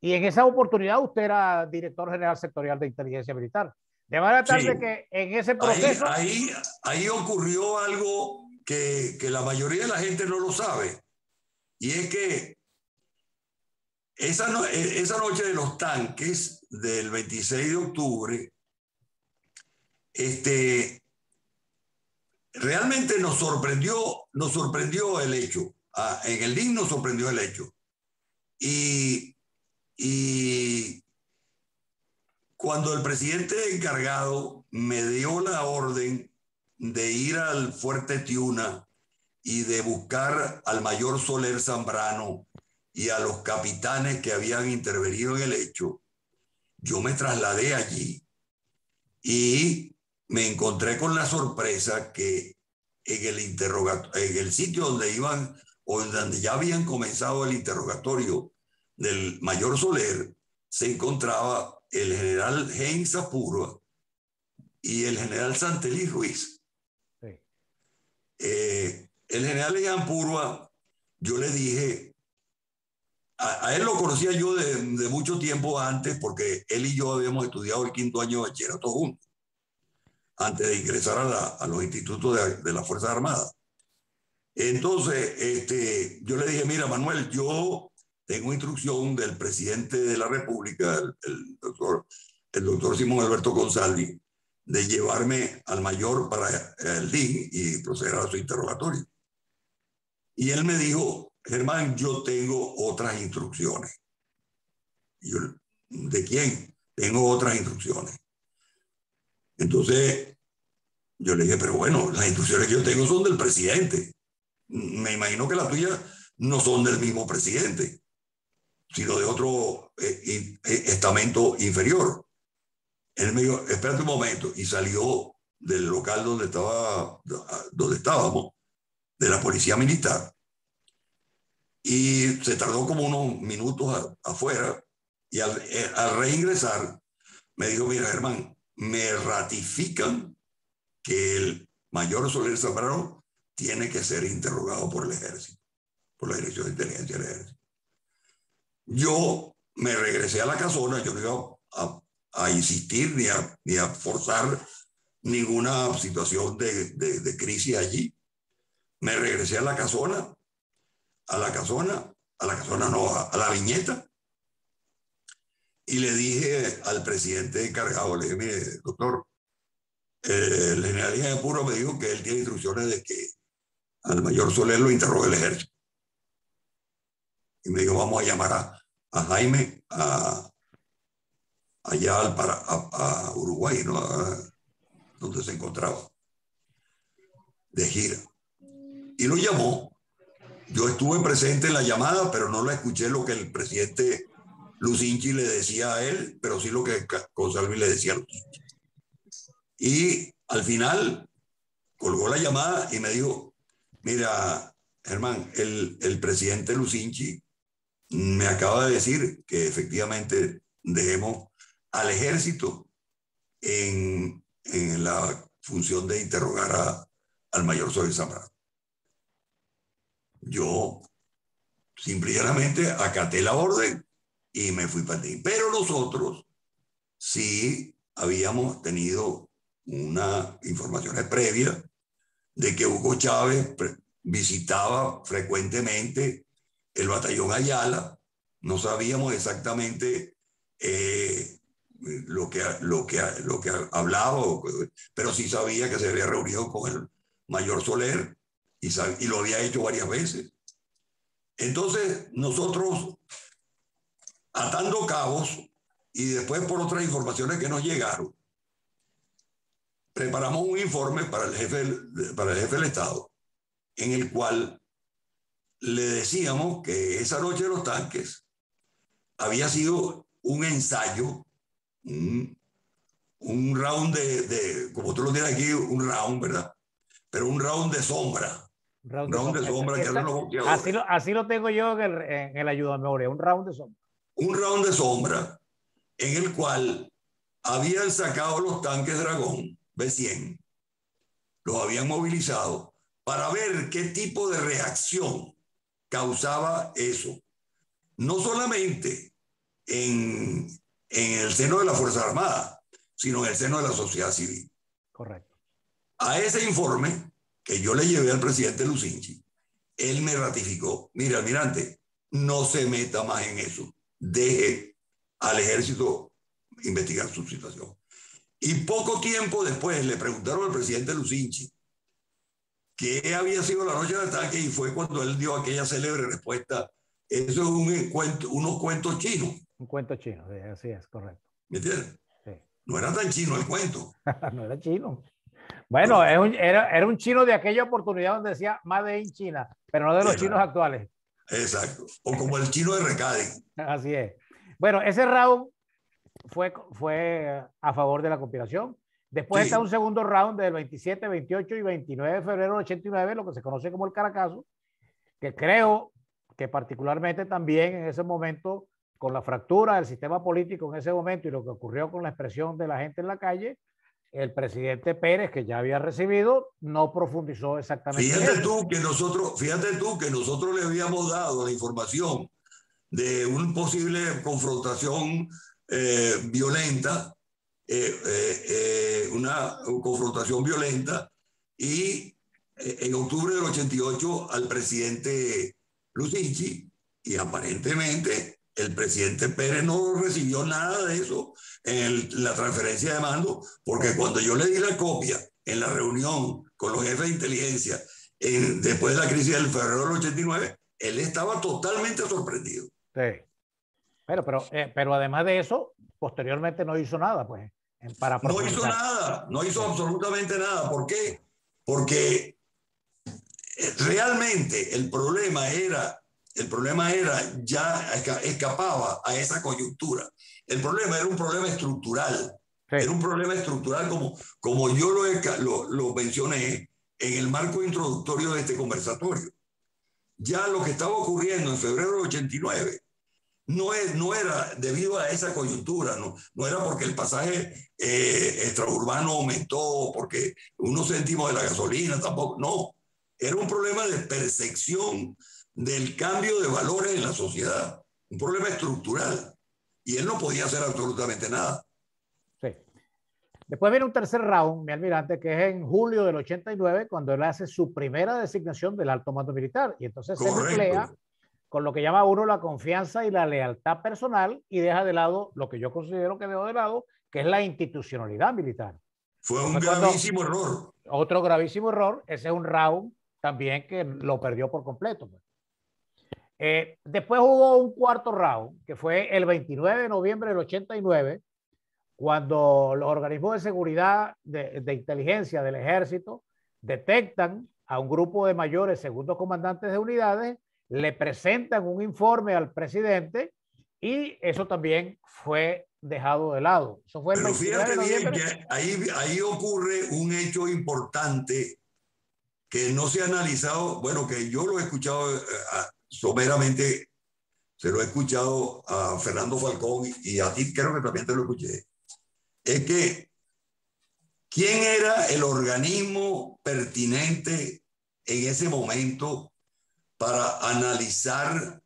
Y en esa oportunidad usted era director general sectorial de inteligencia militar. De manera tal que en ese proceso... Ahí, ahí, ocurrió algo que, que, la mayoría de la gente no lo sabe. Y es que esa, esa noche de los tanques del 26 de octubre, este, realmente nos sorprendió, nos sorprendió el hecho Ah, en el digno sorprendió el hecho. Y, y cuando el presidente encargado me dio la orden de ir al fuerte Tiuna y de buscar al mayor Soler Zambrano y a los capitanes que habían intervenido en el hecho, yo me trasladé allí y me encontré con la sorpresa que en el en el sitio donde iban o donde ya habían comenzado el interrogatorio del mayor Soler, se encontraba el general Heinz Apurua y el general Santelí Ruiz. Eh, el general Apurua, yo le dije, a, él lo conocía yo de, mucho tiempo antes porque él y yo habíamos estudiado el quinto año de bachillerato juntos, antes de ingresar a, los institutos de, de la Fuerza Armada. Entonces, este, yo le dije, mira, Manuel, yo tengo instrucción del presidente de la República, el, doctor, Simón Alberto González, de llevarme al mayor para el DIN y proceder a su interrogatorio. Y él me dijo, Germán, yo tengo otras instrucciones. ¿de quién? Tengo otras instrucciones. Entonces, yo le dije, pero bueno, las instrucciones que yo tengo son del presidente. Me imagino que las tuyas no son del mismo presidente sino de otro eh, eh, estamento inferior. Él me dijo, espérate un momento, y salió del local donde, estaba, donde estábamos, de la policía militar, y se tardó como unos minutos afuera, y al, eh, al, reingresar me dijo, mira, Germán, me ratifican que el mayor Soler Zambrano tiene que ser interrogado por el ejército, por la Dirección de Inteligencia del Ejército. Yo me regresé a la casona, yo no iba a, insistir ni a, forzar ninguna situación de, de, crisis allí. Me regresé a la casona, a la casona, a la casona no, a, la viñeta, y le dije al presidente encargado, le dije, mire, doctor, eh, el general de Puro me dijo que él tiene instrucciones de que al mayor Soler lo interrogue el ejército. Y me dijo, vamos a llamar a, a Jaime a, allá al para, a, Uruguay, ¿no? donde se encontraba, de gira. Y lo llamó. Yo estuve presente en la llamada, pero no la escuché lo que el presidente Lucinchi le decía a él, pero sí lo que González le decía a Lucinchi. Y al final colgó la llamada y me dijo, mira, Germán, el, el presidente Lucinchi me acaba de decir que efectivamente dejemos al ejército en, en la función de interrogar a, al mayor Soy Zambrano. Yo simplemente acaté la orden y me fui para ti. Pero nosotros sí habíamos tenido una información previa de que Hugo Chávez visitaba frecuentemente el batallón Ayala, no sabíamos exactamente eh, lo, que, lo, que, lo que hablaba, pero sí sabía que se había reunido con el mayor Soler y, y lo había hecho varias veces. Entonces, nosotros, atando cabos y después por otras informaciones que nos llegaron, preparamos un informe para el jefe, para el jefe del Estado, en el cual le decíamos que esa noche de los tanques había sido un ensayo, un, round de, como tú lo tienes aquí, un round, ¿verdad? Pero un round de sombra. Un round, de sombra, que así, lo, así lo tengo yo en el, en el ayuda memoria, un round de sombra. Un round de sombra en el cual habían sacado los tanques Dragón B100, los habían movilizado para ver qué tipo de reacción causaba eso. No solamente en, en el seno de la Fuerza Armada, sino en el seno de la sociedad civil. Correcto. A ese informe que yo le llevé al presidente Lucinchi, él me ratificó, mira, almirante, no se meta más en eso, deje al ejército investigar su situación. Y poco tiempo después le preguntaron al presidente Lucinchi que había sido la noche del ataque y fue cuando él dio aquella célebre respuesta. Eso es un cuento, unos cuentos chinos. Un cuento chino, así es, correcto. ¿Me entiendes? Sí. No era tan chino el cuento. no era chino. Bueno, era, era, un chino de aquella oportunidad donde decía Made in China, pero no de los chinos actuales. Exacto. O como el chino de Recadi. Así es. Bueno, ese round fue, fue a favor de la conspiración. Después está un segundo round del 27, 28 y 29 de febrero del 89, lo que se conoce como el Caracazo, que creo que particularmente también en ese momento, con la fractura del sistema político en ese momento y lo que ocurrió con la expresión de la gente en la calle, el presidente Pérez, que ya había recibido, no profundizó exactamente. Fíjate tú que nosotros, fíjate tú que nosotros le habíamos dado la información de una posible confrontación eh, violenta, eh, eh, una confrontación violenta, y en octubre del 88 al presidente Lucinchi, y aparentemente el presidente Pérez no recibió nada de eso en la transferencia de mando, porque cuando yo le di la copia en la reunión con los jefes de inteligencia después de la crisis del febrero del 89, él estaba totalmente sorprendido. Sí. Pero, pero, eh, pero además de eso, posteriormente no hizo nada, pues. Para no hizo nada, no hizo absolutamente nada. ¿Por qué? Porque eh, realmente el problema era el problema era, ya escapaba a esa coyuntura. El problema era un problema estructural. Era un problema estructural como, como yo lo, lo, mencioné en el marco introductorio de este conversatorio. Ya lo que estaba ocurriendo en febrero del 89 no, es, no era debido a esa coyuntura, no, no era porque el pasaje eh, extraurbano aumentó, porque unos céntimos de la gasolina tampoco, no. Era un problema de percepción del cambio de valores en la sociedad, un problema estructural. Y él no podía hacer absolutamente nada. Sí. Después viene un tercer round, mi almirante, que es en julio del 89, cuando él hace su primera designación del alto mando militar. Y entonces se emplea con lo que llama uno la confianza y la lealtad personal y deja de lado lo que yo considero que dejó de lado, que es la institucionalidad militar. Fue un gravísimo error. Otro gravísimo error, ese es un round también que lo perdió por completo. Pues. Eh, después hubo un cuarto round, que fue el 29 de noviembre del 89, cuando los organismos de seguridad de, inteligencia del ejército detectan a un grupo de mayores segundos comandantes de unidades, le presentan un informe al presidente y eso también fue dejado de lado. Eso fue el Pero fíjate bien que ahí, ahí ocurre un hecho importante que no se ha analizado, bueno, que yo lo he escuchado eh, someramente se lo he escuchado a Fernando Falcón y a ti creo que también te lo escuché, es que ¿quién era el organismo pertinente en ese momento para analizar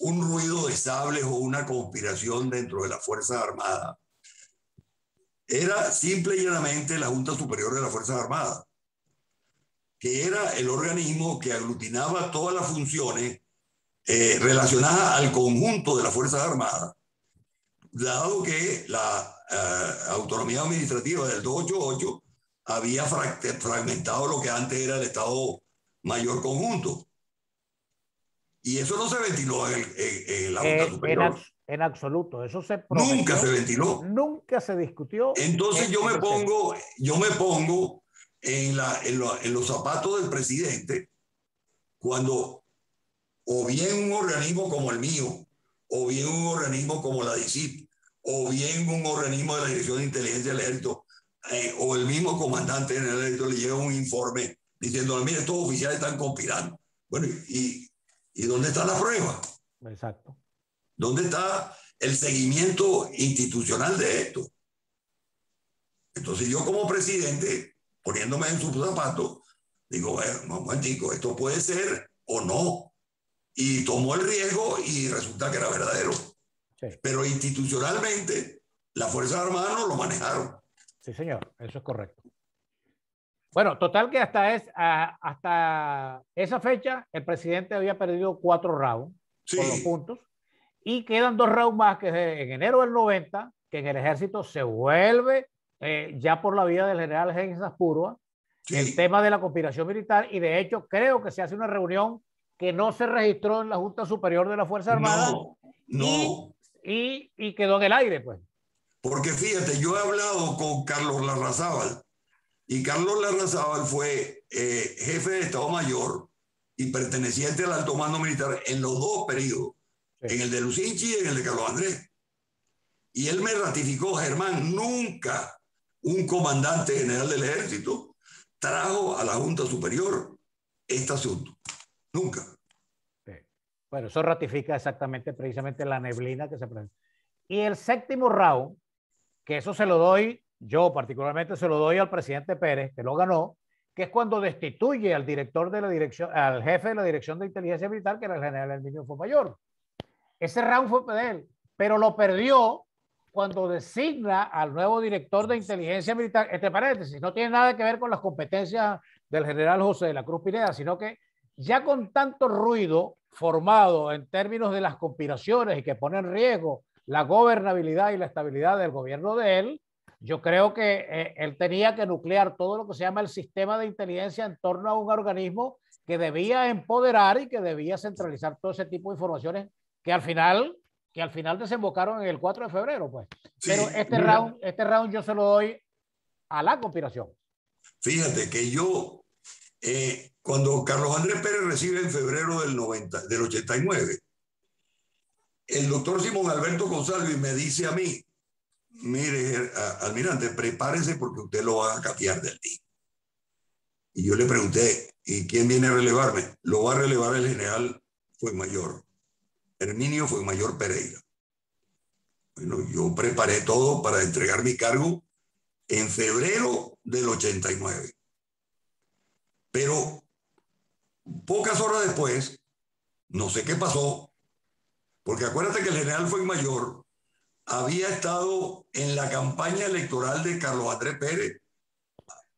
un ruido de sables o una conspiración dentro de las Fuerzas Armadas? Era simple y llanamente la Junta Superior de las Fuerzas Armadas que era el organismo que aglutinaba todas las funciones eh, relacionadas al conjunto de las Fuerzas Armadas, dado que la eh, autonomía administrativa del 288 había fragmentado lo que antes era el Estado Mayor Conjunto. Y eso no se ventiló en, la Junta eh, Superior. En, absoluto, eso se Nunca se ventiló. Nunca se discutió. Entonces yo me pongo, yo me pongo en, la, en, los zapatos del presidente cuando o bien un organismo como el mío, o bien un organismo como la DICIP, o bien un organismo de la Dirección de Inteligencia del Ejército, eh, o el mismo comandante en el ejército le llega un informe diciendo, mire, estos oficiales están conspirando. Bueno, ¿y, ¿y dónde está la prueba? Exacto. ¿Dónde está el seguimiento institucional de esto? Entonces yo como presidente poniéndome en sus zapatos, digo, un momentico, esto puede ser o no. Y tomó el riesgo y resulta que era verdadero. Pero institucionalmente, las Fuerzas Armadas no lo manejaron. Sí, señor, eso es correcto. Bueno, total que hasta, es, hasta esa fecha el presidente había perdido cuatro rounds por los puntos y quedan dos rounds más que en enero del 90, que en el ejército se vuelve eh, ya por la vía del general Gens Aspurua, el tema de la conspiración militar, y de hecho creo que se hace una reunión que no se registró en la Junta Superior de la Fuerza Armada no, Y, y, quedó en el aire, pues. Porque fíjate, yo he hablado con Carlos Larrazábal Y Carlos Larrazábal fue eh, jefe de Estado Mayor y perteneciente al alto mando militar en los dos periodos, en el de Lucinchi y en el de Carlos Andrés. Y él me ratificó, Germán, nunca un comandante general del ejército trajo a la Junta Superior este asunto. Nunca. Bueno, eso ratifica exactamente, precisamente la neblina que se presenta. Y el séptimo round, que eso se lo doy, yo particularmente se lo doy al presidente Pérez, que lo ganó, que es cuando destituye al director de la dirección, al jefe de la dirección de inteligencia militar, que era el general Herminio Mayor. Ese round fue de él, pero lo perdió cuando designa al nuevo director de inteligencia militar, entre paréntesis, no tiene nada que ver con las competencias del general José de la Cruz Pineda, sino que ya con tanto ruido formado en términos de las conspiraciones y que pone en riesgo la gobernabilidad y la estabilidad del gobierno de él, yo creo que eh, él tenía que nuclear todo lo que se llama el sistema de inteligencia en torno a un organismo que debía empoderar y que debía centralizar todo ese tipo de informaciones que al final que al final desembocaron en el 4 de febrero, pues. Pero este round, este round yo se lo doy a la conspiración. Fíjate que yo, eh, cuando Carlos Andrés Pérez recibe en febrero del, 90, del 89, el doctor Simón Alberto González me dice a mí, mire, almirante, prepárese porque usted lo va a cambiar del día. Y yo le pregunté, ¿y quién viene a relevarme? Lo va a relevar el general fue mayor. Herminio fue mayor Pereira. Bueno, yo preparé todo para entregar mi cargo en febrero del 89. Pero pocas horas después, no sé qué pasó, porque acuérdate que el general fue mayor, había estado en la campaña electoral de Carlos Andrés Pérez,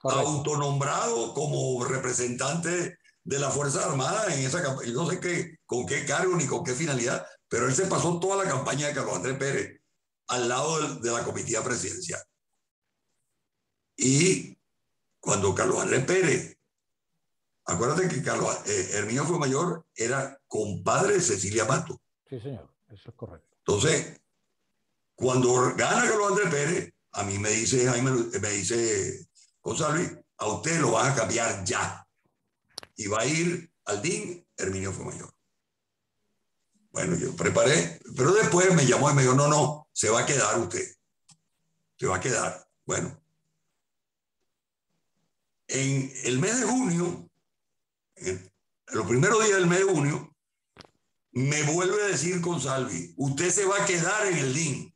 autonombrado como representante de la Fuerza Armada en esa campaña. no sé qué, con qué cargo ni con qué finalidad, pero él se pasó toda la campaña de Carlos Andrés Pérez al lado de, la comitiva presidencial. Y cuando Carlos Andrés Pérez, acuérdate que Carlos eh, Herminio fue mayor, era compadre de Cecilia Mato. Sí, señor, eso es correcto. Entonces, cuando gana Carlos Andrés Pérez, a mí me dice Jaime, me dice Gonzalo, a usted lo van a cambiar ya y va a ir al DIN, Herminio fue mayor. Bueno, yo preparé, pero después me llamó y me dijo, no, no, se va a quedar usted. Se va a quedar. Bueno. En el mes de junio, en los primeros días del mes de junio, me vuelve a decir con Salvi, usted se va a quedar en el DIN.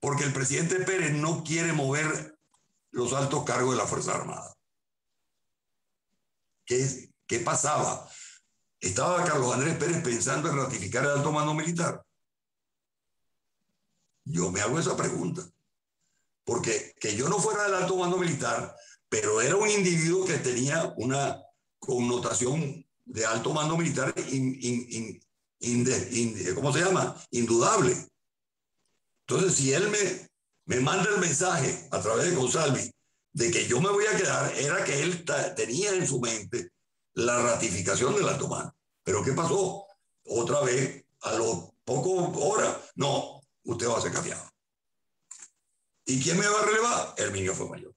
Porque el presidente Pérez no quiere mover los altos cargos de la Fuerza Armada. ¿Qué, qué pasaba? ¿Estaba Carlos Andrés Pérez pensando en ratificar el alto mando militar? Yo me hago esa pregunta. Porque que yo no fuera del alto mando militar, pero era un individuo que tenía una connotación de alto mando militar, ¿cómo se llama? Indudable. Entonces, si él me, me manda el mensaje a través de González de que yo me voy a quedar era que él tenía en su mente la ratificación del alto mando. Pero ¿qué pasó? Otra vez, a los pocos horas, no, usted va a ser cambiado. ¿Y quién me va a relevar? El Herminio fue mayor.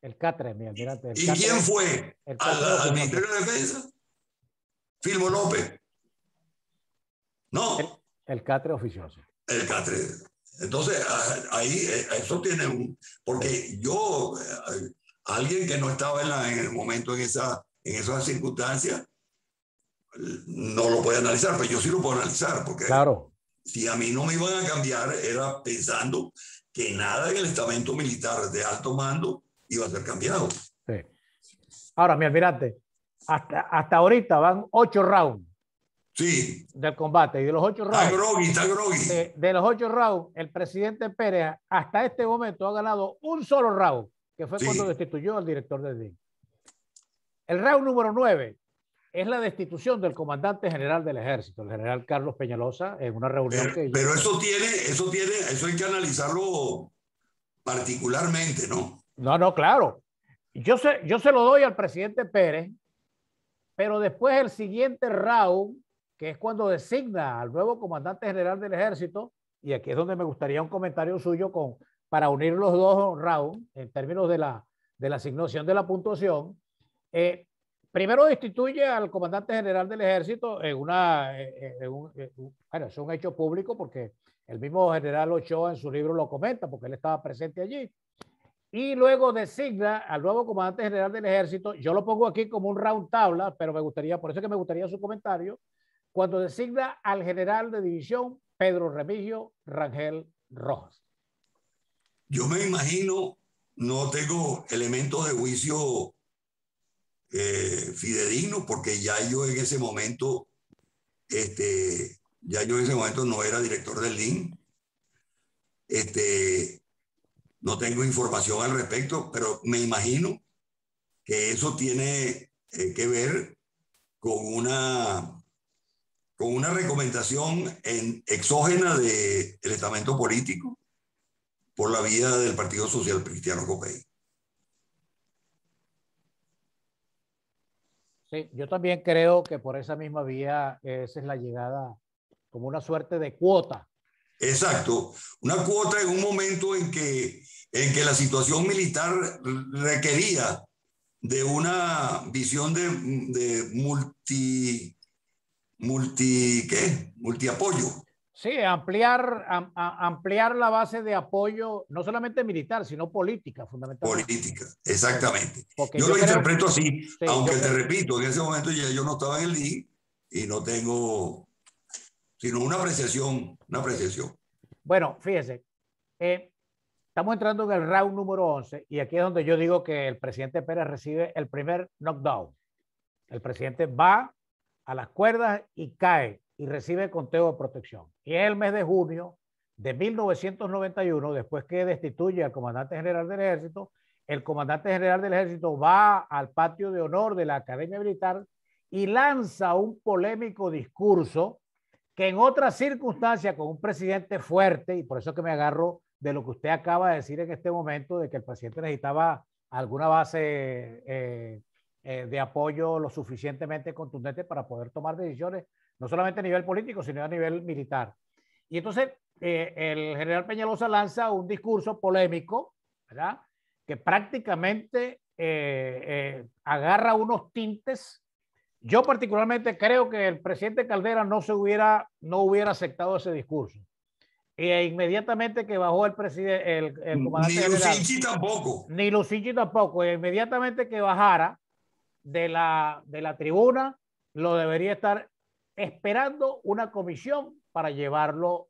El Catre, mi ¿Y quién fue al, Ministerio de Defensa? Filmo López. No. El, el Catre oficioso. El Catre entonces, ahí eh, eso tiene un... Porque yo, eh, alguien que no estaba en, el momento, en, esa, en esas circunstancias, no lo puede analizar, pero yo sí lo puedo analizar, porque claro. si a mí no me iban a cambiar, era pensando que nada en el estamento militar de alto mando iba a ser cambiado. Sí. Ahora, mi almirante, hasta, hasta ahorita van ocho rounds Sí. Del combate. Y de los ocho rounds. Está De, los ocho rounds, el presidente Pérez hasta este momento ha ganado un solo round, que fue cuando destituyó al director del DIN. El round número nueve es la destitución del comandante general del ejército, el general Carlos Peñalosa, en una reunión pero, que... Pero eso tiene, eso tiene, eso hay que analizarlo particularmente, ¿no? No, no, claro. Yo se, yo se lo doy al presidente Pérez, pero después el siguiente round que es cuando designa al nuevo comandante general del ejército, y aquí es donde me gustaría un comentario suyo con, para unir los dos rounds en términos de la, de la asignación de la puntuación, eh, primero destituye al comandante general del ejército en una, bueno, es un hecho público porque el mismo general Ochoa en su libro lo comenta porque él estaba presente allí. Y luego designa al nuevo comandante general del ejército. Yo lo pongo aquí como un round tabla, pero me gustaría, por eso que me gustaría su comentario, cuando designa al general de división Pedro Remigio Rangel Rojas. Yo me imagino, no tengo elementos de juicio eh, fidedigno, porque ya yo en ese momento, este, ya yo en ese momento no era director del DIN. Este, no tengo información al respecto, pero me imagino que eso tiene eh, que ver con una con una recomendación en, exógena del estamento político por la vía del Partido Social Cristiano Copey. Sí, yo también creo que por esa misma vía esa es la llegada como una suerte de cuota. Exacto, una cuota en un momento en que, en que la situación militar requería de una visión de, de multi, multi, ¿qué? Multiapoyo. Sí, ampliar, ampliar la base de apoyo, no solamente militar, sino política, fundamentalmente. Política, exactamente. yo, lo interpreto así, aunque te repito, en ese momento ya yo no estaba en el DIC y no tengo, sino una apreciación, una apreciación. Bueno, fíjese, eh, estamos entrando en el round número 11 y aquí es donde yo digo que el presidente Pérez recibe el primer knockdown. El presidente va a las cuerdas y cae y recibe conteo de protección. Y es el mes de junio de 1991, después que destituye al comandante general del ejército, el comandante general del ejército va al patio de honor de la Academia Militar y lanza un polémico discurso que en otras circunstancias, con un presidente fuerte, y por eso que me agarro de lo que usted acaba de decir en este momento, de que el presidente necesitaba alguna base eh, eh, de apoyo lo suficientemente contundente para poder tomar decisiones no solamente a nivel político, sino a nivel militar. Y entonces eh, el general Peñalosa lanza un discurso polémico, ¿verdad? Que prácticamente eh, eh, agarra unos tintes. Yo particularmente creo que el presidente Caldera no se hubiera, no hubiera aceptado ese discurso. E inmediatamente que bajó el presidente, el, el comandante Ni Lucinchi tampoco. Ni Lucinchi tampoco. E inmediatamente que bajara de la, de la tribuna, lo debería estar esperando una comisión para llevarlo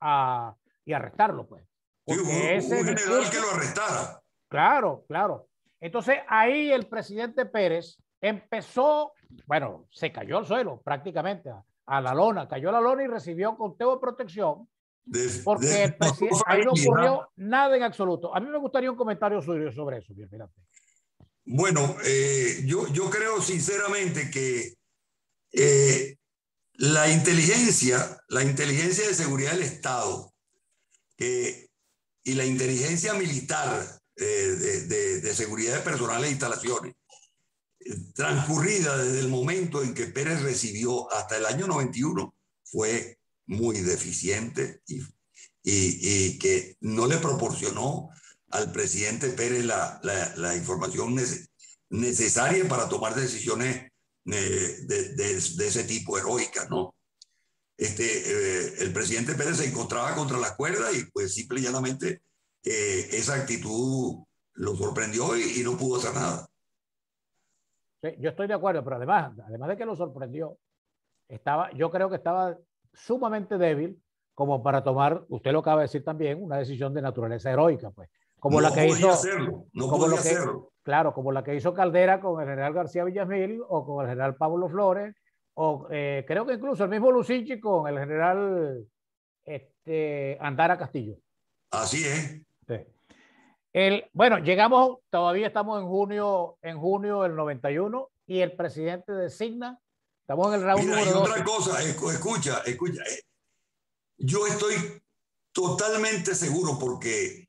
a, y arrestarlo, pues. Porque ese un general que lo arrestara. Claro, claro. Entonces ahí el presidente Pérez empezó, bueno, se cayó al suelo prácticamente, a, la lona, cayó a la lona y recibió conteo de protección. porque el presidente, ahí no ocurrió nada en absoluto. A mí me gustaría un comentario suyo sobre eso, bien, Bueno, eh, yo, creo sinceramente que eh, la inteligencia, la inteligencia de seguridad del Estado y la inteligencia militar eh, de, seguridad de personal e instalaciones, eh, transcurrida desde el momento en que Pérez recibió hasta el año 91, fue muy deficiente y, que no le proporcionó al presidente Pérez la, la, información necesaria para tomar decisiones de, de, ese tipo, heroica, ¿no? Este, eh, el presidente Pérez se encontraba contra la cuerda y pues simple y llanamente eh, esa actitud lo sorprendió y, no pudo hacer nada. yo estoy de acuerdo, pero además, además de que lo sorprendió, estaba, yo creo que estaba sumamente débil como para tomar, usted lo acaba de decir también, una decisión de naturaleza heroica, pues. Como la que hizo. Hacerlo, no como podía hacerlo. Claro, como la que hizo Caldera con el general García Villamil o con el general Pablo Flores, o eh, creo que incluso el mismo Lucinchi con el general este, Andara Castillo. Así es. El, bueno, llegamos, todavía estamos en junio, en junio del 91 y el presidente designa, estamos en el round Mira, número otra cosa, escucha, escucha. Eh, yo estoy totalmente seguro porque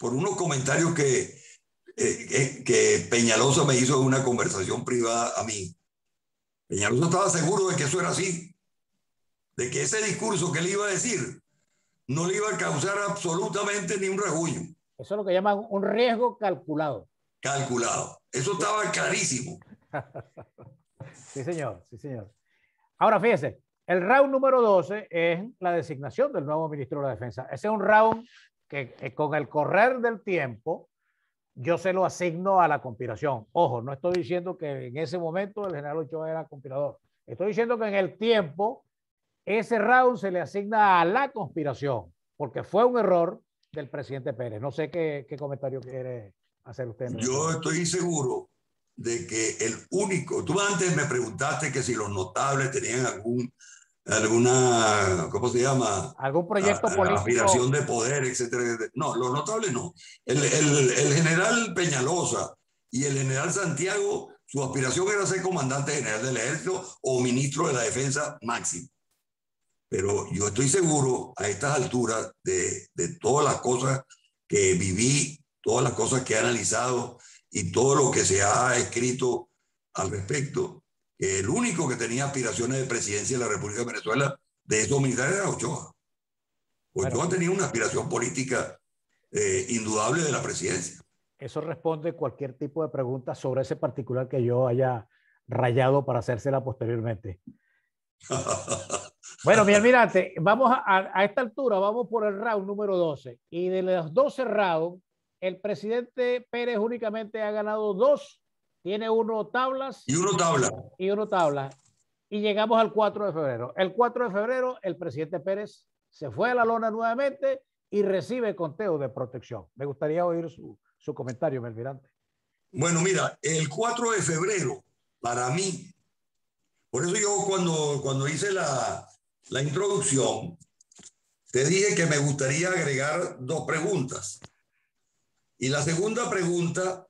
por unos comentarios que eh, que Peñalosa me hizo una conversación privada a mí. Peñalosa estaba seguro de que eso era así, de que ese discurso que él iba a decir no le iba a causar absolutamente ni un rasguño. Eso es lo que llaman un riesgo calculado. Calculado. Eso estaba clarísimo. sí, señor, sí, señor. Ahora, fíjese, el round número 12 es la designación del nuevo ministro de la Defensa. Ese es un round que, con el correr del tiempo yo se lo asigno a la conspiración. Ojo, no estoy diciendo que en ese momento el general Ochoa era conspirador. Estoy diciendo que en el tiempo ese round se le asigna a la conspiración, porque fue un error del presidente Pérez. No sé qué, qué comentario quiere hacer usted. Yo estoy seguro de que el único, tú antes me preguntaste que si los notables tenían algún alguna, ¿cómo se llama? Algún proyecto político. Aspiración de poder, etcétera. No, los notables no. El, el, el, general Peñalosa y el general Santiago, su aspiración era ser comandante general del ejército o ministro de la defensa máximo. Pero yo estoy seguro a estas alturas de, de todas las cosas que viví, todas las cosas que he analizado y todo lo que se ha escrito al respecto, el único que tenía aspiraciones de presidencia de la República de Venezuela de esos militares era Ochoa. Ochoa tenía una aspiración política eh, indudable de la presidencia. Eso responde cualquier tipo de pregunta sobre ese particular que yo haya rayado para hacérsela posteriormente. bueno, mi almirante, vamos a, a, esta altura, vamos por el round número 12. Y de los 12 rounds, el presidente Pérez únicamente ha ganado dos tiene uno tablas. Y uno tabla. Y uno tabla. Y llegamos al 4 de febrero. El 4 de febrero, el presidente Pérez se fue a la lona nuevamente y recibe conteo de protección. Me gustaría oír su, su comentario, Melvirante. Bueno, mira, el 4 de febrero, para mí, por eso yo cuando, cuando hice la, la introducción, te dije que me gustaría agregar dos preguntas. Y la segunda pregunta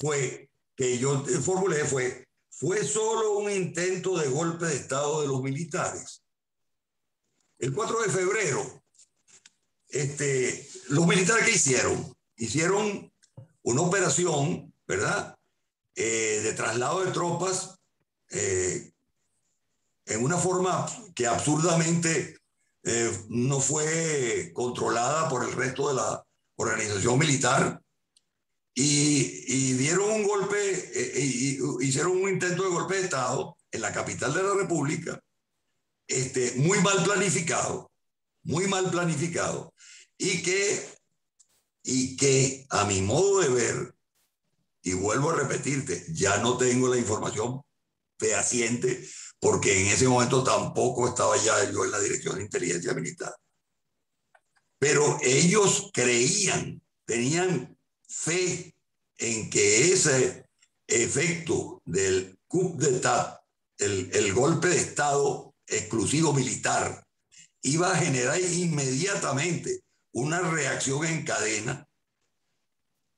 fue, que yo formulé fue, fue solo un intento de golpe de Estado de los militares. El 4 de febrero, este, los militares que hicieron? Hicieron una operación, ¿verdad? Eh, de traslado de tropas eh, en una forma que absurdamente eh, no fue controlada por el resto de la organización militar y, dieron un golpe, eh, y, hicieron un intento de golpe de Estado en la capital de la República, este, muy mal planificado, muy mal planificado, y que, y que a mi modo de ver, y vuelvo a repetirte, ya no tengo la información fehaciente, porque en ese momento tampoco estaba ya yo en la Dirección de Inteligencia Militar. Pero ellos creían, tenían fe en que ese efecto del coup d'etat, el, el golpe de Estado exclusivo militar, iba a generar inmediatamente una reacción en cadena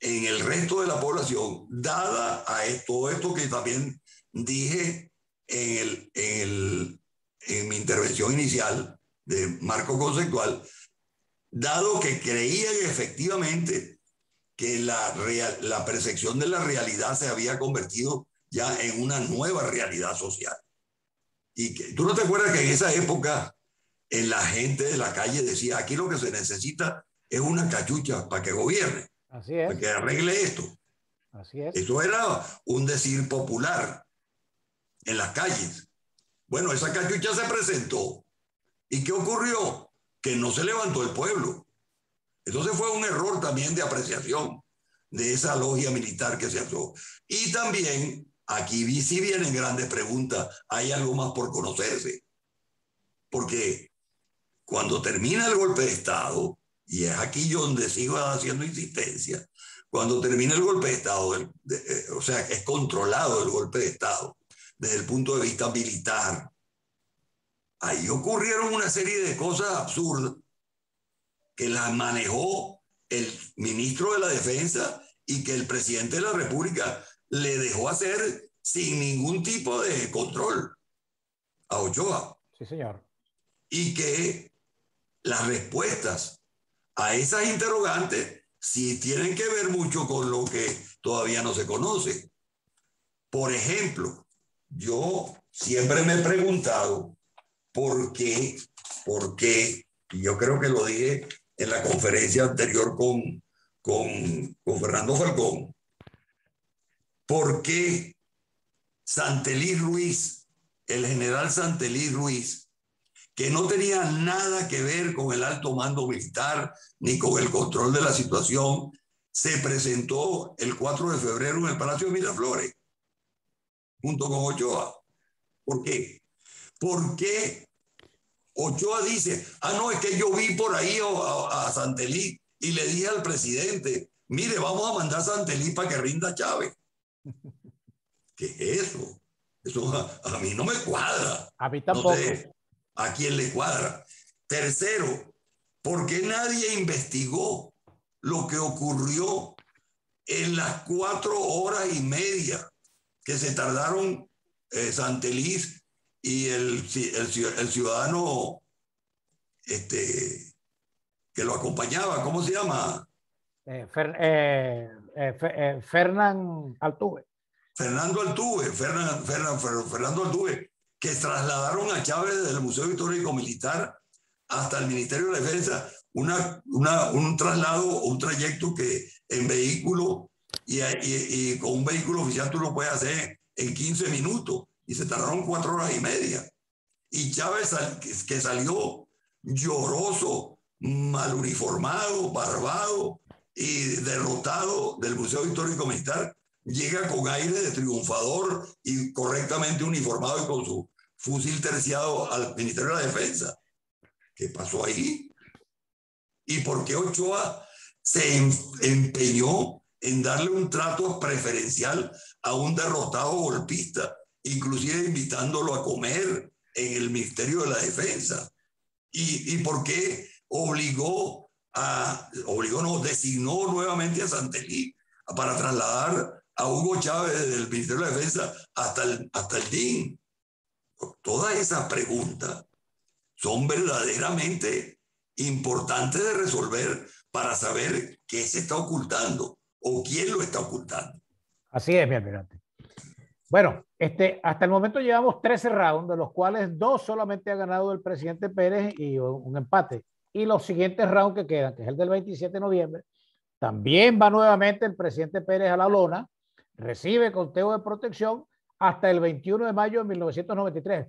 en el resto de la población, dada a todo esto que también dije en, el, en, el, en mi intervención inicial de marco conceptual, dado que creían efectivamente que la, la percepción de la realidad se había convertido ya en una nueva realidad social. Y que, tú no te acuerdas que en esa época en la gente de la calle decía, aquí lo que se necesita es una cachucha para que gobierne, Así es. para que arregle esto. Así es. Eso era un decir popular en las calles. Bueno, esa cachucha se presentó. ¿Y qué ocurrió? Que no se levantó el pueblo. Entonces fue un error también de apreciación de esa logia militar que se hació. Y también, aquí sí vienen grandes preguntas, hay algo más por conocerse. Porque cuando termina el golpe de Estado, y es aquí donde sigo haciendo insistencia, cuando termina el golpe de Estado, eh, o sea, es controlado el golpe de Estado desde el punto de vista militar, ahí ocurrieron una serie de cosas absurdas que la manejó el ministro de la Defensa y que el presidente de la República le dejó hacer sin ningún tipo de control a Ochoa. Sí, señor. Y que las respuestas a esas interrogantes sí tienen que ver mucho con lo que todavía no se conoce. Por ejemplo, yo siempre me he preguntado por qué, por qué y yo creo que lo dije en la conferencia anterior con, con, Fernando Falcón, ¿por qué Santelí Ruiz, el general Santelí Ruiz, que no tenía nada que ver con el alto mando militar ni con el control de la situación, se presentó el 4 de febrero en el Palacio de Miraflores, junto con Ochoa. ¿Por qué? Porque Ochoa dice, ah, no, es que yo vi por ahí a, a, Santelí y le dije al presidente, mire, vamos a mandar a Santelí para que rinda Chávez. ¿Qué es eso? Eso a, mí no me cuadra. A mí tampoco. a quién le cuadra. Tercero, ¿por qué nadie investigó lo que ocurrió en las cuatro horas y media que se tardaron eh, Santeliz y el, el, ciudadano este, que lo acompañaba, ¿cómo se llama? Eh, eh, eh Fernán Altuve. Fernando Altuve, Fernando Altuve, que trasladaron a Chávez desde el Museo Histórico Militar hasta el Ministerio de Defensa una, una, un traslado, un trayecto que en vehículo y, y, con un vehículo oficial tú lo puedes hacer en 15 minutos y se tardaron cuatro horas y media. Y Chávez, que salió lloroso, mal uniformado, barbado y derrotado del Museo Histórico Militar, llega con aire de triunfador y correctamente uniformado y con su fusil terciado al Ministerio de la Defensa. ¿Qué pasó ahí? ¿Y por qué Ochoa se em-, empeñó en darle un trato preferencial a un derrotado golpista, inclusive invitándolo a comer en el Ministerio de la Defensa? ¿Y, y por qué obligó a, obligó, no, designó nuevamente a Santelí para trasladar a Hugo Chávez del Ministerio de la Defensa hasta el, hasta el DIN? Todas esas preguntas son verdaderamente importantes de resolver para saber qué se está ocultando o quién lo está ocultando. Así es, mi almirante. Bueno, este, hasta el momento llevamos 13 rounds, de los cuales dos solamente ha ganado el presidente Pérez y un empate. Y los siguientes rounds que quedan, que es el del 27 de noviembre, también va nuevamente el presidente Pérez a la lona, recibe conteo de protección hasta el 21 de mayo de 1993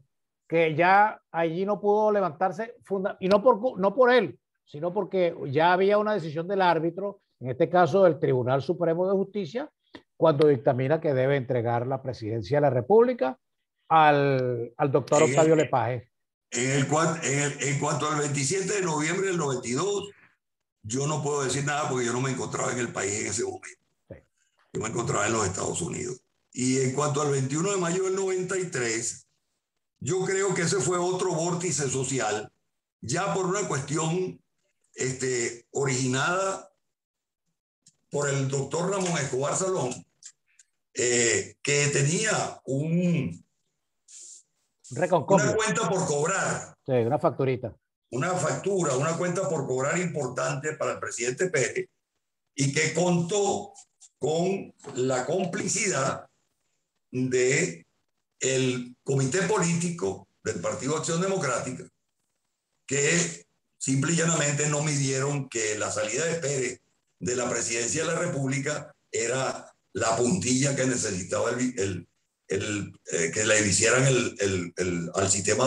que ya allí no pudo levantarse, y no por, no por él, sino porque ya había una decisión del árbitro, en este caso del Tribunal Supremo de Justicia, cuando dictamina que debe entregar la presidencia de la República al, al doctor Octavio Lepage. En, el, en, en, cuanto al 27 de noviembre del 92, yo no puedo decir nada porque yo no me encontraba en el país en ese momento. Yo me encontraba en los Estados Unidos. Y en cuanto al 21 de mayo del 93, yo creo que ese fue otro vórtice social, ya por una cuestión este, originada por el doctor Ramón Escobar Salón, eh, que tenía un, una cuenta por cobrar. Sí, una facturita. Una factura, una cuenta por cobrar importante para el presidente Pérez y que contó con la complicidad de el comité político del Partido Acción Democrática, que simple y llanamente no midieron que la salida de Pérez de la presidencia de la República era la puntilla que necesitaba el, el, eh, que le hicieran el, al sistema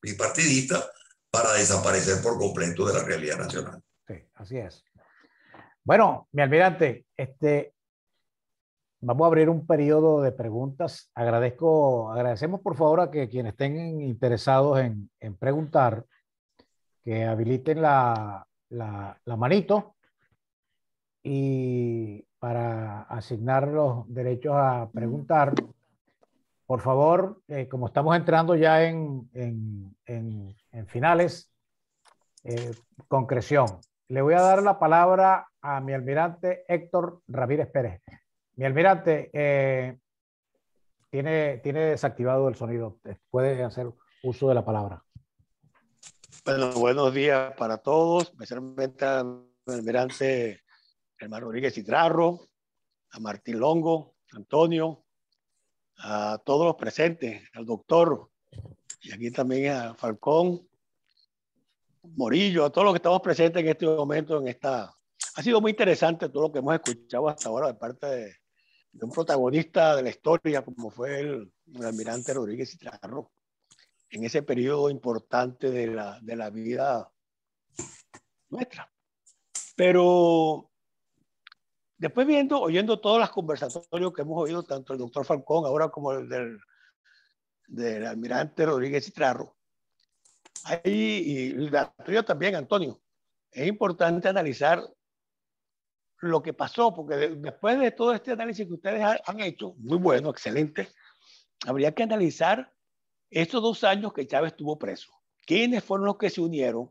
bipartidista para desaparecer por completo de la realidad nacional. Sí, así es. Bueno, mi almirante, este, Vamos a abrir un periodo de preguntas. Agradezco, agradecemos por favor a que quienes estén interesados en, en preguntar, que habiliten la, la, la, manito y para asignar los derechos a preguntar. Por favor, eh, como estamos entrando ya en, en, en finales, eh, concreción. Le voy a dar la palabra a mi almirante Héctor Ramírez Pérez. Mi almirante, eh, tiene, tiene desactivado el sonido. Puede hacer uso de la palabra. Bueno, buenos días para todos, especialmente al almirante hermano Rodríguez Citrarro, a Martín Longo, Antonio, a todos los presentes, al doctor, y aquí también a Falcón, Morillo, a todos los que estamos presentes en este momento, en esta... Ha sido muy interesante todo lo que hemos escuchado hasta ahora de parte de, un protagonista de la historia como fue el, almirante Rodríguez Citrarro, en ese periodo importante de la, de la vida nuestra. Pero después viendo, oyendo todos los conversatorios que hemos oído, tanto el doctor Falcón ahora como el del, del almirante Rodríguez Citrarro, ahí, y la tuya también, Antonio, es importante analizar lo que pasó, porque después de todo este análisis que ustedes han hecho, muy bueno, excelente, habría que analizar estos dos años que Chávez estuvo preso. ¿Quiénes fueron los que se unieron?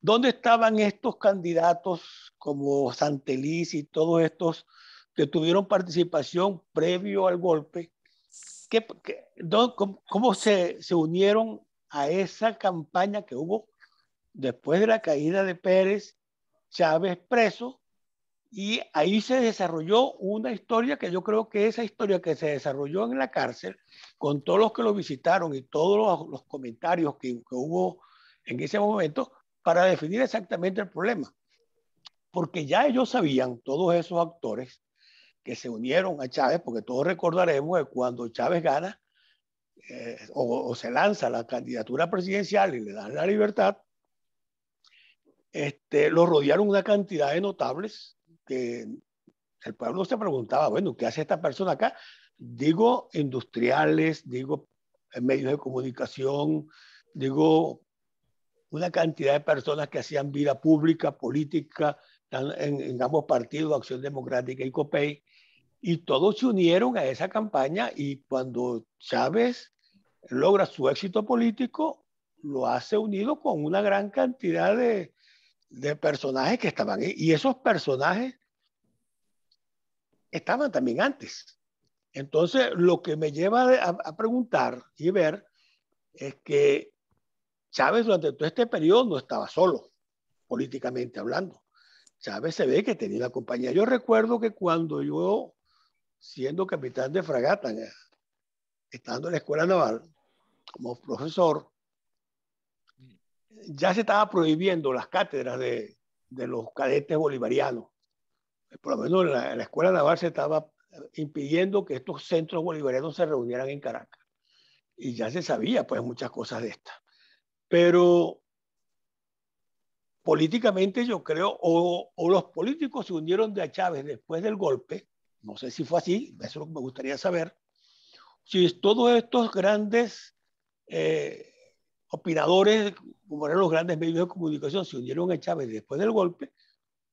¿Dónde estaban estos candidatos como Santeliz y todos estos que tuvieron participación previo al golpe? ¿Qué, cómo, se, se unieron a esa campaña que hubo después de la caída de Pérez, Chávez preso, y ahí se desarrolló una historia que yo creo que esa historia que se desarrolló en la cárcel, con todos los que lo visitaron y todos los, comentarios que, que, hubo en ese momento, para definir exactamente el problema. Porque ya ellos sabían, todos esos actores, que se unieron a Chávez, porque todos recordaremos que cuando Chávez gana, eh, o, se lanza la candidatura presidencial y le dan la libertad, este, lo rodearon una cantidad de notables que el pueblo se preguntaba, bueno, ¿qué hace esta persona acá? Digo industriales, digo medios de comunicación, digo una cantidad de personas que hacían vida pública, política, en, en ambos partidos, Acción Democrática y COPEI, y todos se unieron a esa campaña y cuando Chávez logra su éxito político, lo hace unido con una gran cantidad de, de personajes que estaban ahí. Y esos personajes estaban también antes. Entonces, lo que me lleva a, a, preguntar y ver es que Chávez durante todo este periodo no estaba solo, políticamente hablando. Chávez se ve que tenía una compañía. Yo recuerdo que cuando yo, siendo capitán de fragata, estando en la escuela naval, como profesor, ya se estaba prohibiendo las cátedras de, de los cadetes bolivarianos. Por lo menos en la, escuela naval se estaba impidiendo que estos centros bolivarianos se reunieran en Caracas. Y ya se sabía, pues, muchas cosas de estas. Pero políticamente yo creo, o, los políticos se unieron de a Chávez después del golpe, no sé si fue así, eso es lo que me gustaría saber, si todos estos grandes eh, opinadores, como eran los grandes medios de comunicación, se unieron a Chávez después del golpe,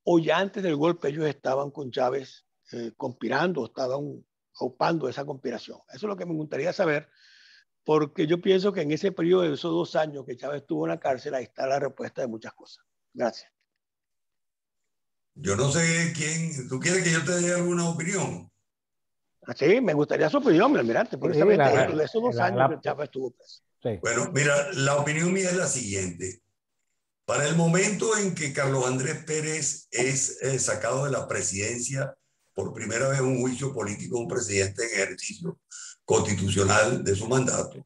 o ya antes del golpe ellos estaban con Chávez eh, conspirando, estaban ocupando esa conspiración. Eso es lo que me gustaría saber, porque yo pienso que en ese periodo de esos dos años que Chávez estuvo en la cárcel, ahí está la respuesta de muchas cosas. Gracias. Yo no sé quién, ¿tú quieres que yo te dé alguna opinión? Sí, me gustaría su opinión, almirante, porque sí, esos dos la, años estuvo preso. Sí. Bueno, mira, la opinión mía es la siguiente. Para el momento en que Carlos Andrés Pérez es eh, sacado de la presidencia por primera vez un juicio político, un presidente en ejercicio constitucional de su mandato,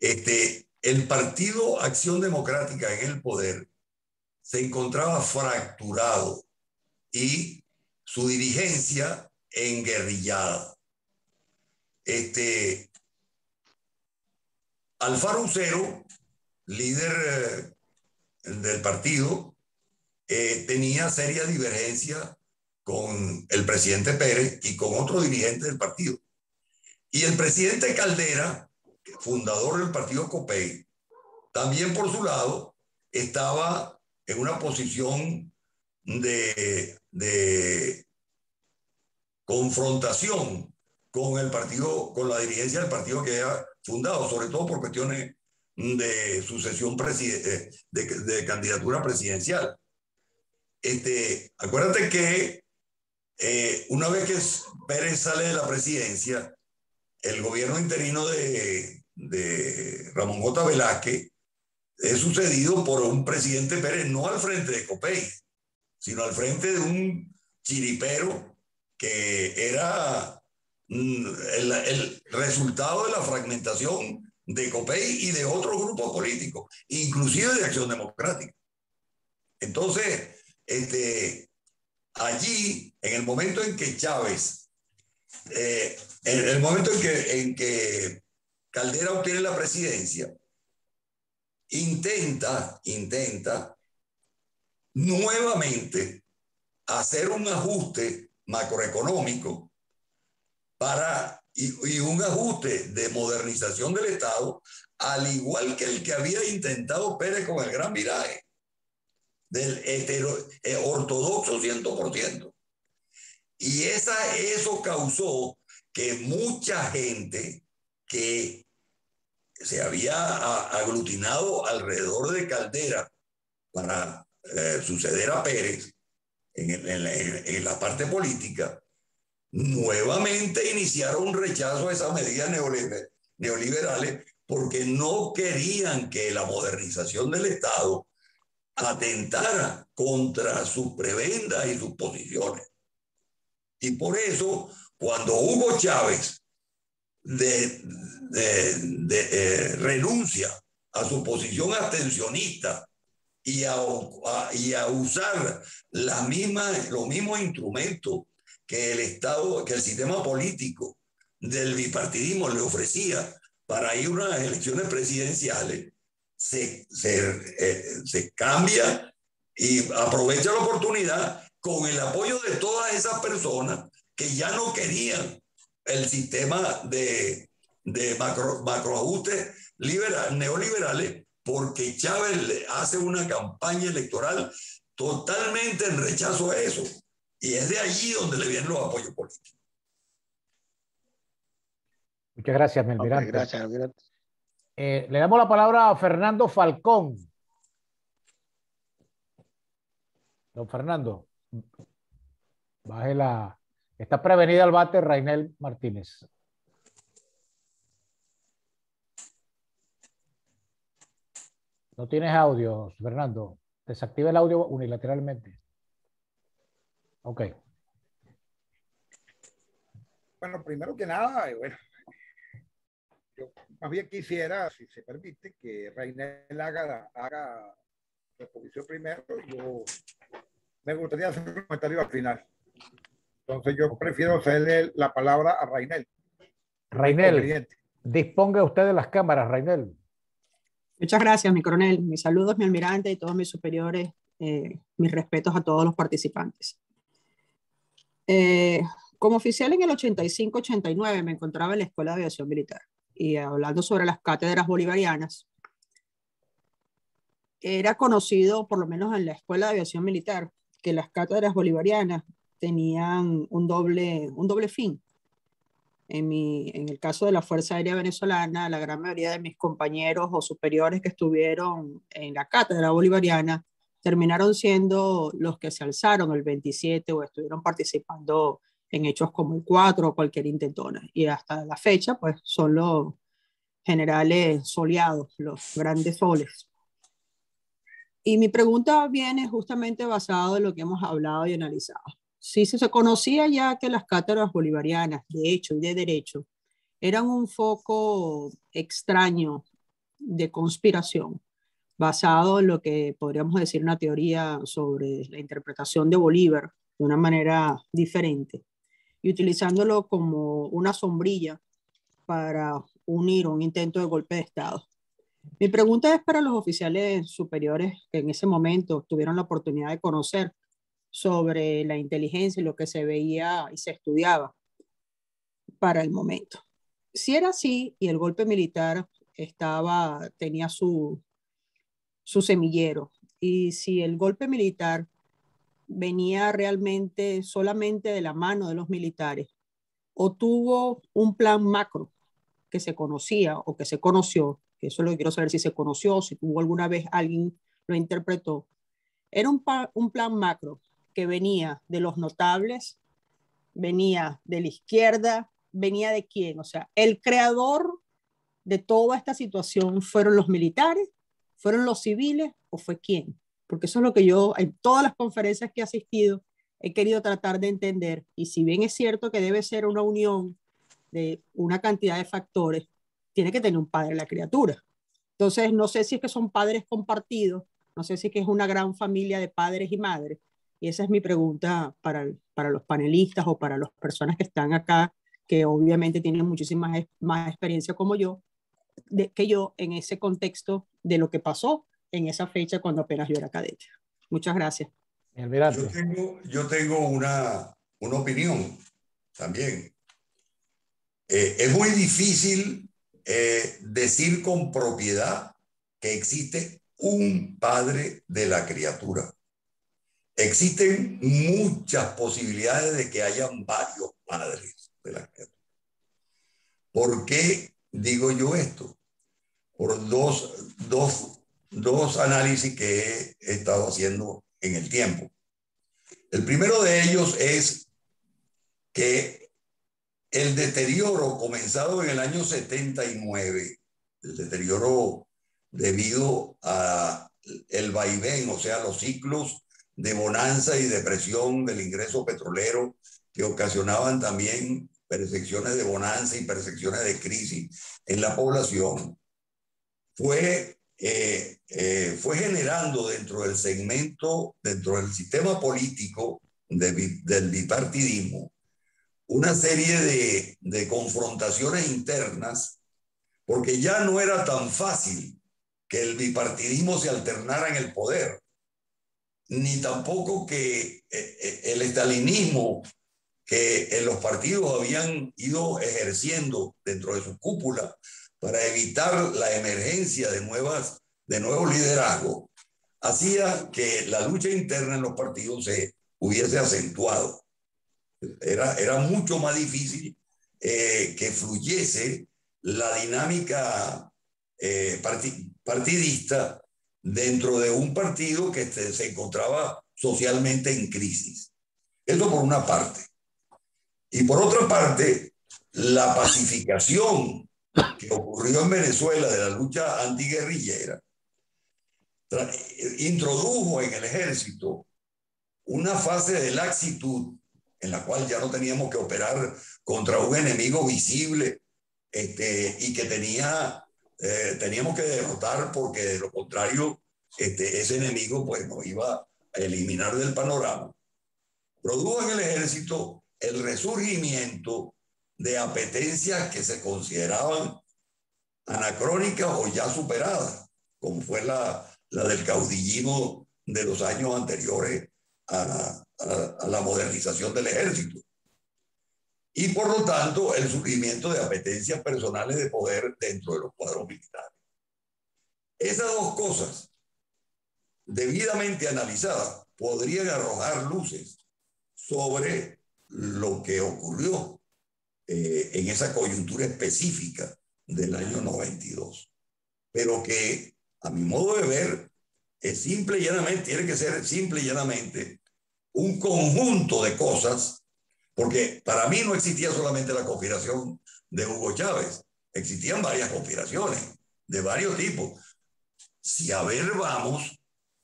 este, el partido Acción Democrática en el poder se encontraba fracturado y su dirigencia enguerrillada. Este, Alfaro Ucero, líder eh, del partido, eh, tenía serias divergencias con el presidente Pérez y con otro dirigente del partido. Y el presidente Caldera, fundador del partido COPEI, también por su lado estaba en una posición de, de confrontación con el partido, con la dirigencia del partido que había fundado, sobre todo por cuestiones de sucesión eh, de, de, candidatura presidencial. Este, acuérdate que eh, una vez que Pérez sale de la presidencia, el gobierno interino de, de Ramón J. Velázquez es sucedido por un presidente Pérez, no al frente de Copey, sino al frente de un chiripero que era mm, el, resultado de la fragmentación de COPEI y de otros grupos políticos, inclusive de Acción Democrática. Entonces, este, allí, en el momento en que Chávez, eh, en el momento en que Caldera obtiene la presidencia, intenta, intenta nuevamente hacer un ajuste macroeconómico para y, un ajuste de modernización del Estado, al igual que el que había intentado Pérez con el gran viraje del hetero, eh, ortodoxo 100%. Y esa, eso causó que mucha gente que se había aglutinado alrededor de Caldera para eh, suceder a Pérez en, la parte política, nuevamente iniciaron un rechazo a esas medidas neoliberales porque no querían que la modernización del Estado atentara contra sus prebendas y sus posiciones. Y por eso, cuando Hugo Chávez de, eh, renuncia a su posición abstencionista y a, y a usar la misma, los mismos instrumentos que el Estado, que el sistema político del bipartidismo le ofrecía para ir a unas elecciones presidenciales, se, se, eh, se cambia y aprovecha la oportunidad con el apoyo de todas esas personas que ya no querían el sistema de, de macro, macroajustes liberal, neoliberales porque Chávez hace una campaña electoral totalmente en rechazo a eso. Y es de allí donde le vienen los apoyos políticos. Muchas gracias, Melmirante. gracias, eh, le damos la palabra a Fernando Falcón. Don Fernando, baje la. Está prevenida al bate Rainel Martínez. No tienes audio, Fernando. Desactiva el audio unilateralmente. Ok. Bueno, primero que nada, eh, bueno, yo más bien quisiera, si se permite, que Rainel haga, haga la exposición primero. Yo me gustaría hacer un comentario al final. Entonces yo prefiero cederle la palabra a Rainel. Rainel, disponga usted de las cámaras, Rainel. Muchas gracias, mi coronel. Mis saludos, mi almirante y todos mis superiores. Eh, mis respetos a todos los participantes. Eh, como oficial en el 85-89 me encontraba en la Escuela de Aviación Militar y hablando sobre las cátedras bolivarianas, era conocido, por lo menos en la Escuela de Aviación Militar, que las cátedras bolivarianas tenían un doble, un doble fin. En, mi, en el caso de la Fuerza Aérea Venezolana, la gran mayoría de mis compañeros o superiores que estuvieron en la cátedra bolivariana terminaron siendo los que se alzaron el 27 o estuvieron participando en hechos como el 4 o cualquier intentona. Y hasta la fecha, pues son los generales soleados, los grandes soles. Y mi pregunta viene justamente basado en lo que hemos hablado y analizado. Si se conocía ya que las cátedras bolivarianas de hecho y de derecho eran un foco extraño de conspiración, basado en lo que podríamos decir una teoría sobre la interpretación de Bolívar de una manera diferente y utilizándolo como una sombrilla para unir un intento de golpe de Estado. Mi pregunta es para los oficiales superiores que en ese momento tuvieron la oportunidad de conocer sobre la inteligencia y lo que se veía y se estudiaba para el momento. Si era así y el golpe militar estaba, tenía su, su semillero. Y si el golpe militar venía realmente solamente de la mano de los militares o tuvo un plan macro que se conocía o que se conoció, que eso lo quiero saber si se conoció, si tuvo alguna vez alguien lo interpretó, era un plan macro que venía de los notables, venía de la izquierda, venía de quién, o sea, el creador de toda esta situación fueron los militares ¿Fueron los civiles o fue quién? Porque eso es lo que yo, en todas las conferencias que he asistido, he querido tratar de entender. Y si bien es cierto que debe ser una unión de una cantidad de factores, tiene que tener un padre la criatura. Entonces, no sé si es que son padres compartidos, no sé si es que es una gran familia de padres y madres. Y esa es mi pregunta para, para los panelistas o para las personas que están acá, que obviamente tienen muchísima más experiencia como yo, de, que yo en ese contexto de lo que pasó en esa fecha cuando apenas yo era cadete. Muchas gracias. Yo tengo, yo tengo una, una opinión también. Eh, es muy difícil eh, decir con propiedad que existe un padre de la criatura. Existen muchas posibilidades de que hayan varios padres de la criatura. ¿Por qué digo yo esto? Por dos, dos, dos análisis que he estado haciendo en el tiempo. El primero de ellos es que el deterioro comenzado en el año 79, el deterioro debido a el vaivén, o sea, los ciclos de bonanza y depresión del ingreso petrolero que ocasionaban también percepciones de bonanza y percepciones de crisis en la población, fue, eh, eh, fue generando dentro del segmento, dentro del sistema político del bipartidismo, una serie de, de confrontaciones internas, porque ya no era tan fácil que el bipartidismo se alternara en el poder, ni tampoco que eh, el estalinismo que en los partidos habían ido ejerciendo dentro de su cúpula para evitar la emergencia de, nuevas, de nuevos liderazgos, hacía que la lucha interna en los partidos se hubiese acentuado. Era, era mucho más difícil eh, que fluyese la dinámica eh, partidista dentro de un partido que se encontraba socialmente en crisis. Eso por una parte. Y por otra parte, la pacificación que ocurrió en Venezuela de la lucha antiguerrillera introdujo en el ejército una fase de laxitud en la cual ya no teníamos que operar contra un enemigo visible este, y que tenía, eh, teníamos que derrotar porque de lo contrario este, ese enemigo pues nos iba a eliminar del panorama. Produjo en el ejército el resurgimiento de apetencias que se consideraban anacrónicas o ya superadas, como fue la, la del caudillismo de los años anteriores a, a, la modernización del ejército. Y por lo tanto, el surgimiento de apetencias personales de poder dentro de los cuadros militares. Esas dos cosas, debidamente analizadas, podrían arrojar luces sobre lo que ocurrió eh, en esa coyuntura específica del año 92, pero que a mi modo de ver es simple y llanamente, tiene que ser simple y llanamente un conjunto de cosas, porque para mí no existía solamente la conspiración de Hugo Chávez, existían varias conspiraciones de varios tipos. Si a ver vamos,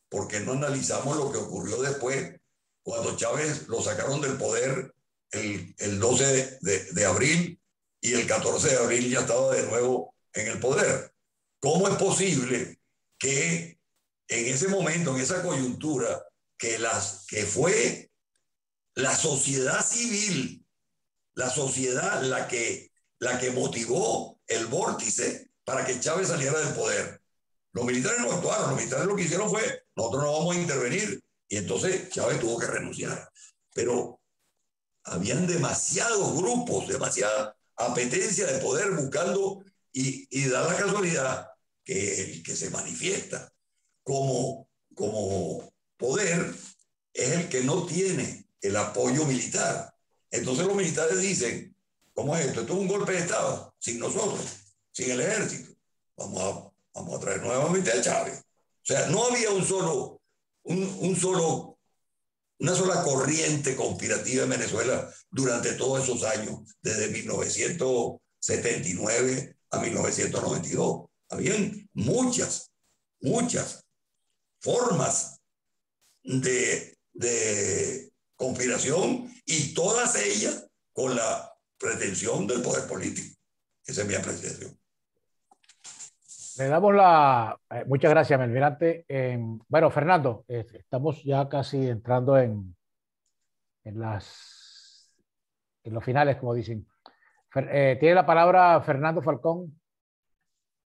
porque no analizamos lo que ocurrió después, cuando Chávez lo sacaron del poder el, el 12 de, de, abril y el 14 de abril ya estaba de nuevo en el poder. ¿Cómo es posible que en ese momento, en esa coyuntura, que, las, que fue la sociedad civil, la sociedad la que, la que motivó el vórtice para que Chávez saliera del poder? Los militares no actuaron, los militares lo que hicieron fue, nosotros no vamos a intervenir. Y entonces Chávez tuvo que renunciar. Pero habían demasiados grupos, demasiada apetencia de poder buscando y, y da la casualidad que el que se manifiesta como, como poder es el que no tiene el apoyo militar. Entonces los militares dicen, ¿cómo es esto? Esto es un golpe de Estado, sin nosotros, sin el ejército. Vamos a, vamos a traer nuevamente a Chávez. O sea, no había un solo, un, un solo una sola corriente conspirativa en Venezuela durante todos esos años, desde 1979 a 1992. Habían muchas, muchas formas de, de conspiración y todas ellas con la pretensión del poder político. Esa es mi apreciación. Le damos la... Eh, muchas gracias, Melvirante. bueno, Fernando, estamos ya casi entrando en, en, las, en los finales, como dicen. Eh, tiene la palabra Fernando Falcón.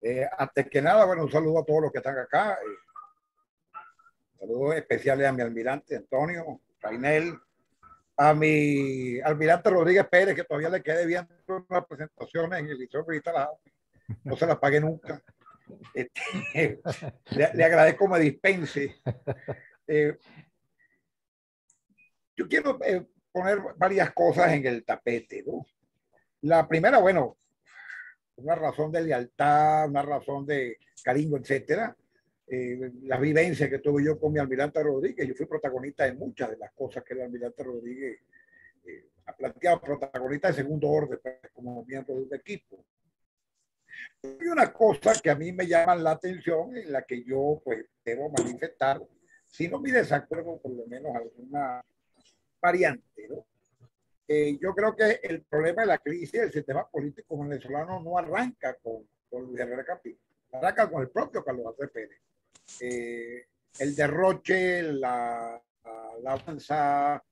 Eh, antes que nada, bueno, un saludo a todos los que están acá. saludos especiales a mi almirante Antonio, Rainel, a mi almirante Rodríguez Pérez, que todavía le quede bien unas presentaciones en el Liceo Militar. No se las pagué nunca. Este, le, agradezco me dispense. Eh, yo quiero eh, poner varias cosas en el tapete. ¿no? La primera, bueno, una razón de lealtad, una razón de cariño, etcétera. Eh, la vivencia que tuve yo con mi almirante Rodríguez, yo fui protagonista de muchas de las cosas que el almirante Rodríguez eh, ha planteado, protagonista de segundo orden, pues, como miembro de un equipo. Hay una cosa que a mí me llama la atención, en la que yo pues debo manifestar, si no mi desacuerdo, por lo menos alguna variante, ¿no? Eh, yo creo que el problema de la crisis del sistema político venezolano no arranca con, con Luis Herrera Campín, arranca con el propio Carlos Andrés Pérez. Eh, el derroche, la, la avanzada,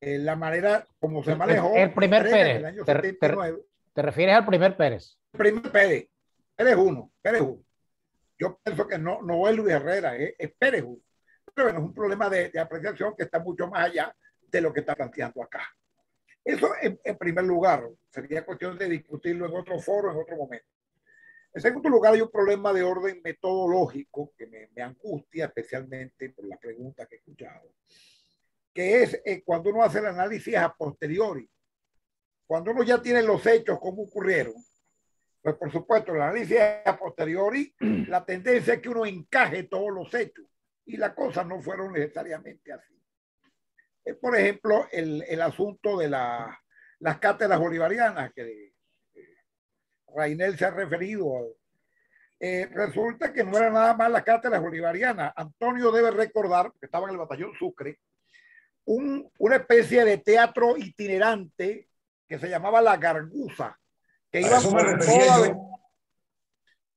eh, la manera como se manejó. El, primer Pérez. te, refieres al primer Pérez? El primer Pérez. Pérez uno. Pérez uno. Yo pienso que no, no es Luis Herrera, es, Pérez uno. Pero bueno, es un problema de, de apreciación que está mucho más allá de lo que está planteando acá. Eso en, primer lugar, sería cuestión de discutirlo en otro foro, en otro momento. En segundo lugar, hay un problema de orden metodológico que me, angustia especialmente por la pregunta que he escuchado, que es eh, cuando uno hace el análisis a posteriori, cuando uno ya tiene los hechos como ocurrieron, pues por supuesto, el análisis a posteriori, la tendencia es que uno encaje todos los hechos y las cosas no fueron necesariamente así. Por ejemplo, el, el asunto de la, las cátedras bolivarianas que eh, Rainel se ha referido. Eh, resulta que no era nada más las cátedras bolivarianas. Antonio debe recordar, que estaba en el batallón Sucre, un, una especie de teatro itinerante que se llamaba La Garguza, que iba, por toda,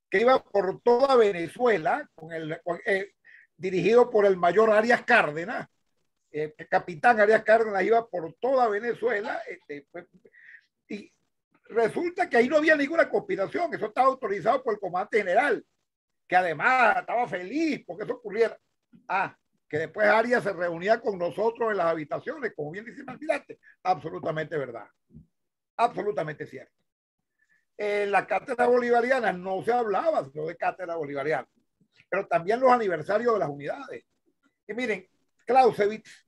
que iba por toda Venezuela, con el, eh, dirigido por el mayor Arias Cárdenas, eh, capitán Arias Cárdenas iba por toda Venezuela este, y resulta que ahí no había ninguna conspiración, eso estaba autorizado por el comandante general, que además estaba feliz porque eso ocurriera. Ah, que después Arias se reunía con nosotros en las habitaciones, como bien dice el absolutamente verdad, absolutamente cierto. En la cátedra bolivariana no se hablaba de cátedra bolivariana, pero también los aniversarios de las unidades. Y miren, Clausewitz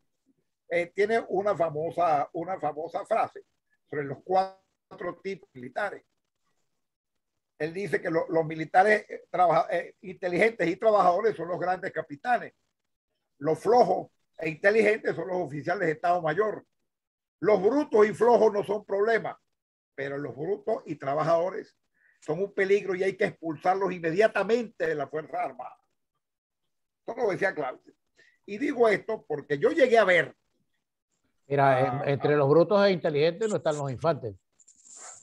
eh, tiene una famosa, una famosa frase sobre los cuatro tipos militares. Él dice que los militares eh, eh, inteligentes y trabajadores son los grandes capitanes. Los flojos e inteligentes son los oficiales de Estado Mayor. Los brutos y flojos no son problema, pero los brutos y trabajadores son un peligro y hay que expulsarlos inmediatamente de la Fuerza Armada. Eso lo decía Claudio. Y digo esto porque yo llegué a ver Mira, ah, entre los brutos e inteligentes no están los infantes.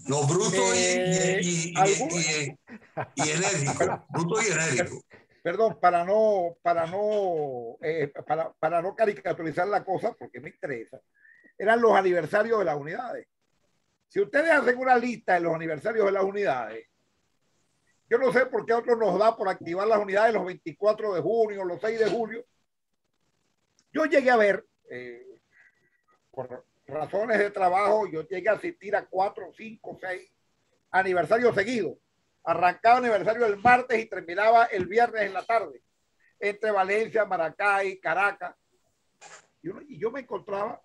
Los brutos y, y, y, enérgicos. brutos y enérgicos. Perdón, para no, para no, eh, para, para no caricaturizar la cosa, porque me interesa, eran los aniversarios de las unidades. Si ustedes hacen una lista de los aniversarios de las unidades, yo no sé por qué otros nos da por activar las unidades los 24 de junio, los 6 de julio. Yo llegué a ver eh, por razones de trabajo, yo llegué a asistir a cuatro, cinco, seis aniversarios seguidos. Arrancaba aniversario el martes y terminaba el viernes en la tarde, entre Valencia, Maracay, Caracas. Y, yo me encontraba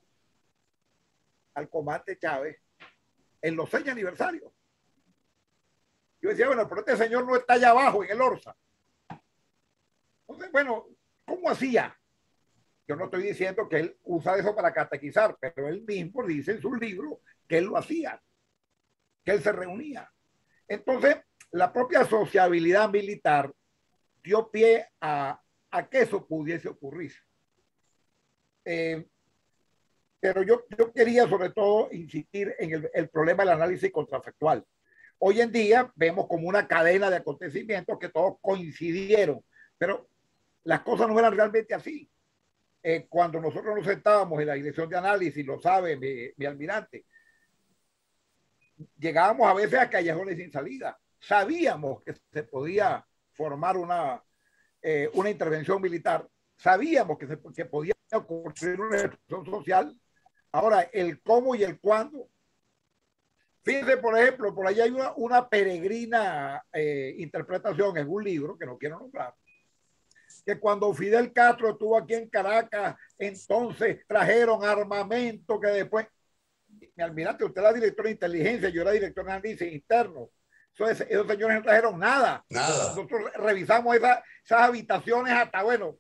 al comandante Chávez en los seis aniversarios. Yo decía, bueno, pero este señor no está allá abajo en el Orsa. Entonces, bueno, ¿cómo hacía? Yo no estoy diciendo que él usa eso para catequizar, pero él mismo dice en su libro que él lo hacía, que él se reunía. Entonces, la propia sociabilidad militar dio pie a, que eso pudiese ocurrir. Eh, pero yo, yo quería sobre todo insistir en el, el problema del análisis contrafactual. Hoy en día vemos como una cadena de acontecimientos que todos coincidieron, pero las cosas no eran realmente así. Eh, cuando nosotros nos sentábamos en la dirección de análisis, lo sabe mi, mi almirante, llegábamos a veces a callejones sin salida. Sabíamos que se podía formar una, eh, una intervención militar, sabíamos que, se, que podía ocurrir una explosión social. Ahora, el cómo y el cuándo. Fíjense, por ejemplo, por ahí hay una, una peregrina eh, interpretación en un libro que no quiero nombrar, que cuando Fidel Castro estuvo aquí en Caracas, entonces trajeron armamento que después mi almirante, usted era director de inteligencia, yo era director de análisis interno. Entonces, esos señores no trajeron nada. Nada. Nosotros revisamos esa, esas habitaciones hasta, bueno,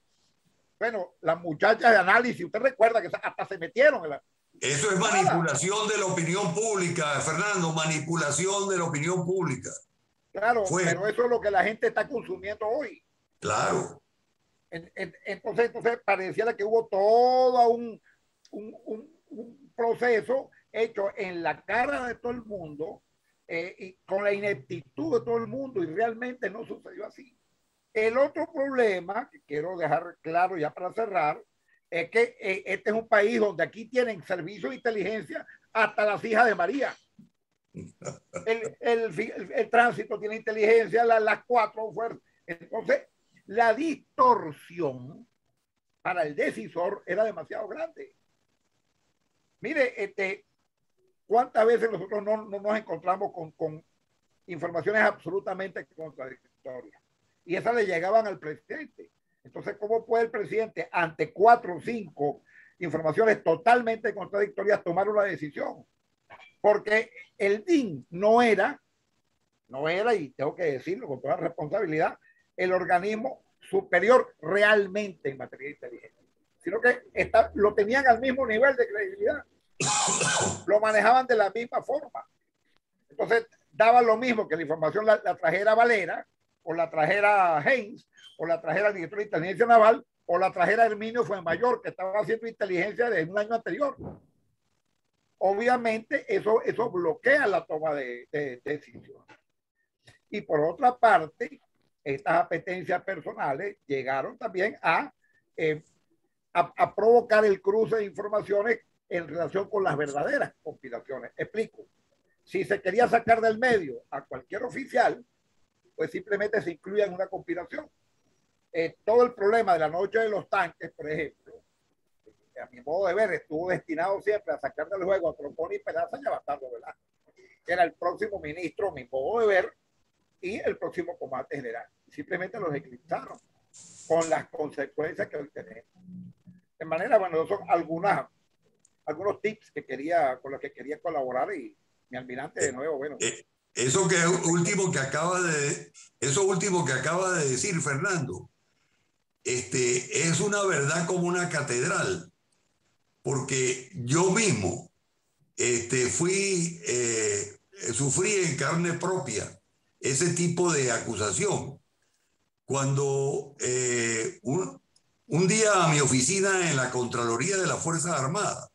bueno, las muchachas de análisis, usted recuerda que hasta se metieron. En la... Eso es manipulación de la opinión pública, Fernando, manipulación de la opinión pública. Claro, Fue. pero eso es lo que la gente está consumiendo hoy. Claro. En, en, entonces, entonces pareciera que hubo todo un, un, un, un proceso hecho en la cara de todo el mundo eh, y con la ineptitud de todo el mundo y realmente no sucedió así. El otro problema que quiero dejar claro ya para cerrar es que eh, este es un país donde aquí tienen servicio de inteligencia hasta las hijas de María. El, el, el, el tránsito tiene inteligencia, la, las cuatro fuerzas. Entonces, la distorsión para el decisor era demasiado grande. Mire, este, ¿Cuántas veces nosotros no, no nos encontramos con, con, informaciones absolutamente contradictorias? Y esas le llegaban al presidente. Entonces, ¿cómo puede el presidente, ante cuatro o cinco informaciones totalmente contradictorias, tomar una decisión? Porque el DIN no era, no era, y tengo que decirlo con toda responsabilidad, el organismo superior realmente en materia de inteligencia, sino que está, lo tenían al mismo nivel de credibilidad lo manejaban de la misma forma. Entonces, daban lo mismo que la información la, la trajera Valera, o la trajera Haynes, o la trajera el director de inteligencia naval, o la trajera Herminio Fuenmayor, que estaba haciendo inteligencia de un año anterior. Obviamente, eso, eso bloquea la toma de, de, de decisiones. Y por otra parte, estas apetencias personales llegaron también a, eh, a, a provocar el cruce de informaciones en relación con las verdaderas conspiraciones. Explico. Si se quería sacar del medio a cualquier oficial, pues simplemente se incluye en una conspiración. Eh, todo el problema de la noche de los tanques, por ejemplo, a mi modo de ver, estuvo destinado siempre a sacar del juego a Trompón y Peraza y a Bastardo que era el próximo ministro, mi modo de ver, y el próximo combate general. Simplemente los eclipsaron con las consecuencias que hoy tenemos. De manera, bueno, son algunas algunos tips que quería, con los que quería colaborar y mi almirante de nuevo, bueno. Eh, eso que último que acaba de, eso último que acaba de decir Fernando, este, es una verdad como una catedral, porque yo mismo este, fui, eh, sufrí en carne propia ese tipo de acusación. Cuando eh, un, día a mi oficina en la Contraloría de las Fuerzas Armadas,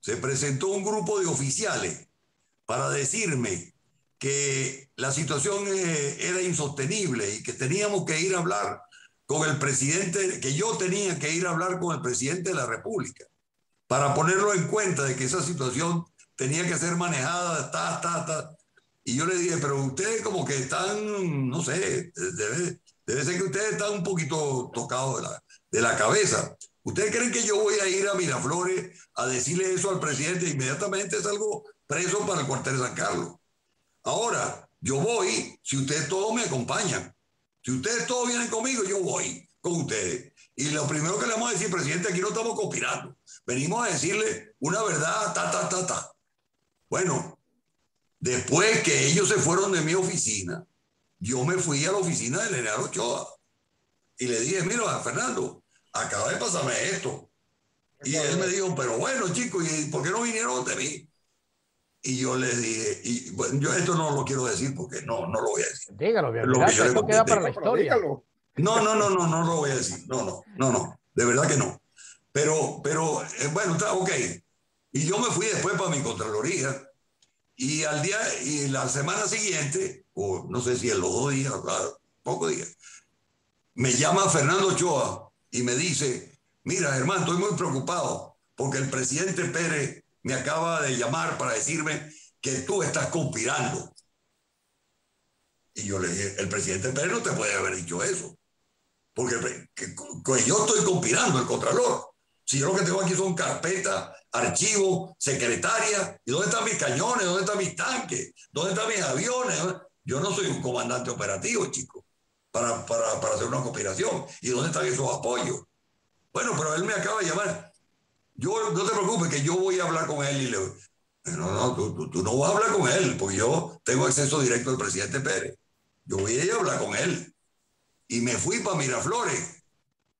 se presentó un grupo de oficiales para decirme que la situación eh, era insostenible y que teníamos que ir a hablar con el presidente, que yo tenía que ir a hablar con el presidente de la República para ponerlo en cuenta de que esa situación tenía que ser manejada, ta, ta, ta. Y yo le dije, pero ustedes como que están, no sé, debe, debe ser que ustedes están un poquito tocados de la, de la cabeza. ¿Ustedes creen que yo voy a ir a Miraflores a decirle eso al presidente? Inmediatamente salgo preso para el cuartel de San Carlos. Ahora, yo voy si ustedes todos me acompañan. Si ustedes todos vienen conmigo, yo voy con ustedes. Y lo primero que le vamos a decir, presidente, aquí no estamos conspirando. Venimos a decirle una verdad, ta, ta, ta, ta. Bueno, después que ellos se fueron de mi oficina, yo me fui a la oficina del general Ochoa y le dije, mira, Fernando, acaba de pasarme esto. Y él me dijo, pero bueno, chicos, ¿y por qué no vinieron de mí? Y yo le dije, y bueno, yo esto no lo quiero decir porque no, no lo voy a decir. Dígalo, bien, lo que esto queda para la historia. No, no, no, no, no lo voy a decir. No, no, no, no, de verdad que no. Pero, pero, eh, bueno, está ok. Y yo me fui después para mi Contraloría Y al día, y la semana siguiente, o no sé si en los dos días, pocos días, me llama Fernando Ochoa y me dice, mira, hermano, estoy muy preocupado porque el presidente Pérez me acaba de llamar para decirme que tú estás conspirando. Y yo le dije, el presidente Pérez no te puede haber dicho eso, porque yo estoy conspirando, el Contralor. Si yo lo que tengo aquí son carpetas, archivos, secretarias, ¿y dónde están mis cañones? ¿Dónde están mis tanques? ¿Dónde están mis aviones? Yo no soy un comandante operativo, chico, para, para, para hacer una conspiración. ¿Y dónde están esos apoyos? Bueno, pero él me acaba de llamar. Yo, no te preocupes, que yo voy a hablar con él y le, no, no, tú, tú, no vas a hablar con él, porque yo tengo acceso directo al presidente Pérez. Yo voy a ir a hablar con él. Y me fui para Miraflores.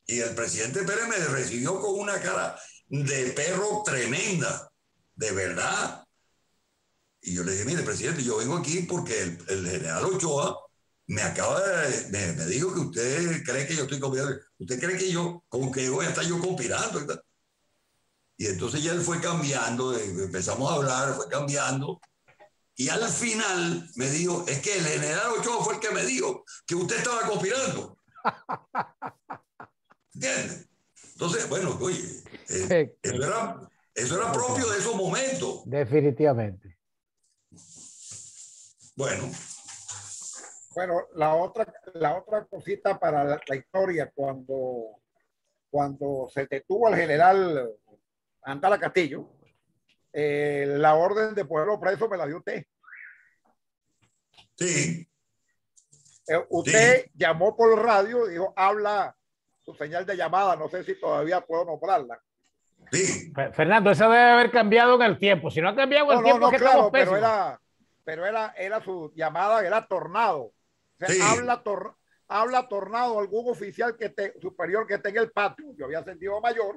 Y el presidente Pérez me recibió con una cara de perro tremenda, de verdad. Y yo le dije, mire, presidente, yo vengo aquí porque el, general Ochoa me acaba de, me, me, dijo que usted cree que yo estoy conspirando. Usted cree que yo, con que voy a estar yo conspirando. Y entonces ya él fue cambiando, empezamos a hablar, fue cambiando. Y al final me dijo, es que el general Ochoa fue el que me dijo que usted estaba conspirando. ¿Entiendes? Entonces, bueno, oye, eh, eso, era, eso era propio de esos momentos. Definitivamente. Bueno. Bueno, la otra, la otra cosita para la, la historia, cuando, cuando se detuvo al general Antala Castillo, eh, la orden de pueblo preso me la dio usted. Sí. Eh, usted llamó por radio, dijo, habla señal de llamada, no sé si todavía puedo nombrarla. Sí. Fernando, eso debe haber cambiado en el tiempo. Si no ha cambiado en el tiempo, que claro, pero era, pero era, era su llamada, era tornado. habla, habla tornado algún oficial que esté superior que esté en el patio. Yo había sentido mayor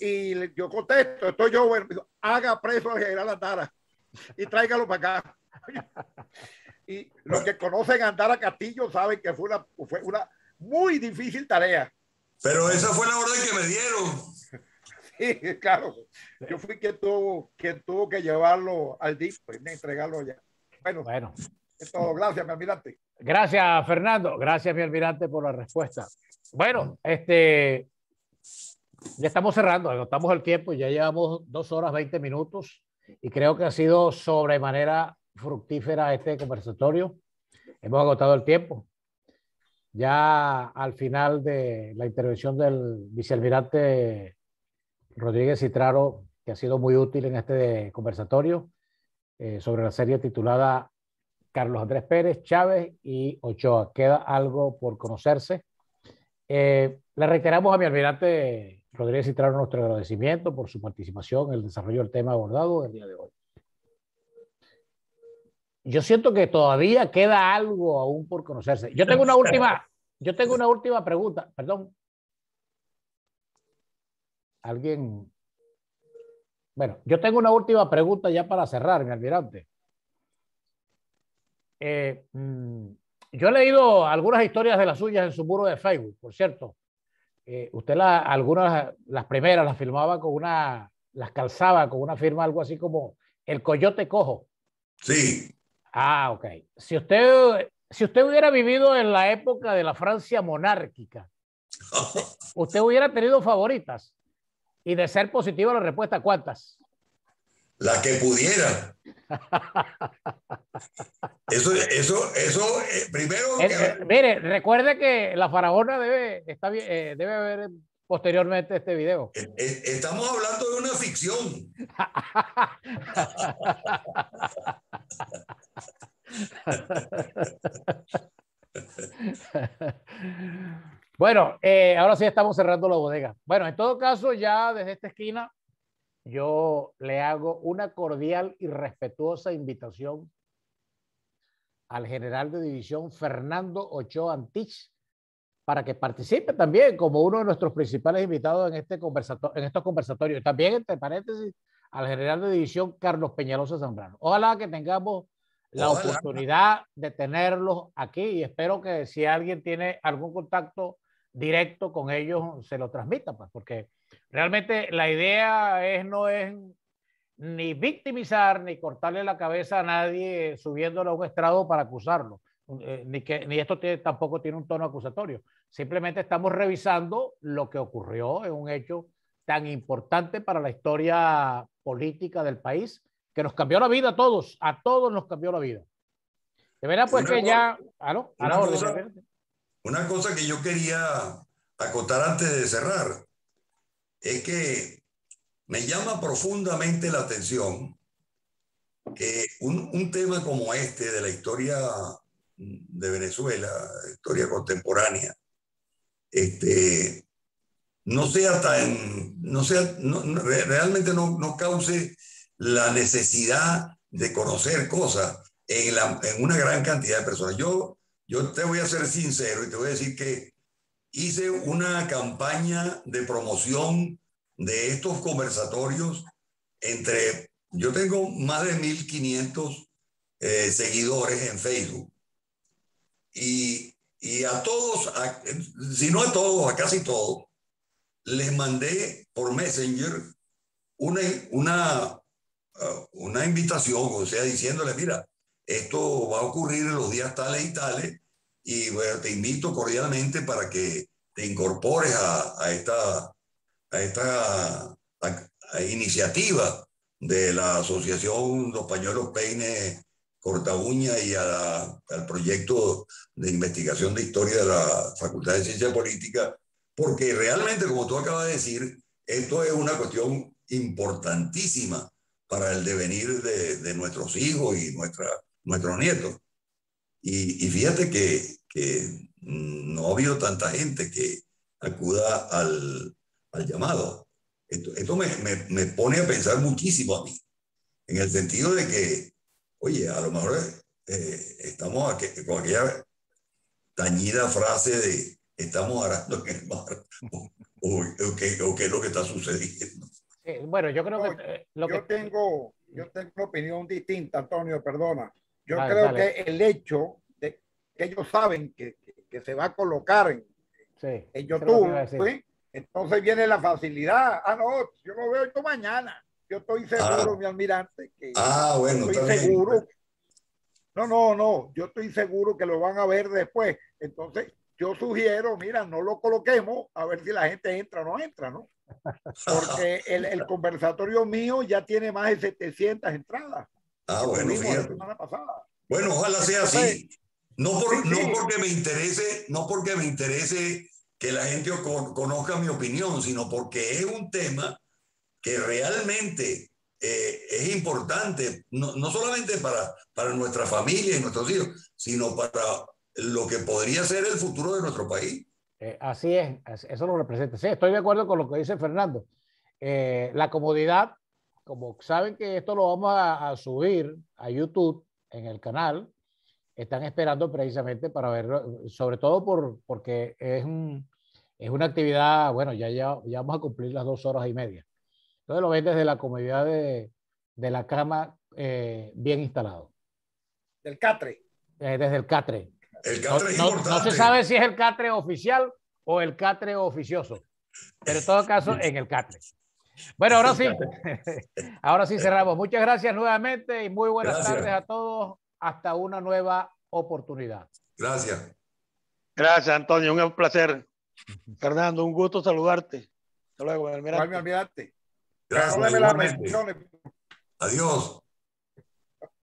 y yo contesto, estoy yo, bueno, haga preso al general Andara y tráigalo para acá. y los que conocen a Andara Castillo saben que fue una, fue una muy difícil tarea. Pero esa fue la orden que me dieron. Sí, claro. Yo fui quien tuvo, quien tuvo que llevarlo al DIP, pues, entregarlo ya. Bueno, bueno. Es todo. Gracias, mi almirante. Gracias, Fernando. Gracias, mi almirante, por la respuesta. Bueno, este, ya estamos cerrando, agotamos el tiempo, ya llevamos dos horas, 20 minutos y creo que ha sido sobremanera fructífera este conversatorio. Hemos agotado el tiempo. Ya al final de la intervención del vicealmirante Rodríguez Citraro, que ha sido muy útil en este conversatorio, eh, sobre la serie titulada Carlos Andrés Pérez, Chávez y Ochoa. Queda algo por conocerse. Eh, le reiteramos a mi almirante Rodríguez Citraro nuestro agradecimiento por su participación en el desarrollo del tema abordado el día de hoy. Yo siento que todavía queda algo aún por conocerse. Yo tengo una última, yo tengo una última pregunta, perdón. Alguien. Bueno, yo tengo una última pregunta ya para cerrar, mi almirante. Eh, mm, yo he leído algunas historias de las suyas en su muro de Facebook, por cierto. Eh, usted la, algunas, las primeras las filmaba con una, las calzaba con una firma, algo así como el coyote cojo. Sí. Ah, ok. Si usted, si usted hubiera vivido en la época de la Francia monárquica, usted hubiera tenido favoritas. Y de ser positiva la respuesta, ¿cuántas? La que pudiera. Eso, eso, eso, eh, primero. Eh, eh, mire, recuerde que la faraona debe, está bien, debe ver posteriormente este video. Estamos hablando de una ficción. bueno, ahora sí estamos cerrando la bodega. Bueno, en todo caso, ya desde esta esquina, yo le hago una cordial y respetuosa invitación al general de división Fernando Ochoa Antich para que participe también como uno de nuestros principales invitados en, este en estos conversatorios. También, entre paréntesis, al general de división Carlos Peñalosa Zambrano. Ojalá que tengamos la oportunidad de tenerlos aquí y espero que si alguien tiene algún contacto directo con ellos, se lo transmita, pues, porque realmente la idea es, no es ni victimizar ni cortarle la cabeza a nadie subiéndolo a un estrado para acusarlo. Eh, ni, que, ni esto tampoco tiene un tono acusatorio. Simplemente estamos revisando lo que ocurrió en un hecho tan importante para la historia política del país, que nos cambió la vida a todos, a todos nos cambió la vida. De verdad, pues que ya... ¿aló? Una, cosa, una cosa que yo quería acotar antes de cerrar es que me llama profundamente la atención que un, un, tema como este de la historia de Venezuela, historia contemporánea, este, no sea tan, no sea, no, realmente no, no, cause la necesidad de conocer cosas en, una gran cantidad de personas. Yo, yo te voy a ser sincero y te voy a decir que hice una campaña de promoción de estos conversatorios entre, yo tengo más de 1500 eh, seguidores en Facebook y, y a todos, si no a todos, a casi todos, les mandé por Messenger una, una, una invitación, o sea, diciéndole, mira, esto va a ocurrir en los días tales y tales, y bueno, te invito cordialmente para que te incorpores a, a esta, a esta iniciativa de la Asociación Los Pañuelos Peine Corta Uña y al proyecto de investigación de historia de la Facultad de Ciencia Política porque realmente, como tú acabas de decir, esto es una cuestión importantísima para el devenir de, de nuestros hijos y nuestra, nuestros nietos. Y, y fíjate que, que, no ha habido tanta gente que acuda al, al llamado. Esto, esto me, me, me, pone a pensar muchísimo a mí, en el sentido de que, oye, a lo mejor eh, estamos aquí, con aquella tañida frase de estamos arando en el mar o, qué, es lo que está sucediendo. Bueno, yo creo que... Eh, lo yo, Tengo, yo tengo una opinión distinta, Antonio, perdona. Yo creo que el hecho de que ellos saben que, que, se va a colocar en, sí, en YouTube, entonces viene la facilidad. Ah, no, yo lo veo esto mañana. Yo estoy seguro, ah. mi almirante, que ah, bueno, estoy seguro. No, no, no, yo estoy seguro que lo van a ver después. Entonces, yo sugiero, mira, no lo coloquemos a ver si la gente entra o no entra, ¿no? Porque el, el conversatorio mío ya tiene más de 700 entradas. Ah, bueno, fíjate. Bueno, ojalá sea así. No, por, no porque me interese, no porque me interese que la gente conozca mi opinión, sino porque es un tema que realmente eh, es importante, no, no, solamente para, para nuestra familia y nuestros hijos, sino para lo que podría ser el futuro de nuestro país. Eh, así es, eso lo representa. Sí, estoy de acuerdo con lo que dice Fernando. Eh, la comodidad, como saben que esto lo vamos a, subir a YouTube en el canal, están esperando precisamente para verlo, sobre todo por, porque es, un, es una actividad, bueno, ya, ya, ya vamos a cumplir las dos horas y media. Entonces lo ven desde la comodidad de, de la cama eh, bien instalado. Del catre. desde el catre. El catre no, no, se sabe si es el catre oficial o el catre oficioso, pero en todo caso en el catre. Bueno, ahora sí, ahora sí cerramos. Muchas gracias nuevamente y muy buenas tardes a todos. Hasta una nueva oportunidad. Gracias. Gracias, Antonio. Un placer. Fernando, un gusto saludarte. Hasta luego, almirante. Gracias. Adiós.